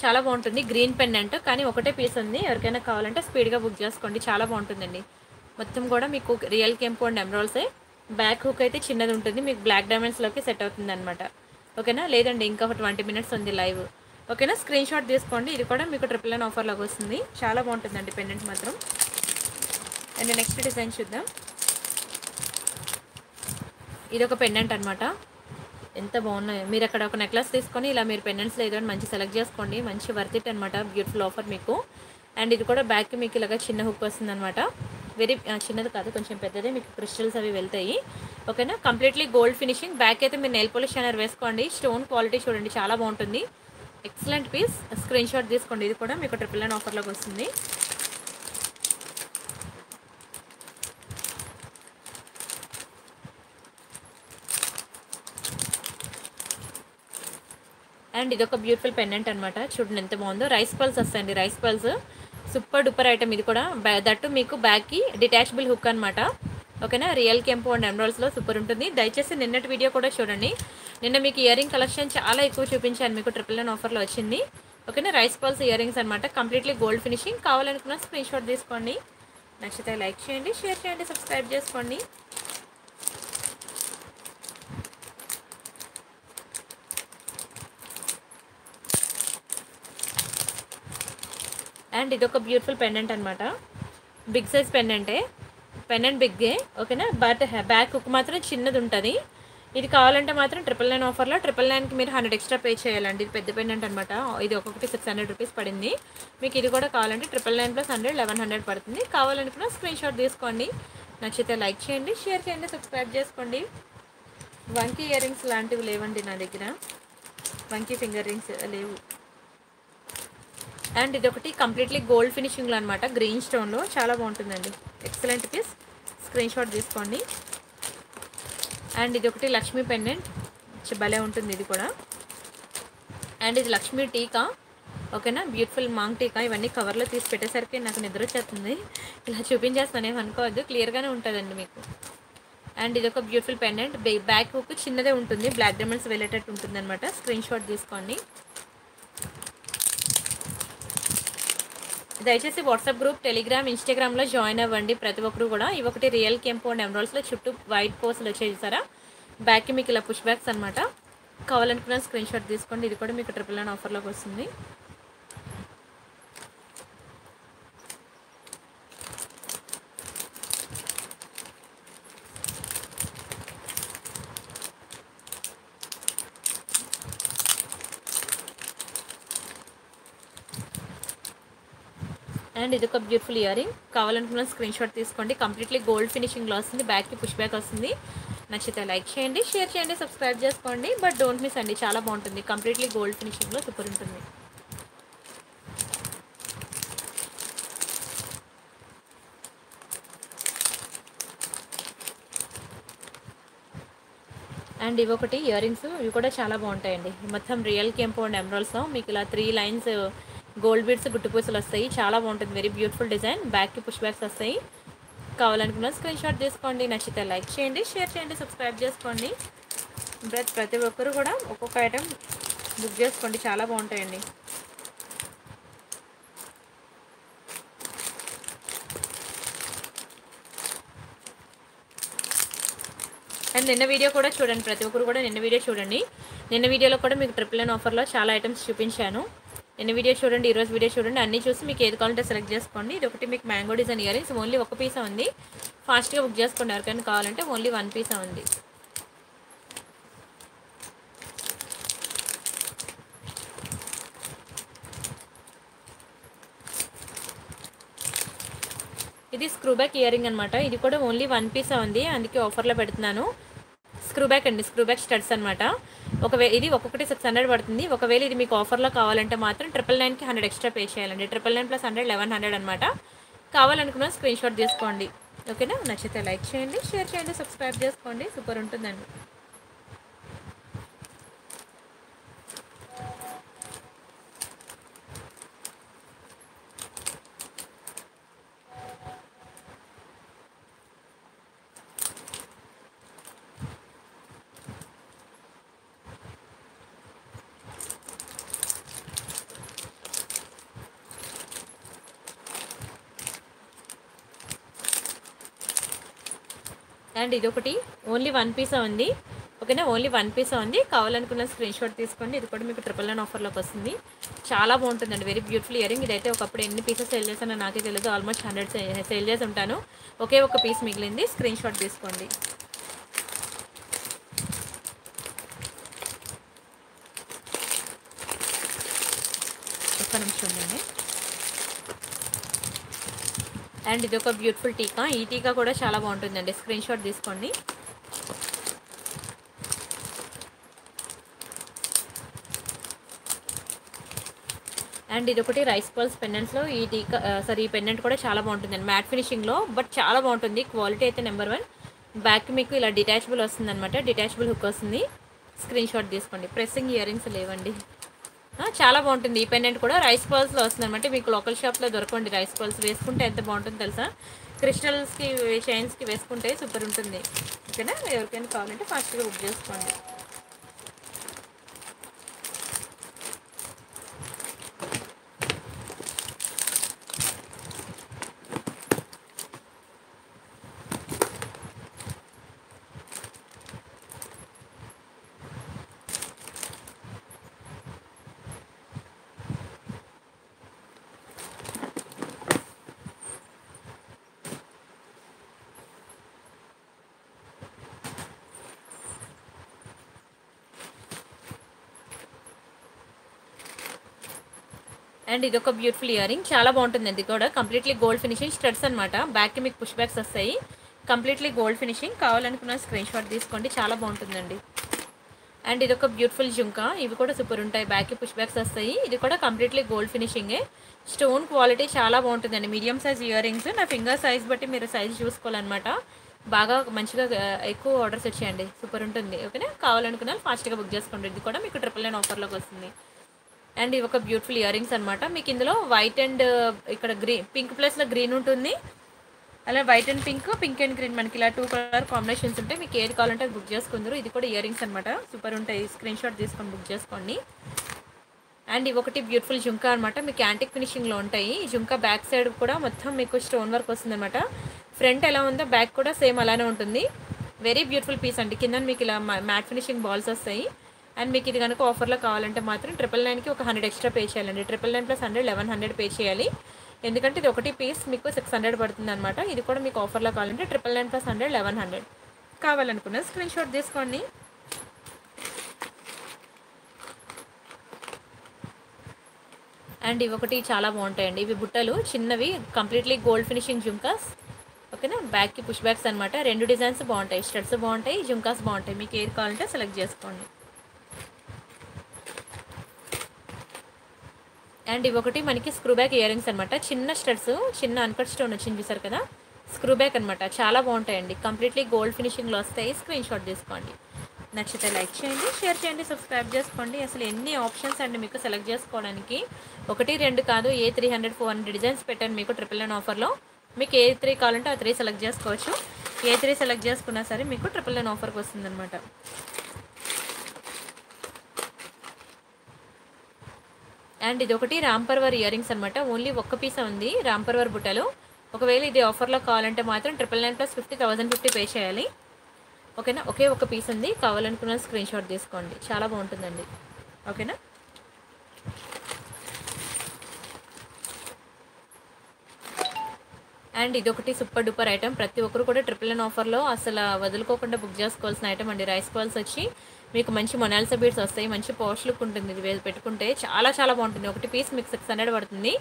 A: చాలా బాగుంటుంది. గ్రీన్ పెండెంట్ కానీ ఒకటే పీస్ ఉంది. ఎవరికైనా కావాలంటే స్పీడ్గా బుక్ చేసుకోండి. చాలా బాగుంటుందండి. మొత్తం కూడా మీకు రియల్ కెంపు అండ్ ఎమరాల్సే బ్యాక్ హుక్ అయితే చిన్నది ఉంటుంది. మీకు బ్లాక్ డైమండ్స్లోకి సెట్ అవుతుంది అనమాట ఓకేనా? లేదండి ఇంకా ఒక ట్వంటీ మినిట్స్ ఉంది లైవ్. ఓకేనా? స్క్రీన్ షాట్ తీసుకోండి. ఇది కూడా మీకు ట్రిపుల్ నైన్ ఆఫర్లోకి వస్తుంది. చాలా బాగుంటుందండి పెండెంట్ మాత్రం. అండ్ నెక్స్ట్ డిజైన్ చూద్దాం. ఇది ఒక పెండెంట్ అనమాట ఎంత బాగున్నాయి. మీరు అక్కడ ఒక నెక్లెస్ తీసుకొని ఇలా మీరు పెండెంట్స్ లేదు అని మంచి సెలెక్ట్ చేసుకోండి. మంచి వర్త్ ఇట్ అనమాట బ్యూటిఫుల్ ఆఫర్ మీకు. అండ్ ఇది కూడా బ్యాక్కి మీకు ఇలాగ చిన్న హుక్ వస్తుంది అనమాట వెరీ చిన్నది కాదు కొంచెం పెద్దదే. మీకు క్రిస్టల్స్ అవి వెళ్తాయి. ఓకేనా? కంప్లీట్లీ గోల్డ్ ఫినిషింగ్ బ్యాక్ అయితే మీరు నెయిల్ పోలిష్ షైనర్ వేసుకోండి. స్టోన్ క్వాలిటీ చూడండి. చాలా బాగుంటుంది. ఎక్సలెంట్ పీస్ స్క్రీన్ షాట్ తీసుకోండి. ఇది కూడా మీకు ట్రిపుల్ నైన్ ఆఫర్లోకి వస్తుంది. అండ్ ఇది ఒక బ్యూటిఫుల్ పెండెంట్ అనమాట చూడండి ఎంత బాగుందో. రైస్ పల్స్ వస్తాయండి rice pulse super duper item ఇది కూడా. బ్యా- దట్టు మీకు బ్యాక్కి డిటాచబుల్ హుక్ అనమాట ఓకేనా? రియల్ కెంపు అండ్ ఎమరాల్స్లో సూపర్ ఉంటుంది. దయచేసి నిన్నటి వీడియో కూడా చూడండి. నిన్న మీకు ఇయర్ రింగ్ కలెక్షన్ చాలా ఎక్కువ చూపించాను. మీకు ట్రిపుల్ నైన్ ఆఫర్లో వచ్చింది. ఓకేనా? రైస్ పల్స్ ఇయర్ రింగ్స్ అనమాట కంప్లీట్లీ గోల్డ్ ఫినిషింగ్ కావాలనుకున్న స్క్రీన్ షాట్ తీసుకోండి. నచ్చితే లైక్ చేయండి షేర్ చేయండి సబ్స్క్రైబ్ చేసుకోండి. అండ్ ఇది ఒక బ్యూటిఫుల్ పెండెంట్ అనమాట బిగ్ సైజ్ పెండెంటే. పెండెంట్ బిగ్గే ఓకేనా? బట్ బ్యాక్ ఒక మాత్రం చిన్నది ఉంటుంది ఇది కావాలంటే మాత్రం ట్రిపుల్ నైన్ ఆఫర్లో ట్రిపుల్ నైన్కి మీరు హండ్రెడ్ ఎక్స్ట్రా పే చేయాలండి. ఇది పెద్ద పెండెంట్ అనమాట ఇది ఒక్కొక్కటి సిక్స్ హండ్రెడ్ రూపీస్ పడింది. మీకు ఇది కూడా కావాలంటే triple nine plus hundred eleven hundred పడుతుంది. కావాలనుకున్న స్క్రీన్ షాట్ తీసుకోండి. నచ్చితే లైక్ చేయండి షేర్ చేయండి సబ్స్క్రైబ్ చేసుకోండి. వంకీ ఇయర్ రింగ్స్ లాంటివి లేవండి నా దగ్గర. వంకీ ఫింగర్ రింగ్స్ లేవు. అండ్ ఇది ఒకటి కంప్లీట్లీ గోల్డ్ ఫినిషింగ్లో అనమాట గ్రీన్ స్టోన్లో. చాలా బాగుంటుందండి. ఎక్సలెంట్ పీస్ స్క్రీన్ షాట్ తీసుకోండి. అండ్ ఇది ఒకటి లక్ష్మీ పెండెంట్ భలే ఉంటుంది ఇది కూడా. అండ్ ఇది లక్ష్మీ టీకా. ఓకేనా? బ్యూటిఫుల్ మాంగ్ టీకా. ఇవన్నీ కవర్లో తీసి పెట్టేసరికి నాకు నిద్ర వచ్చేస్తుంది. ఇలా చూపించేస్తాను ఏమి అనుకోవద్దు. క్లియర్గానే ఉంటుందండి మీకు. అండ్ ఇది ఒక బ్యూటిఫుల్ పెండెంట్ బ్యాక్ హుక్ చిన్నదే ఉంటుంది. బ్లాక్ డైమండ్స్ వెళ్ళేటట్టు ఉంటుంది అనమాట స్క్రీన్ షాట్ తీసుకోండి. దయచేసి వాట్సాప్ గ్రూప్ టెలిగ్రామ్ ఇన్స్టాగ్రామ్లో జాయిన్ అవ్వండి. ప్రతి ఒక్కరు కూడా ఇవొకటి రియల్ కెంపౌండ్ అండ్ ఎమరాల్స్లో చుట్టూ వైట్ పోస్టులు వచ్చేది చూసారా బ్యాక్కి మీకు ఇలా పుష్ బ్యాక్స్ అనమాట కావాలనుకున్న స్క్రీన్ షాట్ తీసుకోండి. ఇది కూడా మీకు ట్రిపుల్ నైన్ ఆఫర్లోకి వస్తుంది. అండ్ ఇది ఒక బ్యూటిఫుల్ ఇయర్ రింగ్ కావాలనుకున్న స్క్రీన్ షాట్ తీసుకోండి కంప్లీట్లీ గోల్డ్ ఫినిషింగ్లో వస్తుంది బ్యాక్కి పుష్ బ్యాక్ వస్తుంది. నచ్చితే లైక్ చేయండి షేర్ చేయండి సబ్స్క్రైబ్ చేసుకోండి. బట్ డోంట్ మిస్ అండి. చాలా బాగుంటుంది. కంప్లీట్లీ గోల్డ్ ఫినిషింగ్లో సూపర్ ఉంటుంది. అండ్ ఇవి ఒకటి ఇయర్ రింగ్స్ ఇవి కూడా చాలా బాగుంటాయండి. మొత్తం రియల్ కెంపౌండ్ అండ్ ఎమరాల్స్లో మీకు ఇలా త్రీ లైన్స్ గోల్డ్ బీడ్స్ గుట్టుపూసలు వస్తాయి. చాలా బాగుంటుంది. వెరీ బ్యూటిఫుల్ డిజైన్ బ్యాక్కి పుష్ బ్యాక్స్ వస్తాయి. కావాలనుకున్న స్క్రీన్ షాట్ తీసుకోండి. నచ్చితే లైక్ చేయండి. షేర్ చేయండి. సబ్స్క్రైబ్ చేసుకోండి. ప్రతి ప్రతి ఒక్కరు కూడా ఒక్కొక్క ఐటెం బుక్ చేసుకోండి. చాలా బాగుంటాయండి. అండ్ నిన్న వీడియో కూడా చూడండి. ప్రతి ఒక్కరు కూడా నిన్న వీడియో చూడండి. నిన్న వీడియోలో కూడా మీకు ట్రిపుల్ నైన్ ఆఫర్లో చాలా ఐటమ్స్ చూపించాను. ఎన్ని వీడియో చూడండి ఈరోజు వీడియో చూడండి అన్నీ చూసి మీకు ఏది కావాలంటే సెలెక్ట్ చేసుకోండి. ఇది ఒకటి మీకు మ్యాంగో డిజైన్ ఇయరింగ్స్ ఓన్లీ ఒక పీసా ఉంది. ఫాస్ట్గా బుక్ చేసుకోండి ఎవరికైనా కావాలంటే ఓన్లీ వన్ పీసా ఉంది. ఇది స్క్రూబ్యాక్ ఇయరింగ్ అనమాట ఇది కూడా ఓన్లీ వన్ పీసా ఉంది. అందుకే ఆఫర్లో పెడుతున్నాను. స్క్రూబ్యాక్ అండి. స్క్రూబ్యాక్ స్టడ్స్ అనమాట ఒకవే ఇది ఒక్కొక్కటి సిక్స్ హండ్రెడ్ పడుతుంది. ఒకవేళ ఇది మీకు ఆఫర్లో కావాలంటే మాత్రం ట్రిపుల్ నైన్కి హండ్రెడ్ ఎక్స్ట్రా పే చేయాలండి. Triple nine plus hundred eleven hundred అనమాట కావాలనుకున్న స్క్రీన్ షాట్ తీసుకోండి. ఓకేనా? నచ్చితే లైక్ చేయండి షేర్ చేయండి సబ్స్క్రైబ్ చేసుకోండి. సూపర్ ఉంటుందండి. అండ్ ఇది ఒకటి ఓన్లీ వన్ పీసా ఉంది. ఓకేనా? ఓన్లీ వన్ పీసా ఉంది. కావాలనుకున్న స్క్రీన్ షాట్ తీసుకోండి. ఇది కూడా మీకు ట్రిపుల్ నైన్ ఆఫర్లోకి వస్తుంది. చాలా బాగుంటుందండి. వెరీ బ్యూటిఫుల్ ఇయరింగ్ ఇదైతే ఒకప్పుడు ఎన్ని పీసెస్ సేల్ చేశానో నాకే తెలియదు ఆల్మోస్ట్ హండ్రెడ్ సేల్ చేసి ఉంటాను ఒకే ఒక పీస్ మిగిలింది. స్క్రీన్ షాట్ తీసుకోండి. ఒక్క నిమిషం ఉండండి. అండ్ ఇది ఒక బ్యూటిఫుల్ టీకా. ఈ టీకా కూడా చాలా బాగుంటుందండి. స్క్రీన్ షాట్ తీసుకోండి. అండ్ ఇది ఒకటి రైస్ పల్స్ పెండెంట్స్లో ఈ టీకా సారీ ఈ పెండెంట్ కూడా చాలా బాగుంటుందండి. మ్యాట్ ఫినిషింగ్లో బట్ చాలా బాగుంటుంది. క్వాలిటీ అయితే నెంబర్ వన్. బ్యాక్ మీకు ఇలా డిటాచబుల్ వస్తుంది అనమాట డిటాచబుల్ హుక్ వస్తుంది. స్క్రీన్ షాట్ తీసుకోండి. ప్రెస్సింగ్ ఇయర్ రింగ్స్ లేవండి. చాలా బాగుంటుంది. ఈ పెండెంట్ కూడా రైస్ పర్ల్స్లో వస్తుంది అనమాట మీకు లోకల్ షాప్లో దొరకండి రైస్ పర్ల్స్ వేసుకుంటే ఎంత బాగుంటుందో తెలుసా? క్రిస్టల్స్కి చైన్స్కి వేసుకుంటే సూపర్ ఉంటుంది. ఓకేనా? ఎవరికైనా కావాలంటే ఫాస్ట్గా బుక్ చేసుకోండి. అండ్ ఇది ఒక బ్యూటిఫుల్ ఇయర్ రింగ్ చాలా బాగుంటుంది ఇది కూడా. కంప్లీట్లీ గోల్డ్ ఫినిషింగ్ స్ట్రెడ్స్ అనమాట బ్యాక్కి మీకు పుష్ బ్యాక్స్ వస్తాయి. కంప్లీట్లీ గోల్డ్ ఫినిషింగ్ కావాలనుకున్న స్క్రీన్ షాట్ తీసుకోండి. చాలా బాగుంటుందండి. అండ్ ఇది ఒక బ్యూటిఫుల్ జుంకా. ఇవి కూడా సూపర్ ఉంటాయి. బ్యాక్కి పుష్ బ్యాక్స్ వస్తాయి. ఇది కూడా కంప్లీట్లీ గోల్డ్ ఫినిషింగే స్టోన్ క్వాలిటీ చాలా బాగుంటుందండి. మీడియం సైజ్ ఇయర్ రింగ్స్ నా ఫింగర్ సైజ్ బట్టి మీరు సైజ్ చూసుకోవాలన్నమాట. బాగా మంచిగా ఎక్కువ ఆర్డర్స్ వచ్చాయండి. సూపర్ ఉంటుంది. ఓకేనా కావాలనుకున్న ఫాస్ట్గా బుక్ చేసుకోండి. ఇది కూడా మీకు ట్రిపుల్ నైన్ ఆఫర్లోకి వస్తుంది. అండ్ ఇవి ఒక బ్యూటిఫుల్ ఇయర్ రింగ్స్ అనమాట మీకు ఇందులో వైట్ అండ్ uh, ఇక్కడ గ్రీన్ పింక్ ప్లస్లో గ్రీన్ ఉంటుంది. అలా white and pink pink and green మనకి ఇలా టూ కలర్ కాంబినేషన్స్ ఉంటాయి మీకు ఏది కావాలంటే అది బుక్ చేసుకుందరు. ఇది కూడా ఇయర్ రింగ్స్ అనమాట సూపర్ ఉంటాయి. స్క్రీన్ షాట్ తీసుకొని బుక్ చేసుకోండి. అండ్ ఇవి ఒకటి బ్యూటిఫుల్ జుంకా అనమాట మీకు యాంటిక్ ఫినిషింగ్లో ఉంటాయి. ఈ జుంకా బ్యాక్ సైడ్ కూడా మొత్తం మీకు స్టోన్ వర్క్ వస్తుంది అనమాట ఫ్రంట్ ఎలా ఉందో బ్యాక్ కూడా సేమ్ అలానే ఉంటుంది. వెరీ బ్యూటిఫుల్ పీస్ అండి. కింద మీకు ఇలా మ్యాట్ ఫినిషింగ్ బాల్స్ వస్తాయి. అండ్ మీకు ఇది కనుక ఆఫర్లో కావాలంటే మాత్రం ట్రిపుల్ నైన్కి ఒక హండ్రెడ్ ఎక్స్ట్రా పే చేయాలండి. Triple nine plus hundred eleven hundred pay చేయాలి. ఎందుకంటే ఇది ఒకటి పీస్ మీకు సిక్స్ హండ్రెడ్ పడుతుంది అనమాట ఇది కూడా మీకు ఆఫర్లో కావాలంటే triple nine plus hundred eleven hundred కావాలనుకున్న స్క్రీన్ షాట్ తీసుకోండి. అండ్ ఇవి ఒకటి చాలా బాగుంటాయండి. ఇవి బుట్టలు చిన్నవి కంప్లీట్లీ గోల్డ్ ఫినిషింగ్ జుంకాస్. ఓకేనా? బ్యాక్కి పుష్ బ్యాక్స్ అనమాట రెండు డిజైన్స్ బాగుంటాయి. స్టడ్స్ బాగుంటాయి జుంకాస్ బాగుంటాయి. మీకు ఏది కావాలంటే సెలెక్ట్ చేసుకోండి. అండ్ ఇవి ఒకటి మనకి స్క్రూ బ్యాక్ ఇయర్ రింగ్స్ అనమాట చిన్న స్టడ్స్ చిన్న అన్కట్ స్టోన్ వచ్చింది చూసారు కదా? స్క్రూ బ్యాక్ అనమాట చాలా బాగుంటాయండి. కంప్లీట్లీ గోల్డ్ ఫినిషింగ్లో వస్తాయి. స్క్రీన్ షాట్ తీసుకోండి. నచ్చితే లైక్ చేయండి షేర్ చేయండి సబ్స్క్రైబ్ చేసుకోండి. అసలు ఎన్ని ఆప్షన్స్ అండి మీకు సెలెక్ట్ చేసుకోవడానికి? ఒకటి రెండు కాదు ఏ three hundred four hundred designs పెట్టాను మీకు ట్రిపుల్ నైన్ ఆఫర్లో. మీకు ఏ త్రీ కావాలంటే ఆ త్రీ సెలెక్ట్ చేసుకోవచ్చు. ఏ త్రీ సెలెక్ట్ చేసుకున్నా సరే మీకు ట్రిపుల్ నైన్ ఆఫర్కి వస్తుందన్నమాట. అండ్ ఇది ఒకటి రాంపర్వర్ ఇయర్ రింగ్స్ అనమాట ఓన్లీ ఒక్క పీస్ ఉంది రాంపర్వర్ బుట్టలు. ఒకవేళ ఇది ఆఫర్లో కావాలంటే మాత్రం triple nine plus fifty thousand fifty pay చేయాలి. ఓకేనా ఒకే ఒక పీస్ ఉంది. కావాలనుకున్న స్క్రీన్ షాట్ తీసుకోండి. చాలా బాగుంటుందండి. ఓకేనా అండ్ ఇదొకటి సూపర్ డూపర్ ఐటమ్ ప్రతి ఒక్కరు కూడా ట్రిపుల్ నైన్ ఆఫర్లో అసలు వదులుకోకుండా బుక్ చేసుకోవాల్సిన ఐటమ్ అండి. రైస్ బాల్స్ వచ్చి మీకు మంచి మొనాల్సా బీడ్స్ వస్తాయి మంచి పోస్ట్ లుక్ ఉంటుంది. ఇది పెట్టుకుంటే చాలా చాలా బాగుంటుంది. ఒకటి పీస్ మీకు సిక్స్ హండ్రెడ్ పడుతుంది.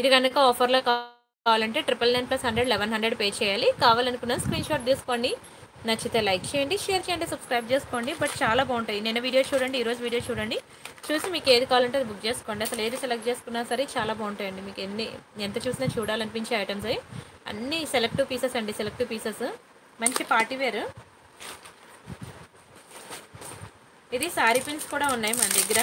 A: ఇది కనుక ఆఫర్లో కావాలంటే triple nine plus hundred eleven hundred pay చేయాలి. కావాలనుకున్న స్క్రీన్ షాట్ తీసుకోండి. నచ్చితే లైక్ చేయండి షేర్ చేయండి సబ్స్క్రైబ్ చేసుకోండి. బట్ చాలా బాగుంటాయి. నిన్న వీడియో చూడండి ఈరోజు వీడియో చూడండి. చూసి మీకు ఏది కావాలంటే అది బుక్ చేసుకోండి. అసలు ఏది సెలెక్ట్ చేసుకున్నా సరే చాలా బాగుంటాయండి. మీకు ఎన్ని ఎంత చూసినా చూడాలనిపించే ఐటమ్స్ అవి అన్నీ సెలెక్టివ్ పీసెస్ అండి. Selective pieces. మంచి పార్టీ వేర్. ఇది సారీ పిన్స్ కూడా ఉన్నాయి మన దగ్గర.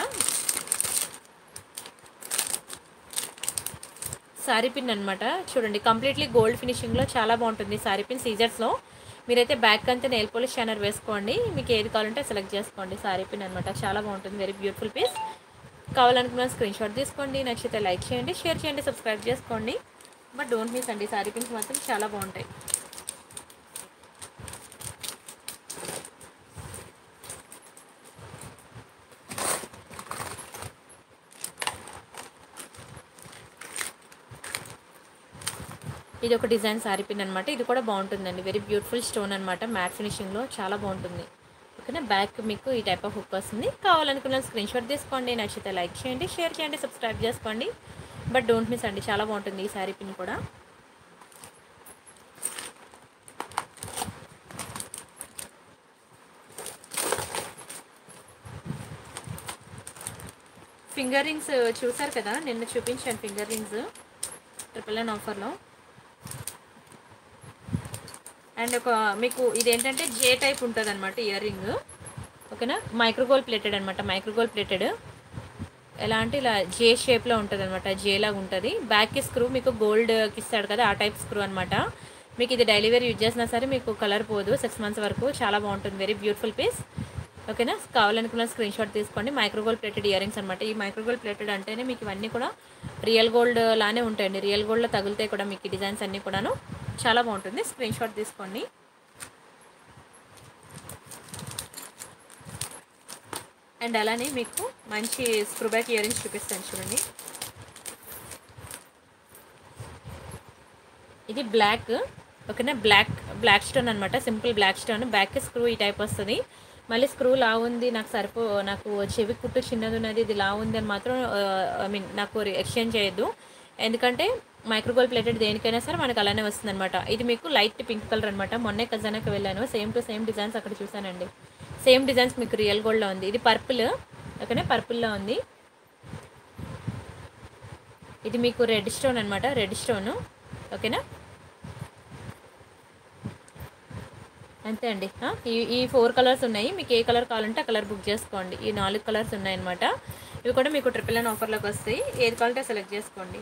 A: సారీ పిన్ అనమాట చూడండి కంప్లీట్లీ గోల్డ్ ఫినిషింగ్లో చాలా బాగుంటుంది సారీ పిన్ సీజర్స్లో మీరైతే బ్యాక్ అంతా నెయిల్ పోలిష్ షైనర్ వేసుకోండి. మీకు ఏది కావాలంటే సెలెక్ట్ చేసుకోండి. సారీ పిన్ అనమాట చాలా బాగుంటుంది వెరీ బ్యూటిఫుల్ పీస్ కావాలనుకున్న స్క్రీన్ షాట్ తీసుకోండి. నచ్చితే లైక్ చేయండి షేర్ చేయండి సబ్స్క్రైబ్ చేసుకోండి. బట్ డోంట్ మిస్ అండి సారీ పిన్స్ మాత్రం చాలా బాగుంటాయి. ఇది ఒక డిజైన్ శారీ పిన్ అనమాట ఇది కూడా బాగుంటుందండి. వెరీ బ్యూటిఫుల్ స్టోన్ అనమాట మ్యాట్ ఫినిషింగ్లో చాలా బాగుంటుంది. ఓకేనా? బ్యాక్ మీకు ఈ టైప్ ఆఫ్ హుక్ వస్తుంది. కావాలనుకున్న స్క్రీన్ షాట్ తీసుకోండి. నచ్చితే లైక్ చేయండి షేర్ చేయండి సబ్స్క్రైబ్ చేసుకోండి. బట్ డోంట్ మిస్ అండి. చాలా బాగుంటుంది ఈ శారీ పిన్ కూడా. ఫింగర్ రింగ్స్ చూసారు కదా? నిన్న చూపించాను ఫింగర్ రింగ్స్ ట్రిపుల్ నైన్ ఆఫర్లో అండ్ ఒక మీకు ఇదేంటంటే జే టైప్ ఉంటుంది అనమాట ఇయర్ రింగ్ ఓకేనా? మైక్రోగోల్ ప్లేటెడ్ అనమాట మైక్రోగోల్ ప్లేటెడ్ ఎలా అంటే ఇలా జే షేప్లో ఉంటుంది అనమాట జే లాగా ఉంటుంది. బ్యాక్కి స్క్రూ మీకు గోల్డ్కి ఇస్తాడు కదా ఆ టైప్ స్క్రూ అనమాట మీకు ఇది డైలీ వేర్ యూజ్ చేసినా సరే మీకు కలర్ పోదు సిక్స్ మంత్స్ వరకు. చాలా బాగుంటుంది వెరీ బ్యూటిఫుల్ పీస్ ఓకేనా? కావాలనుకున్న స్క్రీన్ షాట్ తీసుకోండి. మైక్రోగోల్డ్ ప్లేటెడ్ ఇయర్ రింగ్స్ అనమాట ఈ మైక్రోగోల్డ్ ప్లేటెడ్ అంటేనే మీకు ఇవన్నీ కూడా రియల్ గోల్డ్ లానే ఉంటాయండి. రియల్ గోల్డ్లో తగులుతాయి కూడా మీకు డిజైన్స్ అన్నీ కూడాను చాలా బాగుంటుంది. స్క్రీన్ షాట్ తీసుకోండి. అండ్ అలానే మీకు మంచి స్క్రూ బ్యాక్ ఇయర్ రింగ్స్ చూపిస్తాను చూడండి. ఇది బ్లాక్ ఓకేనా? బ్లాక్ బ్లాక్ స్టోన్ అనమాట simple black stone back screw ఈ టైప్ వస్తుంది. మళ్ళీ స్క్రూ లా ఉంది నాకు సరిపో నాకు చెవి కుట్టు చిన్నది ఉన్నది ఇది లా ఉంది అని మాత్రం uh, ఐ మీన్ నాకు ఎక్స్చేంజ్ చేయొద్దు. ఎందుకంటే మైక్రోగోల్ ప్లేటెడ్ దేనికైనా సరే మనకు అలానే వస్తుంది అనమాట ఇది మీకు లైట్ పింక్ కలర్ అనమాట మొన్నే ఖజానాకి వెళ్ళాను. సేమ్ టు సేమ్ డిజైన్స్ అక్కడ చూసానండి సేమ్ డిజైన్స్ మీకు రియల్ గోల్డ్లో ఉంది. ఇది పర్పుల్ ఓకేనా? పర్పుల్లో ఉంది. ఇది మీకు రెడ్ స్టోన్ అనమాట రెడ్ స్టోన్ ఓకేనా? అంతే అండి. ఈ ఈ ఫోర్ కలర్స్ ఉన్నాయి. మీకు ఏ కలర్ కావాలంటే ఆ కలర్ బుక్ చేసుకోండి. ఈ నాలుగు కలర్స్ ఉన్నాయన్నమాట. ఇవి కూడా మీకు ట్రిపుల్ నైన్ ఆఫర్లోకి వస్తాయి. ఏది కావాలంటే సెలెక్ట్ చేసుకోండి.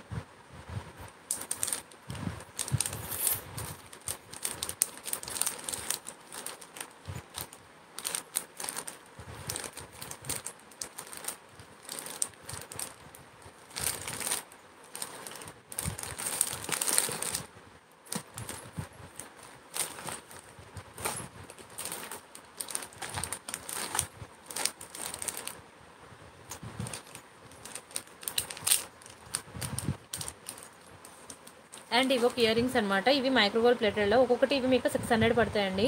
A: ఇవి ఒక ఇయర్ రింగ్స్ అనమాట ఇవి మైక్రోగోల్ ప్లేటెడ్లో ఒక్కొక్కటి ఇవి మీకు సిక్స్ హండ్రెడ్ పడతాయండి.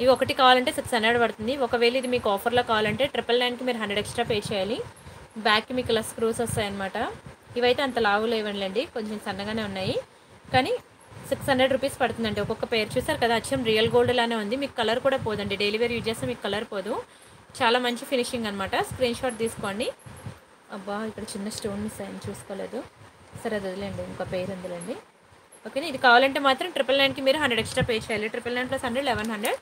A: ఇవి ఒకటి కావాలంటే సిక్స్ హండ్రెడ్ పడుతుంది. ఒకవేళ ఇది మీకు ఆఫర్లో కావాలంటే ట్రిపుల్ నైన్కి మీరు హండ్రెడ్ ఎక్స్ట్రా పే చేయాలి. బ్యాక్కి మీకు ఇలా స్క్రూస్ వస్తాయన్నమాట. ఇవైతే అంత లావు లేవండి. కొంచెం సన్నగానే ఉన్నాయి. కానీ సిక్స్ హండ్రెడ్ రూపీస్ పడుతుందండి. ఒక్కొక్క పేరు చూసారు కదా? అచ్చం రియల్ గోల్డ్ లానే ఉంది. మీకు కలర్ కూడా పోదండి. డైలీ వేర్ యూజ్ చేస్తే మీకు కలర్ పోదు. చాలా మంచి ఫినిషింగ్ అనమాట స్క్రీన్ షాట్ తీసుకోండి. అబ్బా ఇక్కడ చిన్న స్టోన్ మిస్ అయింది చూసుకోలేదు. సరే అది వదిలేండి ఇంకో పేరు ఉందిలేండి. ఓకేనా? ఇది కావాలంటే మాత్రం ట్రిపుల్ నైన్కి మీరు హండ్రెడ్ ఎక్స్ట్రా పే చేయాలి. Triple nine plus hundred eleven hundred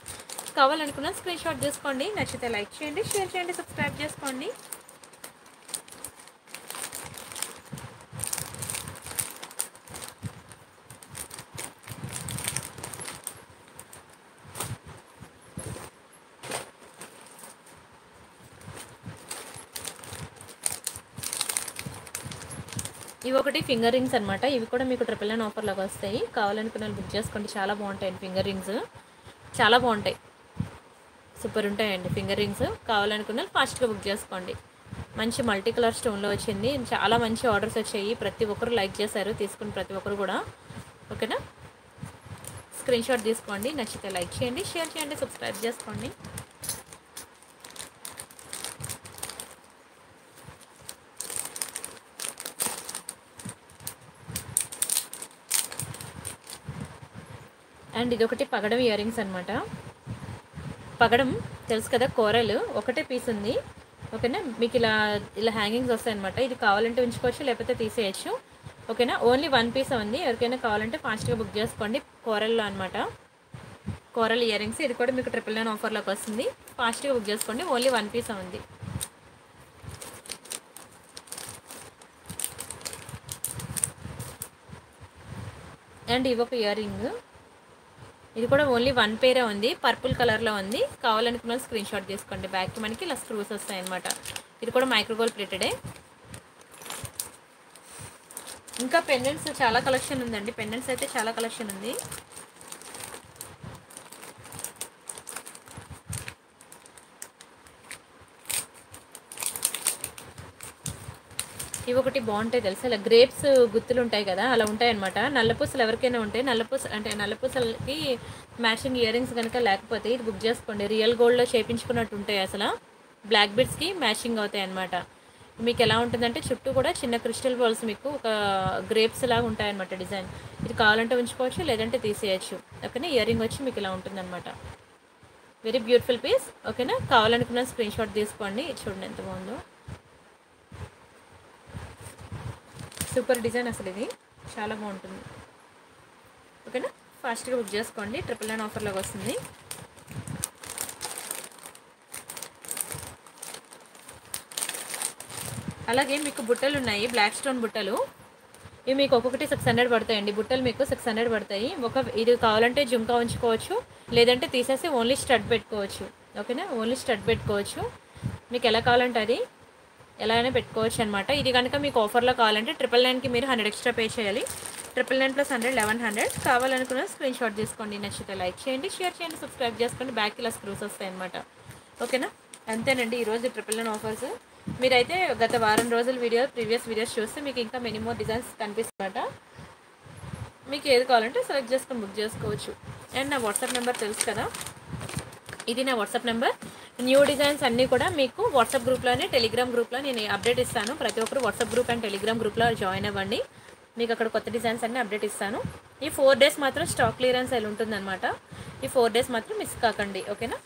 A: కావాలనుకున్న స్క్రీన్ షాట్ చేసుకోండి నచ్చితే లైక్ చేయండి షేర్ చేయండి సబ్స్క్రైబ్ చేసుకోండి. ఇవి ఒకటి ఫింగర్ రింగ్స్ అనమాట ఇవి కూడా మీకు ట్రిపుల్ నైన్ ఆఫర్లోకి వస్తాయి. కావాలనుకున్న వాళ్ళు బుక్ చేసుకోండి చాలా బాగుంటాయండి ఫింగర్ రింగ్స్. చాలా బాగుంటాయి. సూపర్ ఉంటాయండి ఫింగర్ రింగ్స్. కావాలనుకున్న వాళ్ళు ఫాస్ట్గా బుక్ చేసుకోండి. మంచి మల్టీ కలర్ స్టోన్లో వచ్చింది. చాలా మంచి ఆర్డర్స్ వచ్చాయి. ప్రతి ఒక్కరు లైక్ చేశారు. తీసుకుని ప్రతి ఒక్కరు కూడా. ఓకేనా? స్క్రీన్షాట్ తీసుకోండి. నచ్చితే లైక్ చేయండి. షేర్ చేయండి. సబ్స్క్రైబ్ చేసుకోండి. అండ్ ఇది ఒకటి పగడం ఇయర్ రింగ్స్ అనమాట పగడం తెలుసు కదా కూరలు. ఒకటే పీస్ ఉంది. ఓకేనా? మీకు ఇలా ఇలా హ్యాంగింగ్స్ వస్తాయన్నమాట ఇది కావాలంటే ఉంచుకోవచ్చు లేకపోతే తీసేయచ్చు. ఓకేనా? ఓన్లీ వన్ పీస్ ఉంది. ఎవరికైనా కావాలంటే ఫాస్ట్గా బుక్ చేసుకోండి. కూరల్లో అనమాట కూరల్ ఇయర్ రింగ్స్ ఇది కూడా మీకు ట్రిపుల్ నైన్ ఆఫర్లోకి వస్తుంది. ఫాస్ట్గా బుక్ చేసుకోండి. ఓన్లీ వన్ పీస్ ఉంది. అండ్ ఇవి ఒక ఇయర్ రింగ్ ఇది కూడా ఓన్లీ వన్ పేరే ఉంది. పర్పుల్ కలర్లో ఉంది. కావాలనుకున్న స్క్రీన్ షాట్ చేసుకోండి. బ్యాక్కి మనకి ఇలా స్క్రూస్ వస్తాయి అనమాట ఇది కూడా మైక్రోగోల్ ప్లేటెడే ఇంకా పెండెంట్స్ చాలా కలెక్షన్ ఉందండి. పెండెంట్స్ అయితే చాలా కలెక్షన్ ఉంది. ఇవి ఒకటి బాగుంటాయి తెలుసా? అలా గ్రేప్స్ గుత్తులు ఉంటాయి కదా అలా ఉంటాయి అనమాట నల్లపూసలు ఎవరికైనా ఉంటాయి. నల్లపూస అంటే నల్లపూసలకి మ్యాచింగ్ ఇయర్ రింగ్స్ కనుక లేకపోతే ఇది బుక్ చేసుకోండి. రియల్ గోల్డ్లో చేపించుకున్నట్టు ఉంటాయి అసలు. బ్లాక్ బిడ్స్కి మ్యాచింగ్ అవుతాయి అనమాట మీకు ఎలా ఉంటుందంటే చుట్టూ కూడా చిన్న క్రిస్టల్ బాల్స్ మీకు ఒక గ్రేప్స్ లాగా ఉంటాయన్నమాట డిజైన్. ఇది కావాలంటే ఉంచుకోవచ్చు లేదంటే తీసేయచ్చు. ఓకేనా? ఇయర్ రింగ్ వచ్చి మీకు ఇలా ఉంటుందన్నమాట. వెరీ బ్యూటిఫుల్ పీస్ ఓకేనా? కావాలనుకున్న స్క్రీన్ షాట్ తీసుకోండి. ఇది చూడండి ఎంత బాగుందో. సూపర్ డిజైన్ అసలు ఇది. చాలా బాగుంటుంది. ఓకేనా? ఫాస్ట్గా బుక్ చేసుకోండి. ట్రిపుల్ నైన్ ఆఫర్లోకి వస్తుంది. అలాగే మీకు బుట్టలు ఉన్నాయి. బ్లాక్ స్టోన్ బుట్టలు. ఇవి మీకు ఒక్కొక్కటి సిక్స్ హండ్రెడ్ పడతాయండి. బుట్టలు మీకు సిక్స్ హండ్రెడ్ పడతాయి. ఒక ఇది కావాలంటే జుంకా ఉంచుకోవచ్చు లేదంటే తీసేసి ఓన్లీ స్టడ్ పెట్టుకోవచ్చు. ఓకేనా? ఓన్లీ స్టడ్ పెట్టుకోవచ్చు. మీకు ఎలా కావాలంటే అది. ఎలాగైనా పెట్టుకోవచ్చు అనమాట ఇది కనుక మీకు ఆఫర్లో కావాలంటే ట్రిపుల్ నైన్కి మీరు హండ్రెడ్ ఎక్స్ట్రా పే చేయాలి. Triple nine plus hundred eleven hundred కావాలనుకున్న స్క్రీన్ షాట్ తీసుకోండి. నచ్చితే లైక్ చేయండి షేర్ చేయండి సబ్స్క్రైబ్ చేసుకోండి. బ్యాక్ ఇలా స్క్రూస్ వస్తాయి అనమాట ఓకేనా? అంతేనండి. ఈరోజు ట్రిపుల్ నైన్ ఆఫర్స్ మీరైతే గత వారం రోజుల వీడియో ప్రీవియస్ వీడియోస్ చూస్తే మీకు ఇంకా మినిమం డిజైన్స్ కనిపిస్తుందన్నమాట మీకు ఏది కావాలంటే సెలెక్ట్ చేసుకొని బుక్ చేసుకోవచ్చు. అండ్ నా వాట్సాప్ నెంబర్ తెలుసు కదా? ఇది నా వాట్సాప్ నెంబర్. న్యూ డిజైన్స్ అన్నీ కూడా మీకు వాట్సాప్ గ్రూప్లోనే టెలిగ్రామ్ గ్రూప్లో నేను అప్డేట్ ఇస్తాను. ప్రతి ఒక్కరు వాట్సాప్ గ్రూప్ అండ్ టెలిగ్రామ్ గ్రూప్లో జాయిన్ అవ్వండి. మీకు అక్కడ కొత్త డిజైన్స్ అన్నీ అప్డేట్ ఇస్తాను. ఈ ఫోర్ డేస్ మాత్రం స్టాక్ క్లియరెన్స్ అయి ఉంటుందన్నమాట. ఈ ఫోర్ డేస్ మాత్రం మిస్ కాకండి ఓకేనా